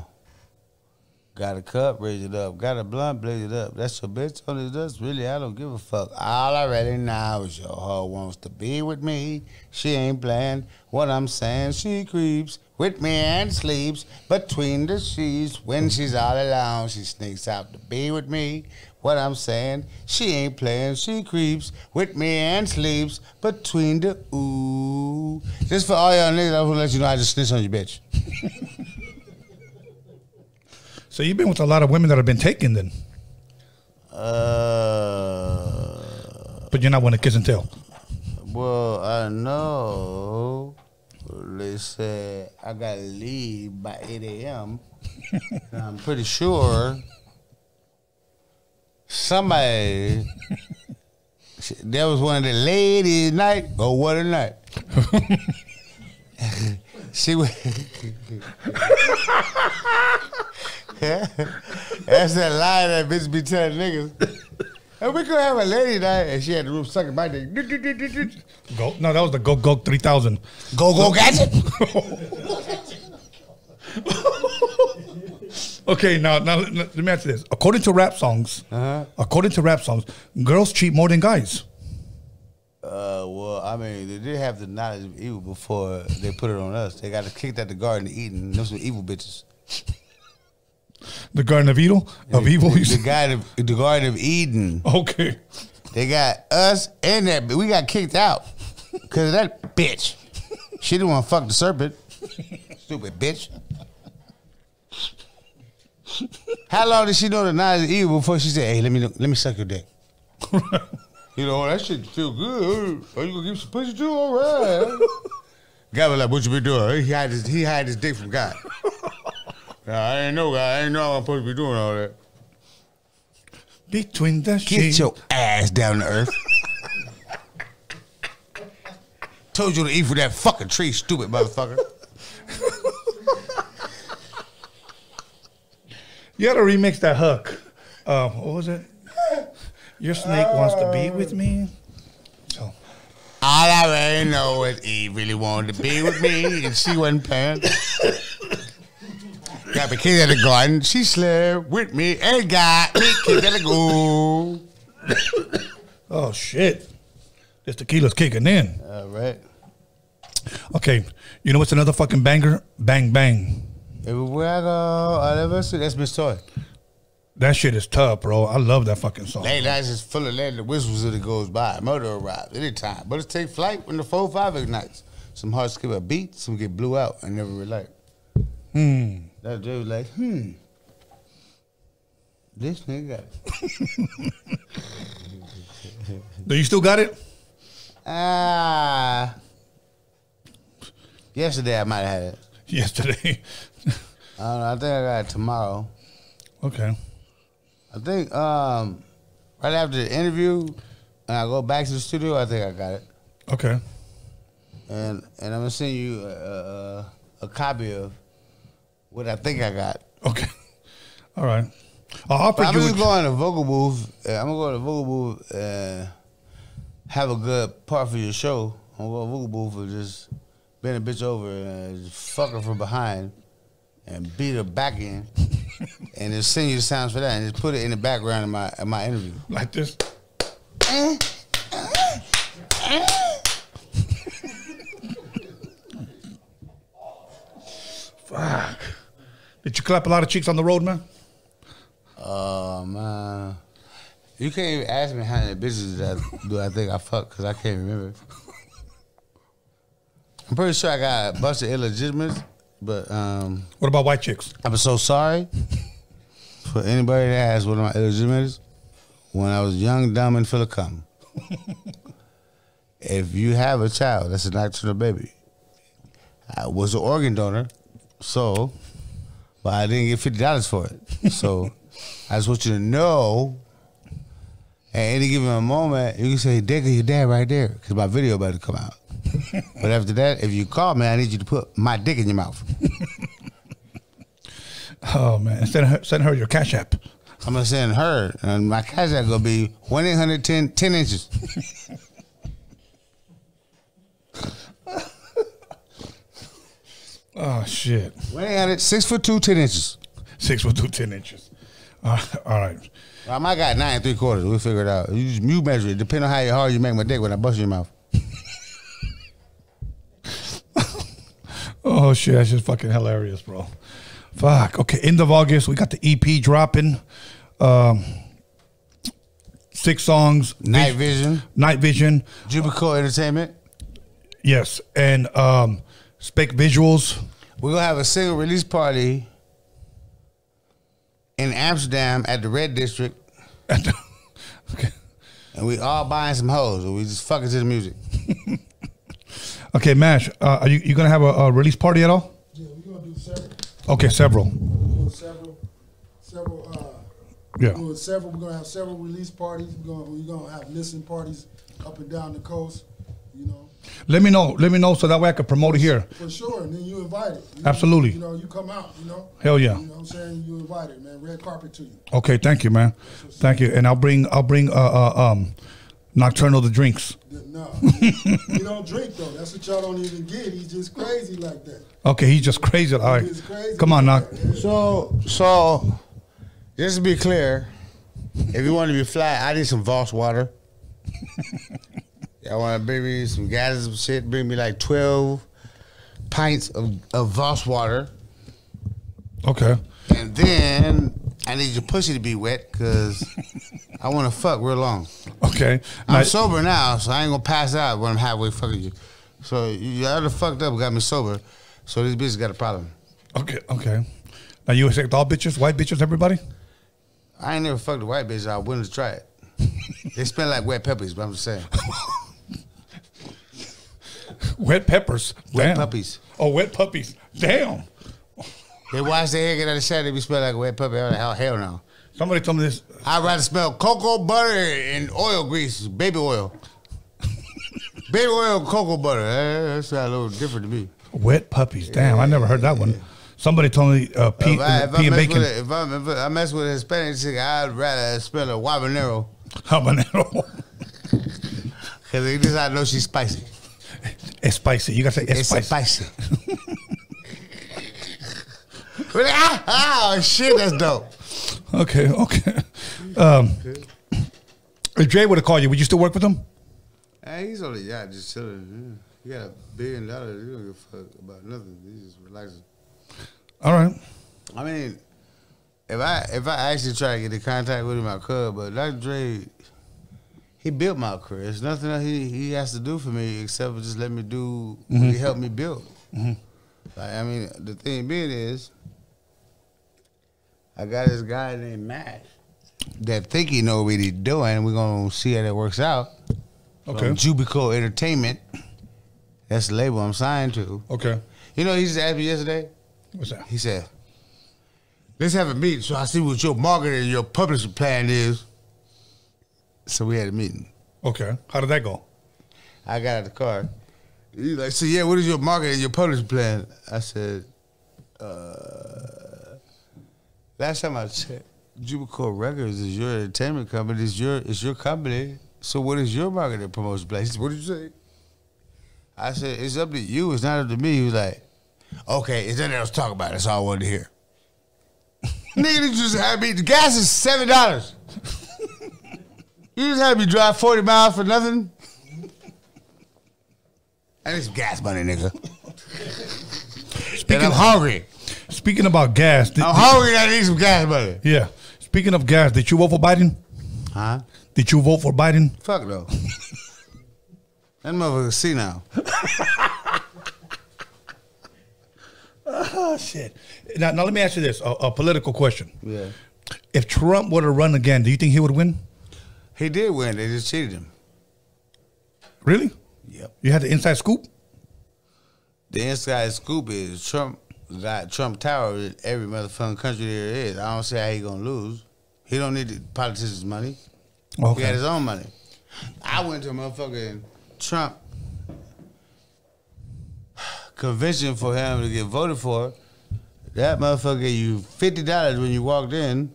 got a cup, raise it up. Got a blunt, blaze it up. That's your bitch on his dust. Really, I don't give a fuck. All I really know is your hoe wants to be with me. She ain't playing what I'm saying. She creeps with me and sleeps between the sheets. When she's all alone, she sneaks out to be with me. What I'm saying, she ain't playing. She creeps with me and sleeps between the ooh. Just for all y'all niggas, I want to let you know I just snitched on your bitch. So you've been with a lot of women that have been taken then, Uh, but you're not one to kiss and tell. well, I know. They said I gotta leave by 8 a.m. I'm pretty sure somebody. That was one of the ladies' night. Oh, what a night! she was. That's that lie that bitch be telling niggas. And we could have a lady night, and she had the room sucking my dick. Go. No, that was the Go Go 3000. Go Go Gadget. Okay, now now let, let me answer this. According to rap songs, Uh-huh. according to rap songs, girls cheat more than guys. Uh, well, I mean, they did have the knowledge of evil before they put it on us. They got kicked out the Garden of Eden. Those were evil bitches. The Garden of Evil of Evil. The, the Garden of, the Garden of Eden. Okay. They got us and that. We got kicked out because of that bitch. She didn't want to fuck the serpent. Stupid bitch. How long did she know the knowledge of evil before she said, "Hey, let me let me suck your dick"? you know that shit feel good. Are you gonna give some pussy too? All right. God was like, "What you been doing?" He hide his he hide his dick from God. Nah, I ain't know God. I ain't know I'm supposed to be doing all that. Between the Get sheets. your ass down to earth. Told you to eat from that fucking tree, stupid motherfucker. You gotta remix that hook. Um, what was it? Your snake wants to be with me. All I really know is he really wanted to be with me, and she wasn't paying. Got me kicked out of the garden. She slept with me and got me kicked out of go. Oh shit! This tequila's kicking in. All right. Okay, you know what's another fucking banger? Bang bang. Everywhere I go, I never see. That's Ms. Toi. That shit is tough, bro. I love that fucking song. Late nights is full of land. The whistles as it goes by. Murder arrives anytime. But it take flight when the four five ignites. Some hearts skip a beat, some get blew out and never relight. Hmm. That dude was like, hmm. This nigga. Do you still got it? Ah. Yesterday I might have had it. Yesterday. I don't know. I think I got it tomorrow. Okay. I think um, right after the interview, and I go back to the studio, I think I got it. Okay. And and I'm gonna send you a, a, a copy of what I think I got. Okay. All right. I'll I'm just going to vocal booth. uh, I'm gonna go to vocal booth and have a good part for your show. I'm gonna go to vocal booth and just bend a bitch over and fuck her from behind and beat her back in, and just send you the sounds for that and just put it in the background of my of my interview. Like this. Eh? Fuck. Did you clap a lot of cheeks on the road, man? Oh man, you can't even ask me how many bitches I, do I think I fuck because I can't remember. I'm pretty sure I got a bunch of illegitimates, but um, What about white chicks? I'm so sorry for anybody that asked what my illegitimates. When I was young, dumb, and full of cum. if you have a child that's an actual baby, I was an organ donor, so, but I didn't get fifty dollars for it. So, I just want you to know. At any given moment, you can say, "Dick of your dad right there," because my video about to come out. but after that, if you call me, I need you to put my dick in your mouth. Oh man, send her, send her your cash app. I'm gonna send her, and my cash app gonna be one 10 10 inches. Oh shit. One 800 six foot two ten inches. Six foot two, ten inches. Uh, all right. I might got nine and three quarters. We'll figure it out. You just you measure it. Depending on how hard you make my dick when I bust your mouth. Oh shit, that's just fucking hilarious, bro. Fuck. Okay, end of August, we got the EP dropping. Um, six songs. Night Vision. Night Vision. Jubico Entertainment. Yes, and um, Spec Visuals. We're gonna have a single release party in Amsterdam at the Red District. okay. And we all buying some hoes, we just fucking to the music. Okay, Mash, uh, are you you gonna have a, a release party at all? Yeah, we're gonna do several. Okay, several. Several, several. Uh, Yeah. Doing several. We're gonna have several release parties. We're gonna we're gonna have listening parties up and down the coast. You know, Let me know. Let me know so that way I can promote it here. for sure. And then you invite it. You know, Absolutely. You know, you come out. You know. Hell yeah. You know what I'm saying? You invite it, man. Red carpet to you. Okay, thank you, man. Thank you, and I'll bring I'll bring uh, uh um Knoc-Tur'nal the drinks. No, he don't drink though. That's what y'all don't even get. He's just crazy like that. Okay, he's just crazy. All right, He's crazy. come on, Knock. So, so, just to be clear, if you want to be flat, I need some Voss water. Y'all want to bring me some gas and some shit? Bring me like twelve pints of, of Voss water, Okay. and then I need your pussy to be wet because I want to fuck real long. Okay. I'm sober now, so I ain't gonna pass out when I'm halfway fucking you. So you other fucked up got me sober. So this bitch got a problem. Okay. Okay. Now you accept all bitches, white bitches, everybody. I ain't never fucked a white bitch. I to try it. they smell like wet peppers, but I'm just saying. Wet peppers. Wet Damn. puppies. Oh, wet puppies. Damn. They wash their hair, get out of the shower, they be smell like a wet puppy. I'm like, hell, hell no. Somebody told me this. I'd rather smell cocoa butter and oil grease, baby oil. baby oil, cocoa butter. That sounds a little different to me. Wet puppies. Damn, I never heard that one. Somebody told me uh, pea, if I, if I and mess bacon. with a, if, I, if I mess with a Hispanic chick, I'd rather smell a habanero. Habanero. Because at least I know she's spicy. It's spicy. You gotta say it's, It's spicy. spicy. oh shit, that's dope. Okay, okay. Um, if Dre would have called you, would you still work with him? Hey, he's on the yacht just chilling. He got a billion dollars. He don't give a fuck about nothing. He's just relaxing. All right. I mean, if I if I actually try to get in contact with him, I could. But Dr. Dre, he built my career. There's nothing that he, he has to do for me except for just let me do what he Mhm. helped me build. Mhm. Like, I mean, the thing being is, I got this guy named Matt that think he know what he's doing. We're gonna see how that works out. Okay. From Jubico Entertainment. That's the label I'm signed to. Okay. You know, he just asked me yesterday. What's that? He said, "Let's have a meeting so I see what your marketing and your publishing plan is." So we had a meeting. Okay. How did that go? I got out the car. He like, so yeah, what is your marketing and your publishing plan? I said, uh, last time I checked, Jubico Records is your entertainment company. It's your it's your company. So what is your marketing and promotion said, what did you say? I said, it's up to you. It's not up to me. He was like, okay, is there anything else to talk about? That's all I wanted to hear. Nigga, just had me. The gas is seven dollars. you just had me drive forty miles for nothing. I need some gas money, nigga. Speaking I'm hungry. Speaking about gas, did- I'm hungry I need some gas money. Yeah. Speaking of gas, did you vote for Biden? Huh? Did you vote for Biden? Fuck no. that motherfucker see now. Oh shit! Now, now let me ask you this: a, a political question. Yeah. If Trump were to run again, do you think he would win? He did win. They just cheated him. Really? Yep. You had the inside scoop. The inside scoop is Trump got Trump Tower in every motherfucking country there is. I don't see how he gonna lose. He don't need the politicians' money. Okay. He got his own money. I went to a motherfucking Trump convention for him to get voted for. That motherfucker gave you fifty dollars when you walked in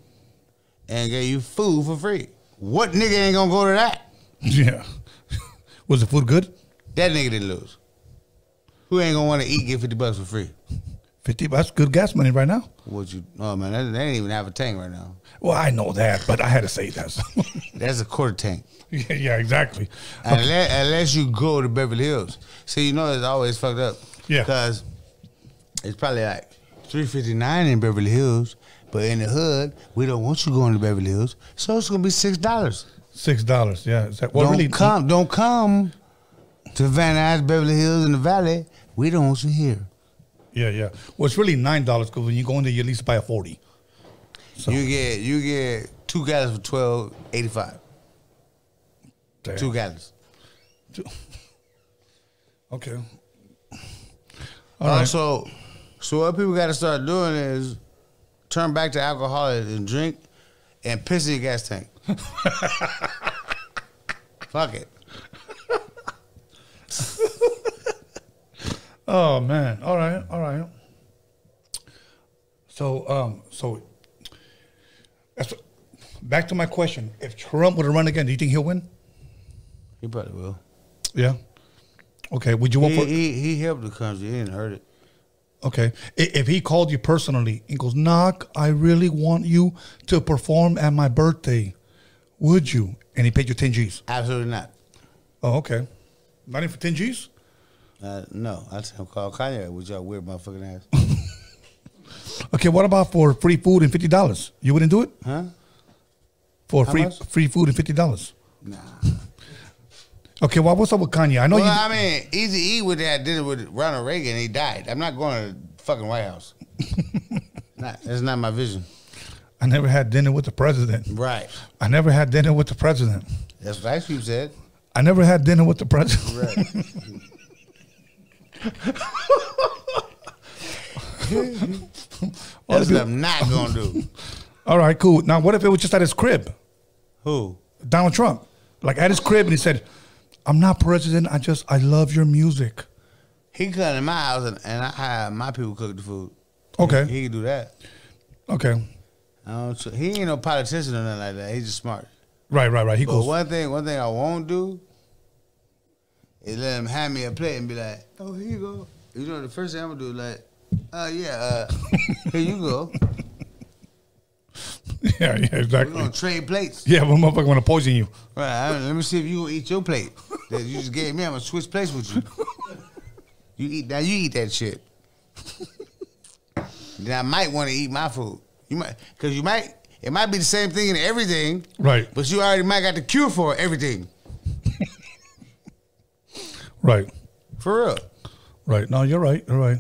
and gave you food for free. What nigga ain't gonna go to that? Yeah. Was the food good? That nigga didn't lose. Who ain't gonna want to eat get fifty bucks for free? Fifty. That's good gas money right now. What you? Oh man, that, they ain't even have a tank right now. Well, I know that, but I had to say that. That's a quarter tank. yeah, yeah, exactly. Unless, unless you go to Beverly Hills. See, you know it's always fucked up. Yeah. Because it's probably like three fifty nine in Beverly Hills, but in the hood, we don't want you going to Beverly Hills, so it's gonna be six dollars. Six dollars. Yeah. Is that, well, don't really, come, don't come to Van Nuys, Beverly Hills, in the Valley. We don't want you here. Yeah, yeah. Well, it's really nine dollars because when you go in there, you at least buy a forty. So. You get you get two gallons for twelve eighty five. Two gallons. Okay. All right. So, so what people got to start doing is turn back to alcohol and drink and piss in your gas tank. Fuck it. Oh man. All right. All right. So um so that's back to my question. If Trump would have run again, do you think he'll win? He probably will. Yeah. Okay. Would you vote he, for? he, he helped the country. He didn't hurt it. Okay. I- If he called you personally and goes, Knoc, I really want you to perform at my birthday, would you? And he paid you 10 G's. Absolutely not. Oh, okay. Not even for 10 G's? Uh, no, I tell him call Kanye with y'all weird motherfucking ass. Okay, what about for free food and $50? You wouldn't do it? Huh? For How free much? free food and $50? Nah. Okay, well, what's up with Kanye? I know well, you. I mean, Easy E with that did it with Ronald Reagan. He died. I'm not going to the fucking White House. not, that's not my vision. I never had dinner with the president. Right. I never had dinner with the president. That's what Ice Cube said. I never had dinner with the president. That's what I'm not gonna do. All right, cool. Now, what if it was just at his crib? Who? Donald Trump. Like at his crib, and he said, "I'm not president. I just I love your music." He could come to my house and, and I had my people cook the food. Okay. He, he can do that. Okay. I don't, he ain't no politician or nothing like that. He's just smart. Right, right, right. He but goes. one thing, one thing I won't do is let him hand me a plate and be like, "Oh, here you go." You know, the first thing I'm gonna do is like, "Uh, yeah, uh, here you go." Yeah, yeah, exactly. We're gonna trade plates. Yeah, but motherfucker want to poison you. Right. I, let me see if you gonna eat your plate that you just gave me. I'm gonna switch plates with you. You eat now. You eat that shit. then I might want to eat my food. You might, cause you might. It might be the same thing in everything. Right. But you already might got the cure for everything. Right. For real. Right. No, you're right. You're right.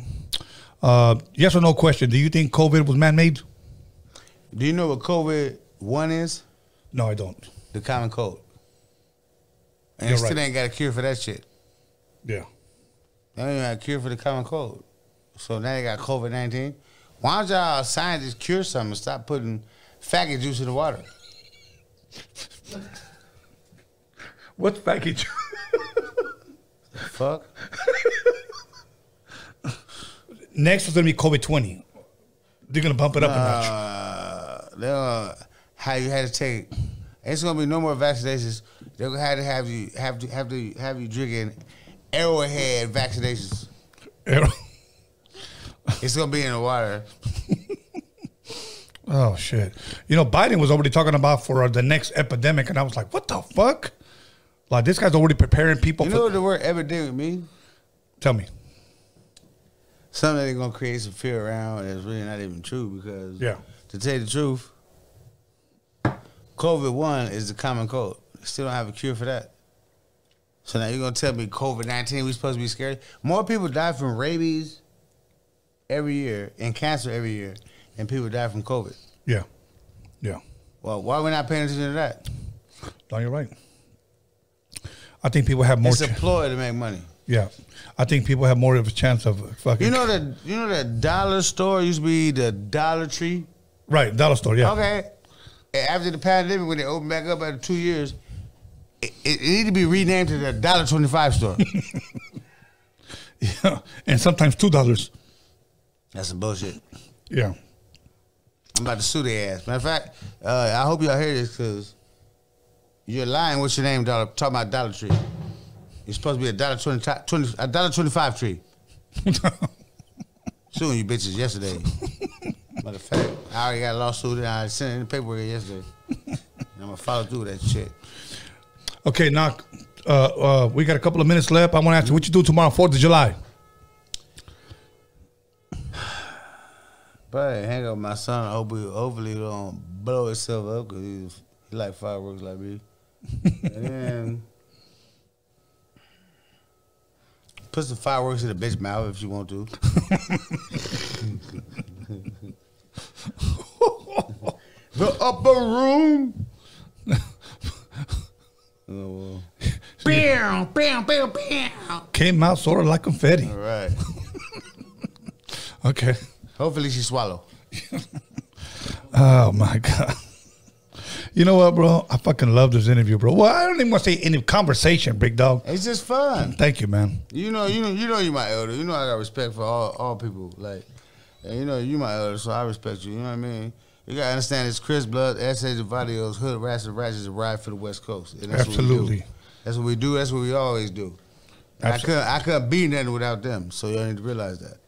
Uh, yes or no question. Do you think COVID was man made? Do you know what COVID one is? No, I don't. The common cold. And they still right. ain't got a cure for that shit. Yeah. They don't even have a cure for the common cold. So now they got COVID nineteen. Why don't y'all scientists cure something and stop putting faggot juice in the water? What's faggot Fuck. Next was gonna be COVID twenty. They're gonna bump it up a notch. Uh, how you had to take. It's gonna be no more vaccinations. They're gonna have to have you have to have to have you drinking arrowhead vaccinations. Arrow- It's gonna be in the water. Oh shit! You know, Biden was already talking about for uh, the next epidemic, and I was like, "What the fuck?" Like this guy's already preparing people You know what the word epidemic means? Tell me. Something that they're gonna create some fear around that's really not even true because Yeah. to tell you the truth, COVID one is the common cold. Still don't have a cure for that. So now you're gonna tell me COVID nineteen we supposed to be scared? More people die from rabies every year and cancer every year than people die from COVID. Yeah, yeah. Well, why are we not paying attention to that? No, you're right. I think people have more. It's a ploy to make money. yeah, I think people have more of a chance of fucking. You know that you know that dollar store used to be the Dollar Tree. right? Dollar store. Yeah. Okay. After the pandemic, when they opened back up after two years, it, it, it need to be renamed to the Dollar Twenty Five store. Yeah, and sometimes two dollars. That's some bullshit. Yeah. I'm about to sue their ass. Matter of fact, uh, I hope y'all hear this because you're lying. What's your name, Dollar? Talking about Dollar Tree. You're supposed to be a dollar twenty, twenty a dollar twenty five tree. Suing you bitches yesterday. Matter of fact, I already got a lawsuit and I sent in the paperwork yesterday. And I'm gonna follow through with that shit. Okay, now uh, uh, we got a couple of minutes left. I want to ask you what you do tomorrow, Fourth of July. But hang up my son. Hopefully, hopefully, he don't blow himself up because he's he like fireworks like me. And then put some fireworks in the bitch mouth if you want to. the upper room. oh, well. Bam, bam, bam, bam. Came out sort of like confetti. All right. Okay. Hopefully she swallow. Oh my god. You know what, bro? I fucking love this interview, bro. Well, I don't even want to say any conversation, big dog. It's just fun. Thank you, man. You know, you know, you know, you my elder. You know, I got respect for all all people. Like, and you know, you my elder, so I respect you. You know what I mean? You gotta understand, it's Chris Blood, S.A. Vadios, Hood Rats and Ratchets, and Ride for the West Coast. And that's what we do. That's what we do. That's what we always do. I couldn't I couldn't be nothing without them. So y'all need to realize that.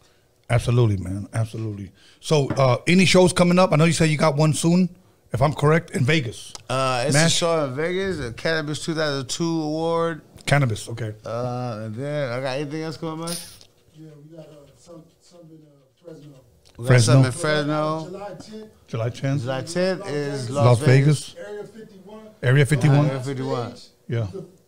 Absolutely, man. Absolutely. So, uh, any shows coming up? I know you said you got one soon, if I'm correct, in Vegas. Uh, it's Mash- a show in Vegas, a Cannabis 2002 award. Cannabis, okay. Uh, and then I got anything else coming up? Yeah, we got uh, some, some in uh, Fresno. We got Fresno. something in Fresno. July 10th. July 10th. July 10th is Las, Las Vegas. Area 51. Area 51. Area 51. Yeah.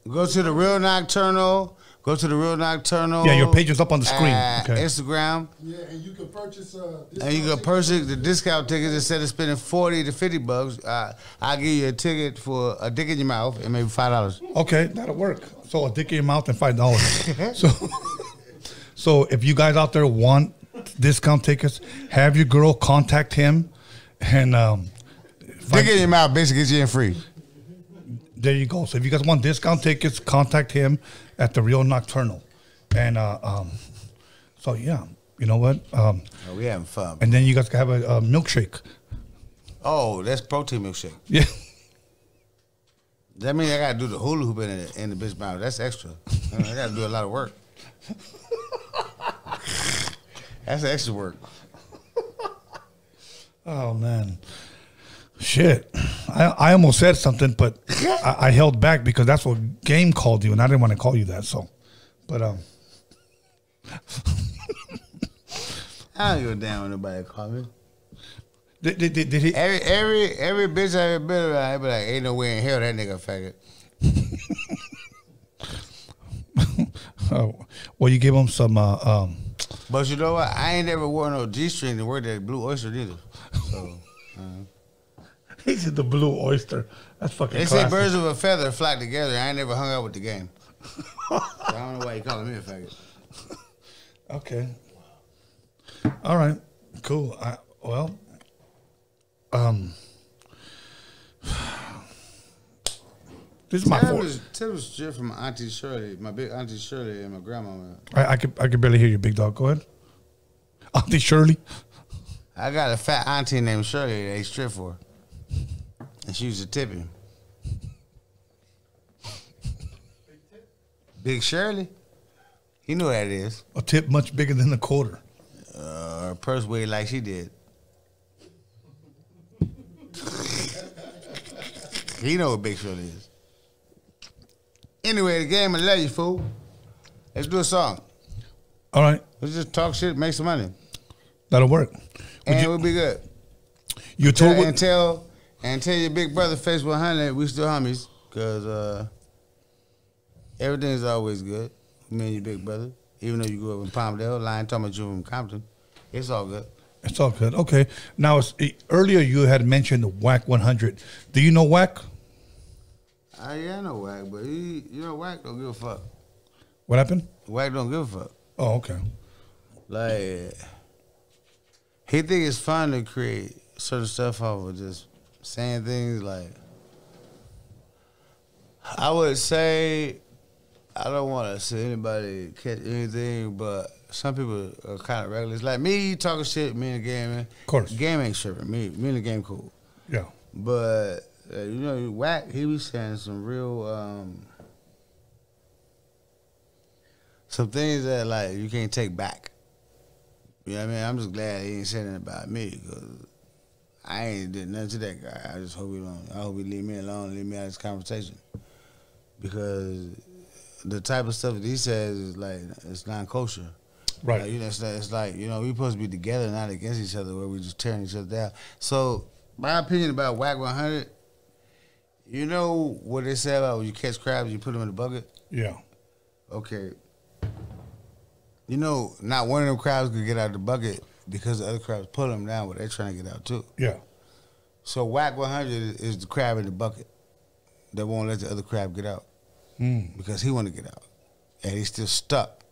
Go to the Real Nocturnal. Go to the Real Nocturnal. Yeah, your page is up on the screen. at Okay. Instagram. Yeah, and you can purchase uh, And you can purchase the discount tickets instead of spending 40 to 50 bucks. Uh, I'll give you a ticket for a dick in your mouth and maybe $5. Okay, that'll work. So a dick in your mouth and five dollars. so, so if you guys out there want discount tickets, have your girl contact him, and um, Dick in your mouth basically gets you in free. there you go. So if you guys want discount tickets, contact him at the Real Nocturnal, and uh, um, so yeah, you know what? Um, Oh, we having fun. and then you guys can have a, a milkshake. Oh, that's protein milkshake. Yeah. That means I gotta do the hula hoop in the, in the bitch mouth. That's extra. Uh, I gotta do a lot of work. That's extra work. Oh man, shit! I, I almost said something, but I, I held back because that's what game called you, and I didn't want to call you that. So, but um, I don't give a damn what nobody call me. Did, did, did, did he? Every every every bitch I ever been around, I be like, ain't no way in hell that nigga faggot. oh, well, you give him some. Uh, um, But you know what? I ain't never wore no G string to work that Blue Oyster either. So uh, he said the blue oyster. That's fucking. they say birds of a feather flock together. I ain't never hung out with the game. So I don't know why you calling me a faggot. Okay. All right. Cool. I, well, um, this is my Tell fourth. was, shit from Auntie Shirley, my big Auntie Shirley and my grandma. I, I could I could barely hear you, big dog. Go ahead. Auntie Shirley. I got a fat auntie named Shirley that they strip for. And she used to tip him. Big Shirley? You know what that is. A tip much bigger than a quarter. Uh, her purse weighed like she did. you know what Big Shirley is. Anyway, the game, I love you, fool. Let's do a song. All right. Let's just talk shit, make some money. That'll work. and we'll be good. You told and tell and tell your big brother face 100 we still homies because uh, everything's always good. Me and your big brother, even though you grew up in Palmdale, lying talking about you from Compton, it's all good. It's all good. Okay. Now, it's, eh, earlier you had mentioned the Wack 100. Do you know WAC? Uh, yeah, I know Wack, but he, you know Wack don't give a fuck. What happened? Wack don't give a fuck. Oh, okay. Like he think it's fun to create certain stuff off of just saying things like I would say I don't want to see anybody catch anything, but some people are kind of reckless. Like me talking shit, me and the game, man. Of course, game ain't tripping. Me, me and the game cool. Yeah. But uh, you know, Wack. He was saying some real, um, some things that like you can't take back. You know what I mean? I'm just glad he ain't saying that about me because I ain't did nothing to that guy. I just hope he don't. I hope he leave me alone, leave me out of this conversation because the type of stuff that he says is like it's non kosher. Right. Like, you know, it's, like- it's like you know we supposed to be together, not against each other, where we just tearing each other down. So my opinion about Wack 100, you know what they say about when you catch crabs, you put them in the bucket. Yeah. Okay. You know, not one of them crabs could get out of the bucket because the other crabs pull them down, but they're trying to get out too. Yeah. So Wack 100 is- is the crab in the bucket that won't let the other crab get out Mm. because he want to get out, and he's still stuck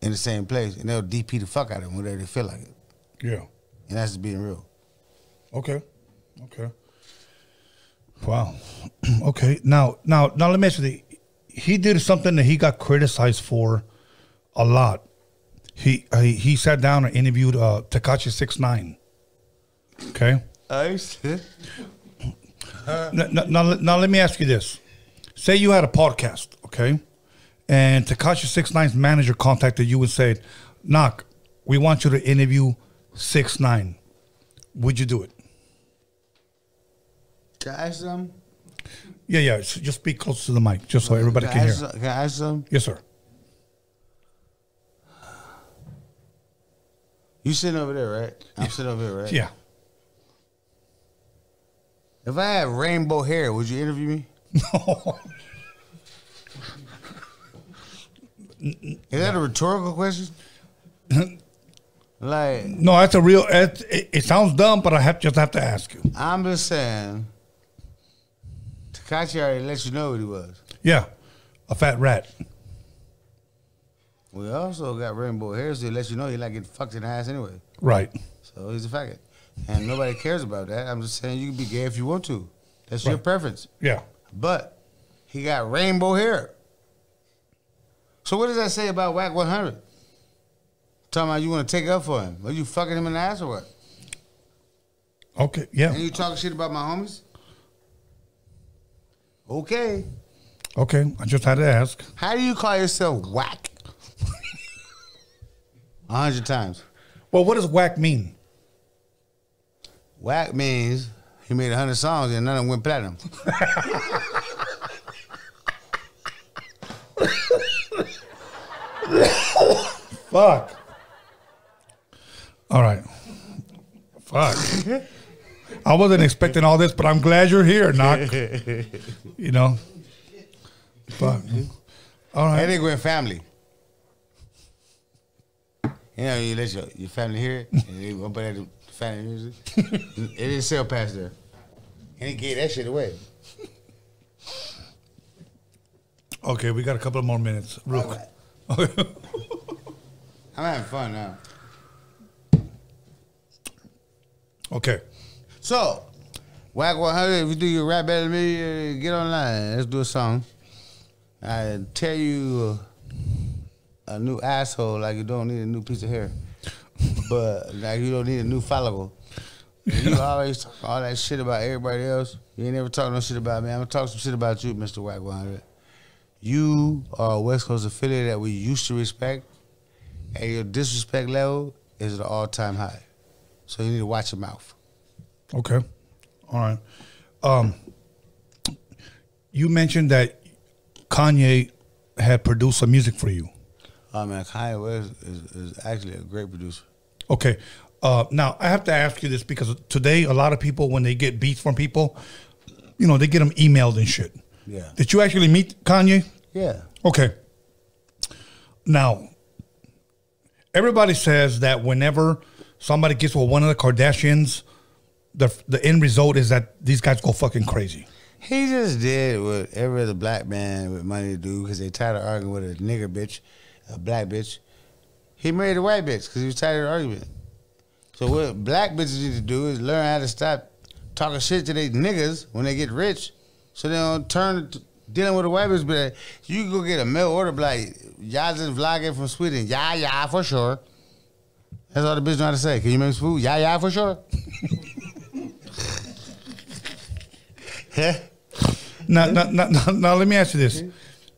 in the same place, and they'll DP the fuck out of him whenever they feel like it. Yeah. And that's just being real. Okay. Okay. Wow. okay. Now, now, now, let me ask you: He did something that he got criticized for a lot. He uh, he, sat down and interviewed uh, Tekashi Six Nine. Okay. I see. now, now, now, let me ask you this: say you had a podcast, okay, and Tekashi Six Nine's manager contacted you and said, "Knoc, we want you to interview Six Nine. Would you do it?" Can I ask them? Yeah, yeah. s- Just be close to the mic, just so everybody Can can hear. can I ask some? Yes, sir. You sitting over there, right? I'm sitting over here, right? Yeah. If I had rainbow hair, would you interview me? No. Is that a rhetorical question? like, No, that's a real. It, it, it sounds dumb, but I have just have to ask you. I'm just saying. Tekashi already let you know what he was. Yeah, a fat rat. We also got rainbow hair, so he let you know he like getting fucked in the ass anyway. Right. So he's a faggot. And nobody cares about that. I'm just saying you can be gay if you want to. That's your preference. Yeah. But he got rainbow hair. So what does that say about Wack 100? Talking about you want to take up for him. Are you fucking him in the ass or what? Okay. Yeah. And you talking shit about my homies? Okay. Okay. I just had to ask. How do you call yourself whack? A hundred times. Well, what does whack mean? Whack means he made a hundred songs and none of them went platinum. Fuck. All right. Fuck. I wasn't expecting all this, but I'm glad you're here, Knoc. you know. Fuck. All right. And they went family. You know, you let your, your family hear it, and they go play the family music. it didn't sell past there. And he gave that shit away. Okay, we got a couple of more minutes. Real quick. I'm having fun now. Okay. So, Wack 100, if you do your rap better than me, uh, get online. Let's do a song. I tell you uh, a new asshole like you don't need a new piece of hair. But like you don't need a new follicle. You always talk all that shit about everybody else. You ain't never talk no shit about me. I'm gonna talk some shit about you, Mr. Wack 100. You are a West Coast affiliate that we used to respect, and your disrespect level is at an all time high. So you need to watch your mouth. Okay. All right. Um, you mentioned that Kanye had produced some music for you. Man, Kanye West is, is actually a great producer. Okay. Uh, now I have to ask you this because today a lot of people, when they get beats from people, you know, they get them emailed and shit. Yeah. Did you actually meet Kanye? Yeah. Okay. Now, everybody says that whenever somebody gets with one of the Kardashians, the the end result is that these guys go fucking crazy. He just did what every other black man with money do because they tired of arguing with a nigger bitch, a black bitch. He married a white bitch because he was tired of the argument. So what black bitches need to do is learn how to stop talking shit to they niggas when they get rich, so they don't turn dealing with a white bitch. But you can go get a mail order like y'all just vlogging from Sweden. Yeah, yeah, for sure. That's all the bitch know how to say. Can you make food? Yeah, yeah, for sure. Now, now, now, now, now, let me ask you this: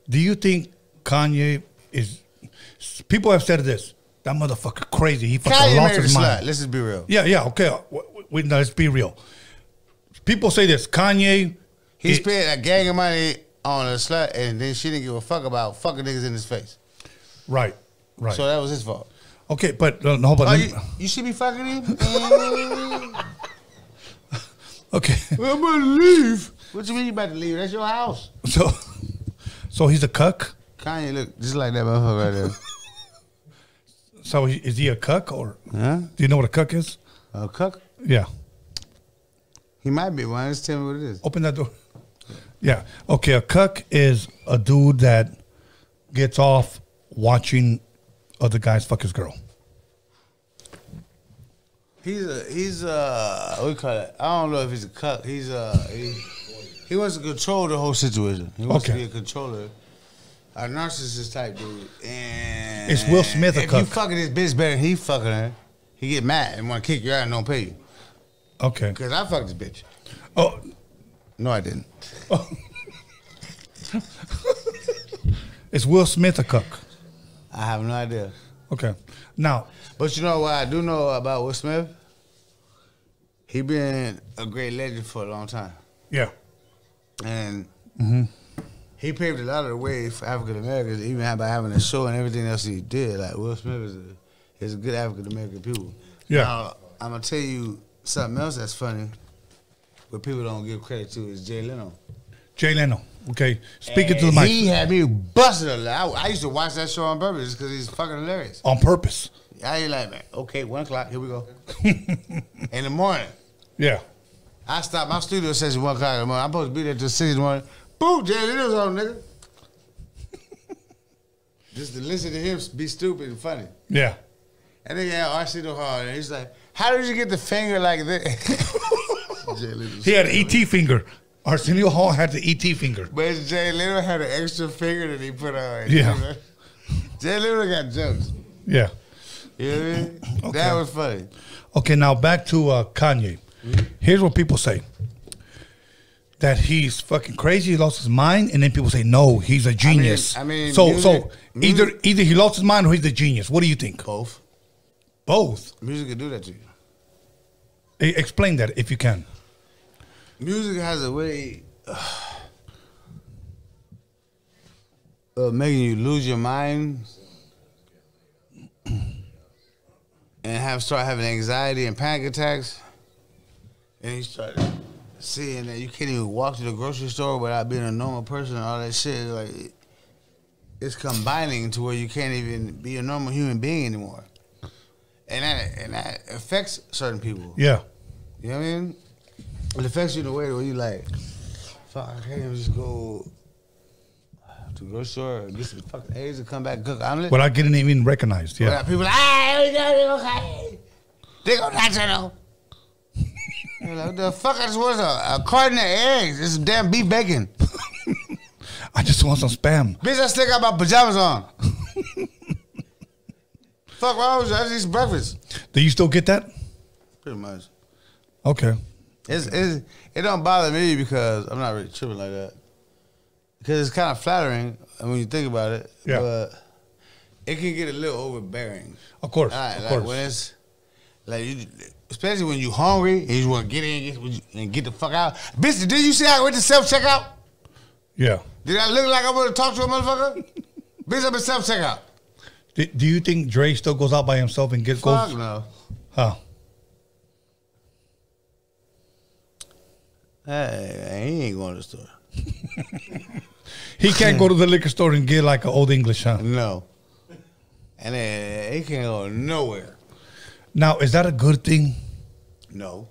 Do you think Kanye is? People have said this. That motherfucker crazy. He fucking lost his slut. mind. Let's just be real. Yeah, yeah, okay. W- Wait, no, let's be real. People say this. Kanye. He spent a gang of money on a slut, and then she didn't give a fuck about fucking niggas in his face. Right, right. So that was his fault. Okay, but uh, no, but Oh, you, you should be fucking him. Okay. I'm gonna leave. What do you mean you about to leave? That's your house. So, so he's a cuck. Kanye look just like that motherfucker right there. So is he a cuck or? Huh? Do you know what a cuck is? A cuck? Yeah. He might be one. Just tell me what it is. Open that door. Yeah. Okay. A cuck is a dude that gets off watching other guys fuck his girl. He's a he's a what do you call it? I don't know if he's a cuck. He's a he, he wants to control the whole situation. He wants Okay. to be a controller, a narcissist type dude. And it's Will Smith a if you fucking this bitch better than he fucking her, he get mad and want to kick you out and don't pay you. Okay. Cause I fucked this bitch. Oh no, I didn't. Oh. it's Will Smith a cuck? I have no idea. Okay. Now, But you know what I do know about Will Smith? He been a great legend for a long time. Yeah. And hmm he paved a lot of the way for African Americans, even by having a show and everything else he did. Like Will Smith is a, is a good African American people. Yeah. Now, I'm gonna tell you something else that's funny, but people don't give credit to is Jay Leno. Jay Leno. Okay. Speaking to the mic. He had me busted a lot. I, I used to watch that show on purpose because he's fucking hilarious. on purpose. I ain't like, man, okay, one o'clock, here we go. in the morning. Yeah. I stopped my studio session one o'clock in the morning. I'm supposed to be there till six in the morning. Boom, Jay Leno's on, nigga. Just to listen to him be stupid and funny. Yeah. And then yeah, Arsenio Hall, and he's like, "How did you get the finger like this?" Jay Leno's He had an ET finger. Arsenio Hall had the ET finger. But Jay Leno had an extra finger that he put on. Yeah. You know? Jay Leno got jokes. Yeah. You know what I mean? Okay. That was funny. Okay, now back to uh, Kanye. Here's what people say. That he's fucking crazy, he lost his mind, and then people say, no, he's a genius. I mean, so music- so either either he lost his mind or he's a genius. What do you think? Both. Both. Music can do that to you. E- explain that if you can. Music has a way uh, of making you lose your mind and have start having anxiety and panic attacks. And he start seeing that you can't even walk to the grocery store without being a normal person and all that shit. Like it's combining to where you can't even be a normal human being anymore. And that and that affects certain people. Yeah. You know what I mean? It affects you in a way where you like, fuck, I can't even just go to the grocery store and get some fucking eggs and come back and cook omelet. Without getting even recognized. Yeah. Without people like, ah, we got it, okay. They go natural. Like, what the fuck? I just want a, a carton of eggs. It's damn beef bacon. I just want some spam. Bitch, I still got my pajamas on. fuck wrong was? I just eat breakfast. Do you still get that? Pretty much. Okay. It's, it's, it don't bother me because I'm not really tripping like that. Because it's kind of flattering when you think about it. Yeah. But it can get a little overbearing. Of course. Right, of like course. when it's like you, especially when you hungry and you want to get in and get the fuck out. Bitch, did you see I went to self checkout? yeah. Did I look like I want to talk to a motherfucker? Bitch, I'm in self checkout. Do, do you think Dre still goes out by himself and gets Fuck goes? no. Huh. Hey, he ain't going to the store. He can't go to the liquor store and get like an old English, huh? No. And then he can't go nowhere. Now, is that a good thing? No.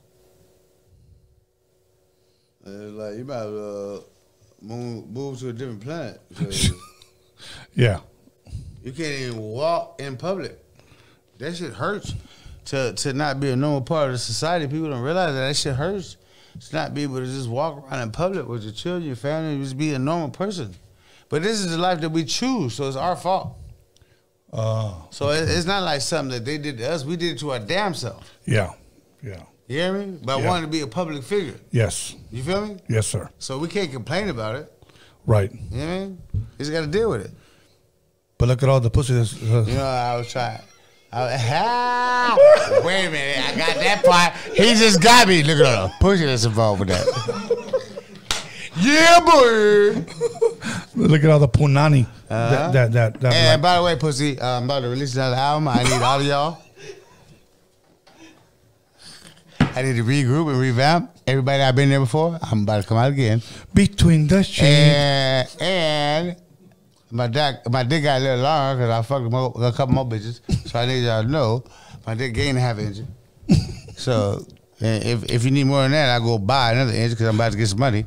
Uh, like you might well move, move to a different planet. Yeah. you can't even walk in public. That shit hurts. To to not be a normal part of the society, people don't realize that that shit hurts. To not be able to just walk around in public with your children, your family, just be a normal person. But this is the life that we choose, so it's our fault. Uh, So it, it's not like something that they did to us. We did it to our damn self. yeah. Yeah. You hear me? By Yeah. wanting to be a public figure. Yes. You feel me? Yes, sir. So we can't complain about it. Right. You know what I mean? You just got to deal with it. But look at all the pussy that's. Uh, You know, I was trying. I ah, wait a minute, I got that part. He just got me. Look at all the pussy that's involved with that. yeah, boy. Look at all the punani. Uh-huh. That, that, that, that And by the way, pussy, uh, I'm about to release another album. I need all of y'all. I need to regroup and revamp. Everybody I've been there before, I'm about to come out again. Between the sheets. And, and my dick, my dick got a little longer because I fucked more, a couple more bitches. So I need y'all to know my dick gained a half inch. so if if you need more than that, I go buy another inch because I'm about to get some money.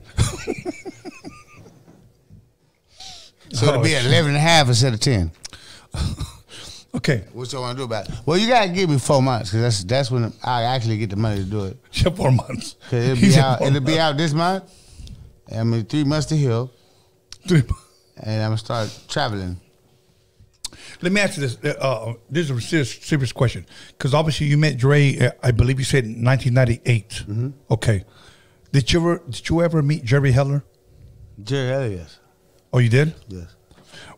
So it'll be Oh, shit. 11 and a half instead of 10. Okay. What y'all want to do about it? Well, you got to give me four months because that's that's when I actually get the money to do it. Yeah, four months. Cause it'll be out. It'll be out this month. I mean, three months to heal. Three. And I'm gonna start traveling. Let me ask you this. Uh, Uh, this is a serious, serious question. Because obviously you met Dre, uh, I believe you said in 1998. Mm-hmm. Okay. Did you ever did you ever meet Jerry Heller? Jerry Heller, yes. Oh, you did? Yes.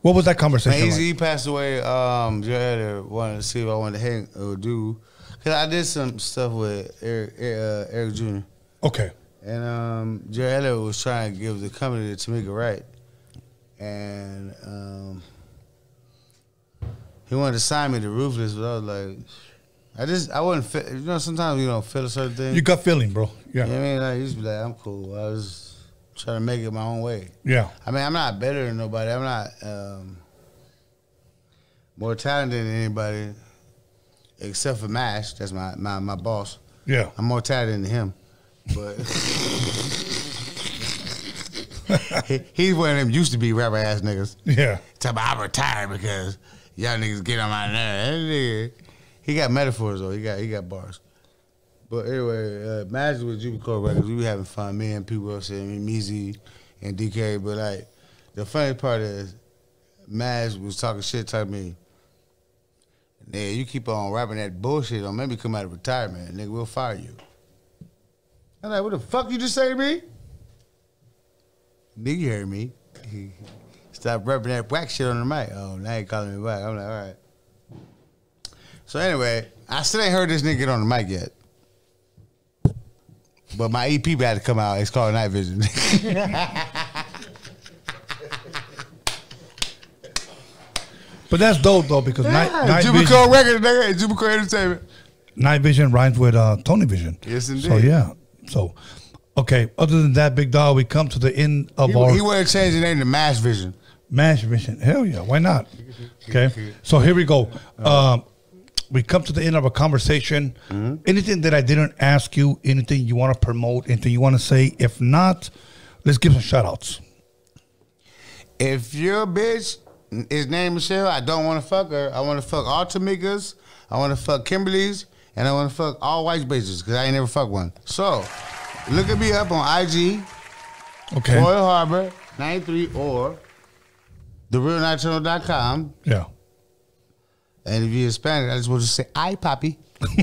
What was that Man, conversation like? Eazy passed away. Um, Joe Elliott wanted to see if I wanted to hang or do, cause I did some stuff with Eric, uh, Eric Jr. Okay. And um, Joe Elliott was trying to give the company to Tomica Wright, and um, he wanted to sign me to Ruthless, but I was like, I just I wasn't. Fit, you know, sometimes you don't feel a certain thing. You gut feeling, bro. Yeah. You know what I mean? Like, he used to be like, I'm cool. I was trying to make it my own way. Yeah. I mean, I'm not better than nobody. I'm not um, more talented than anybody, except for Mash. That's my, my, my boss. Yeah. I'm more talented than him. But he, he's one of them used to be rapper ass niggas. Yeah. Talk about I retired because y'all niggas get on my nerves. He got metaphors though. He got he got bars. But anyway, uh, Magic with Jubico Records, we were having fun. Me and people saying me, Meezy, and DK. But like, the funny part is, Maz was talking shit to me. Nigga, you keep on rapping that bullshit, don't maybe come out of retirement, nigga. We'll fire you. I'm like, what the fuck you just say to me? Nigga, you heard me. Stop rapping that whack shit on the mic. Oh, now he calling me back. I'm like, all right. So anyway, I still ain't heard this nigga get on the mic yet. But my EP had to come out. It's called Night Vision. But that's dope though because night, night Jubico vision, Records, nigga. Jubico Entertainment. night vision rhymes with uh, Tony Vision. Yes, indeed. So yeah. So okay. Other than that, big dog, we come to the end of He, our he wanted to change the name to Mash Vision. Mash Vision. Hell yeah, why not? Okay. So here we go. Um, we come to the end of a conversation. Mm-hmm. Anything that I didn't ask you, anything you want to promote, anything you want to say. If not, let's give some shout outs. If your bitch is named Michelle, I don't want to fuck her. I want to fuck all Tamikas. I want to fuck Kimberly's. And I want to fuck all white bitches because I ain't never fucked one. So, look at me up on IG. Okay. Royal Harbor 93 or therealnightjournal.com. Yeah. And if you're Hispanic, I just want to say, "I poppy."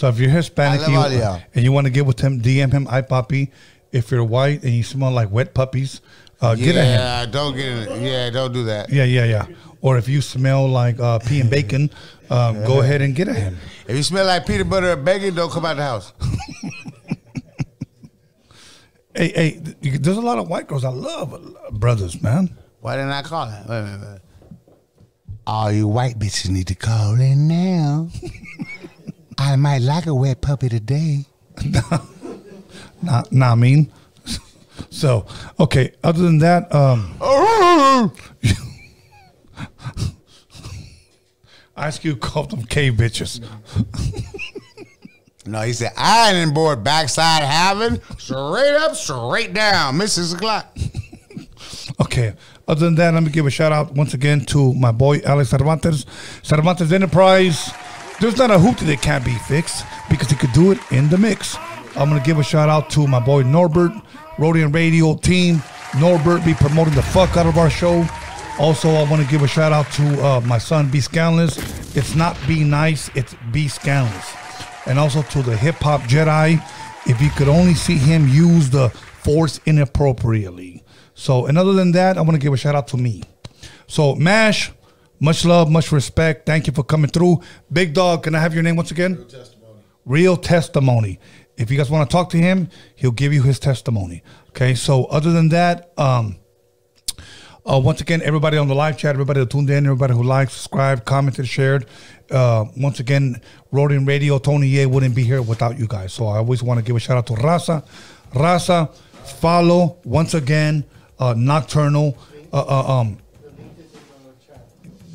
So if you're Hispanic and you, and you want to get with him, DM him, I poppy. If you're white and you smell like wet puppies, uh, get at him. yeah, don't get. Yeah, don't do that. Yeah, yeah, yeah. Or if you smell like uh, pea and bacon, um, go ahead and get at him. If you smell like peanut butter or bacon, don't come out the house. Hey, hey, there's a lot of white girls I love, uh, brothers, man. Why didn't I call it? Wait wait minute. All you white bitches need to call in now. I might like a wet puppy today. Not, not mean. So, okay. Other than that, um, Ice Cube called them cave bitches. No, he said ironing board backside having straight up, straight down, Mrs. o'clock. Okay. Other than that, let me give a shout out once again to my boy Alex Cervantes. Cervantes Enterprise. There's not a hoopty that can't be fixed because he could do it in the mix. I'm gonna give a shout out to my boy Norbert, Roadium Radio team. Norbert be promoting the fuck out of our show. Also, I want to give a shout out to uh, my son B Skanless. It's not be nice, it's be Skanless. And also to the hip hop Jedi. If you could only see him use the force inappropriately. So, and other than that, I want to give a shout out to me. So, Mash, much love, much respect. Thank you for coming through. Big Dog, can I have your name once again? Real testimony. Real testimony. If you guys want to talk to him, he'll give you his testimony. Okay. So, other than that, um, uh, once again, everybody on the live chat, everybody that tuned in, everybody who liked, subscribed, commented, shared. Uh, once again, Roadium Radio, Tony A wouldn't be here without you guys. So I always want to give a shout out to Raza. Raza, follow once again uh, Knoc-Tur'nal. Uh, uh, um,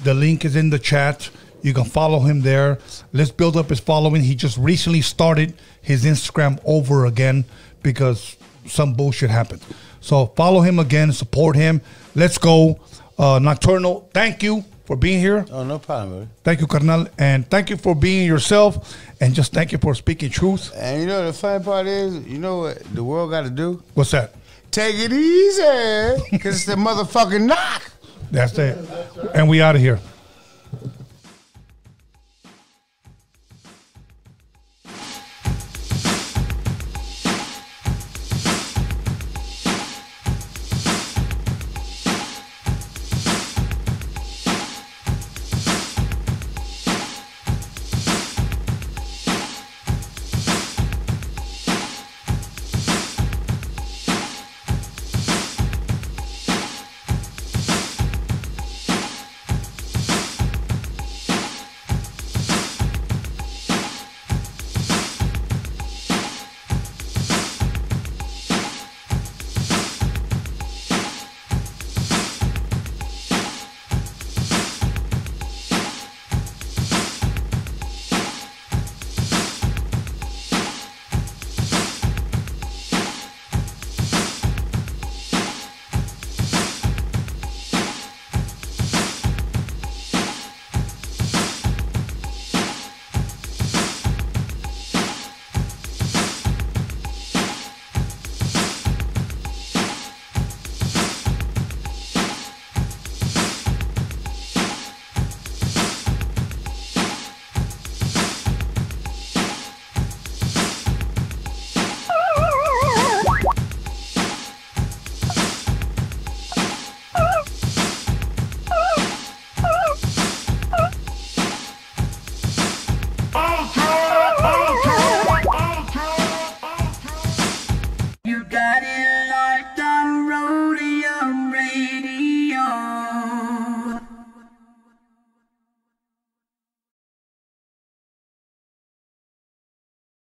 the link is in the chat. You can follow him there. Let's build up his following. He just recently started his Instagram over again because some bullshit happened. So follow him again, support him. Let's go. Uh, Knoc-Tur'nal, thank you for being here. Oh, no problem, brother. Thank you, Carnal. And thank you for being yourself. And just thank you for speaking truth. And you know the funny part is, you know what the world got to do? What's that? Take it easy, cause it's the motherfucking Knoc. That's it. And we out of here.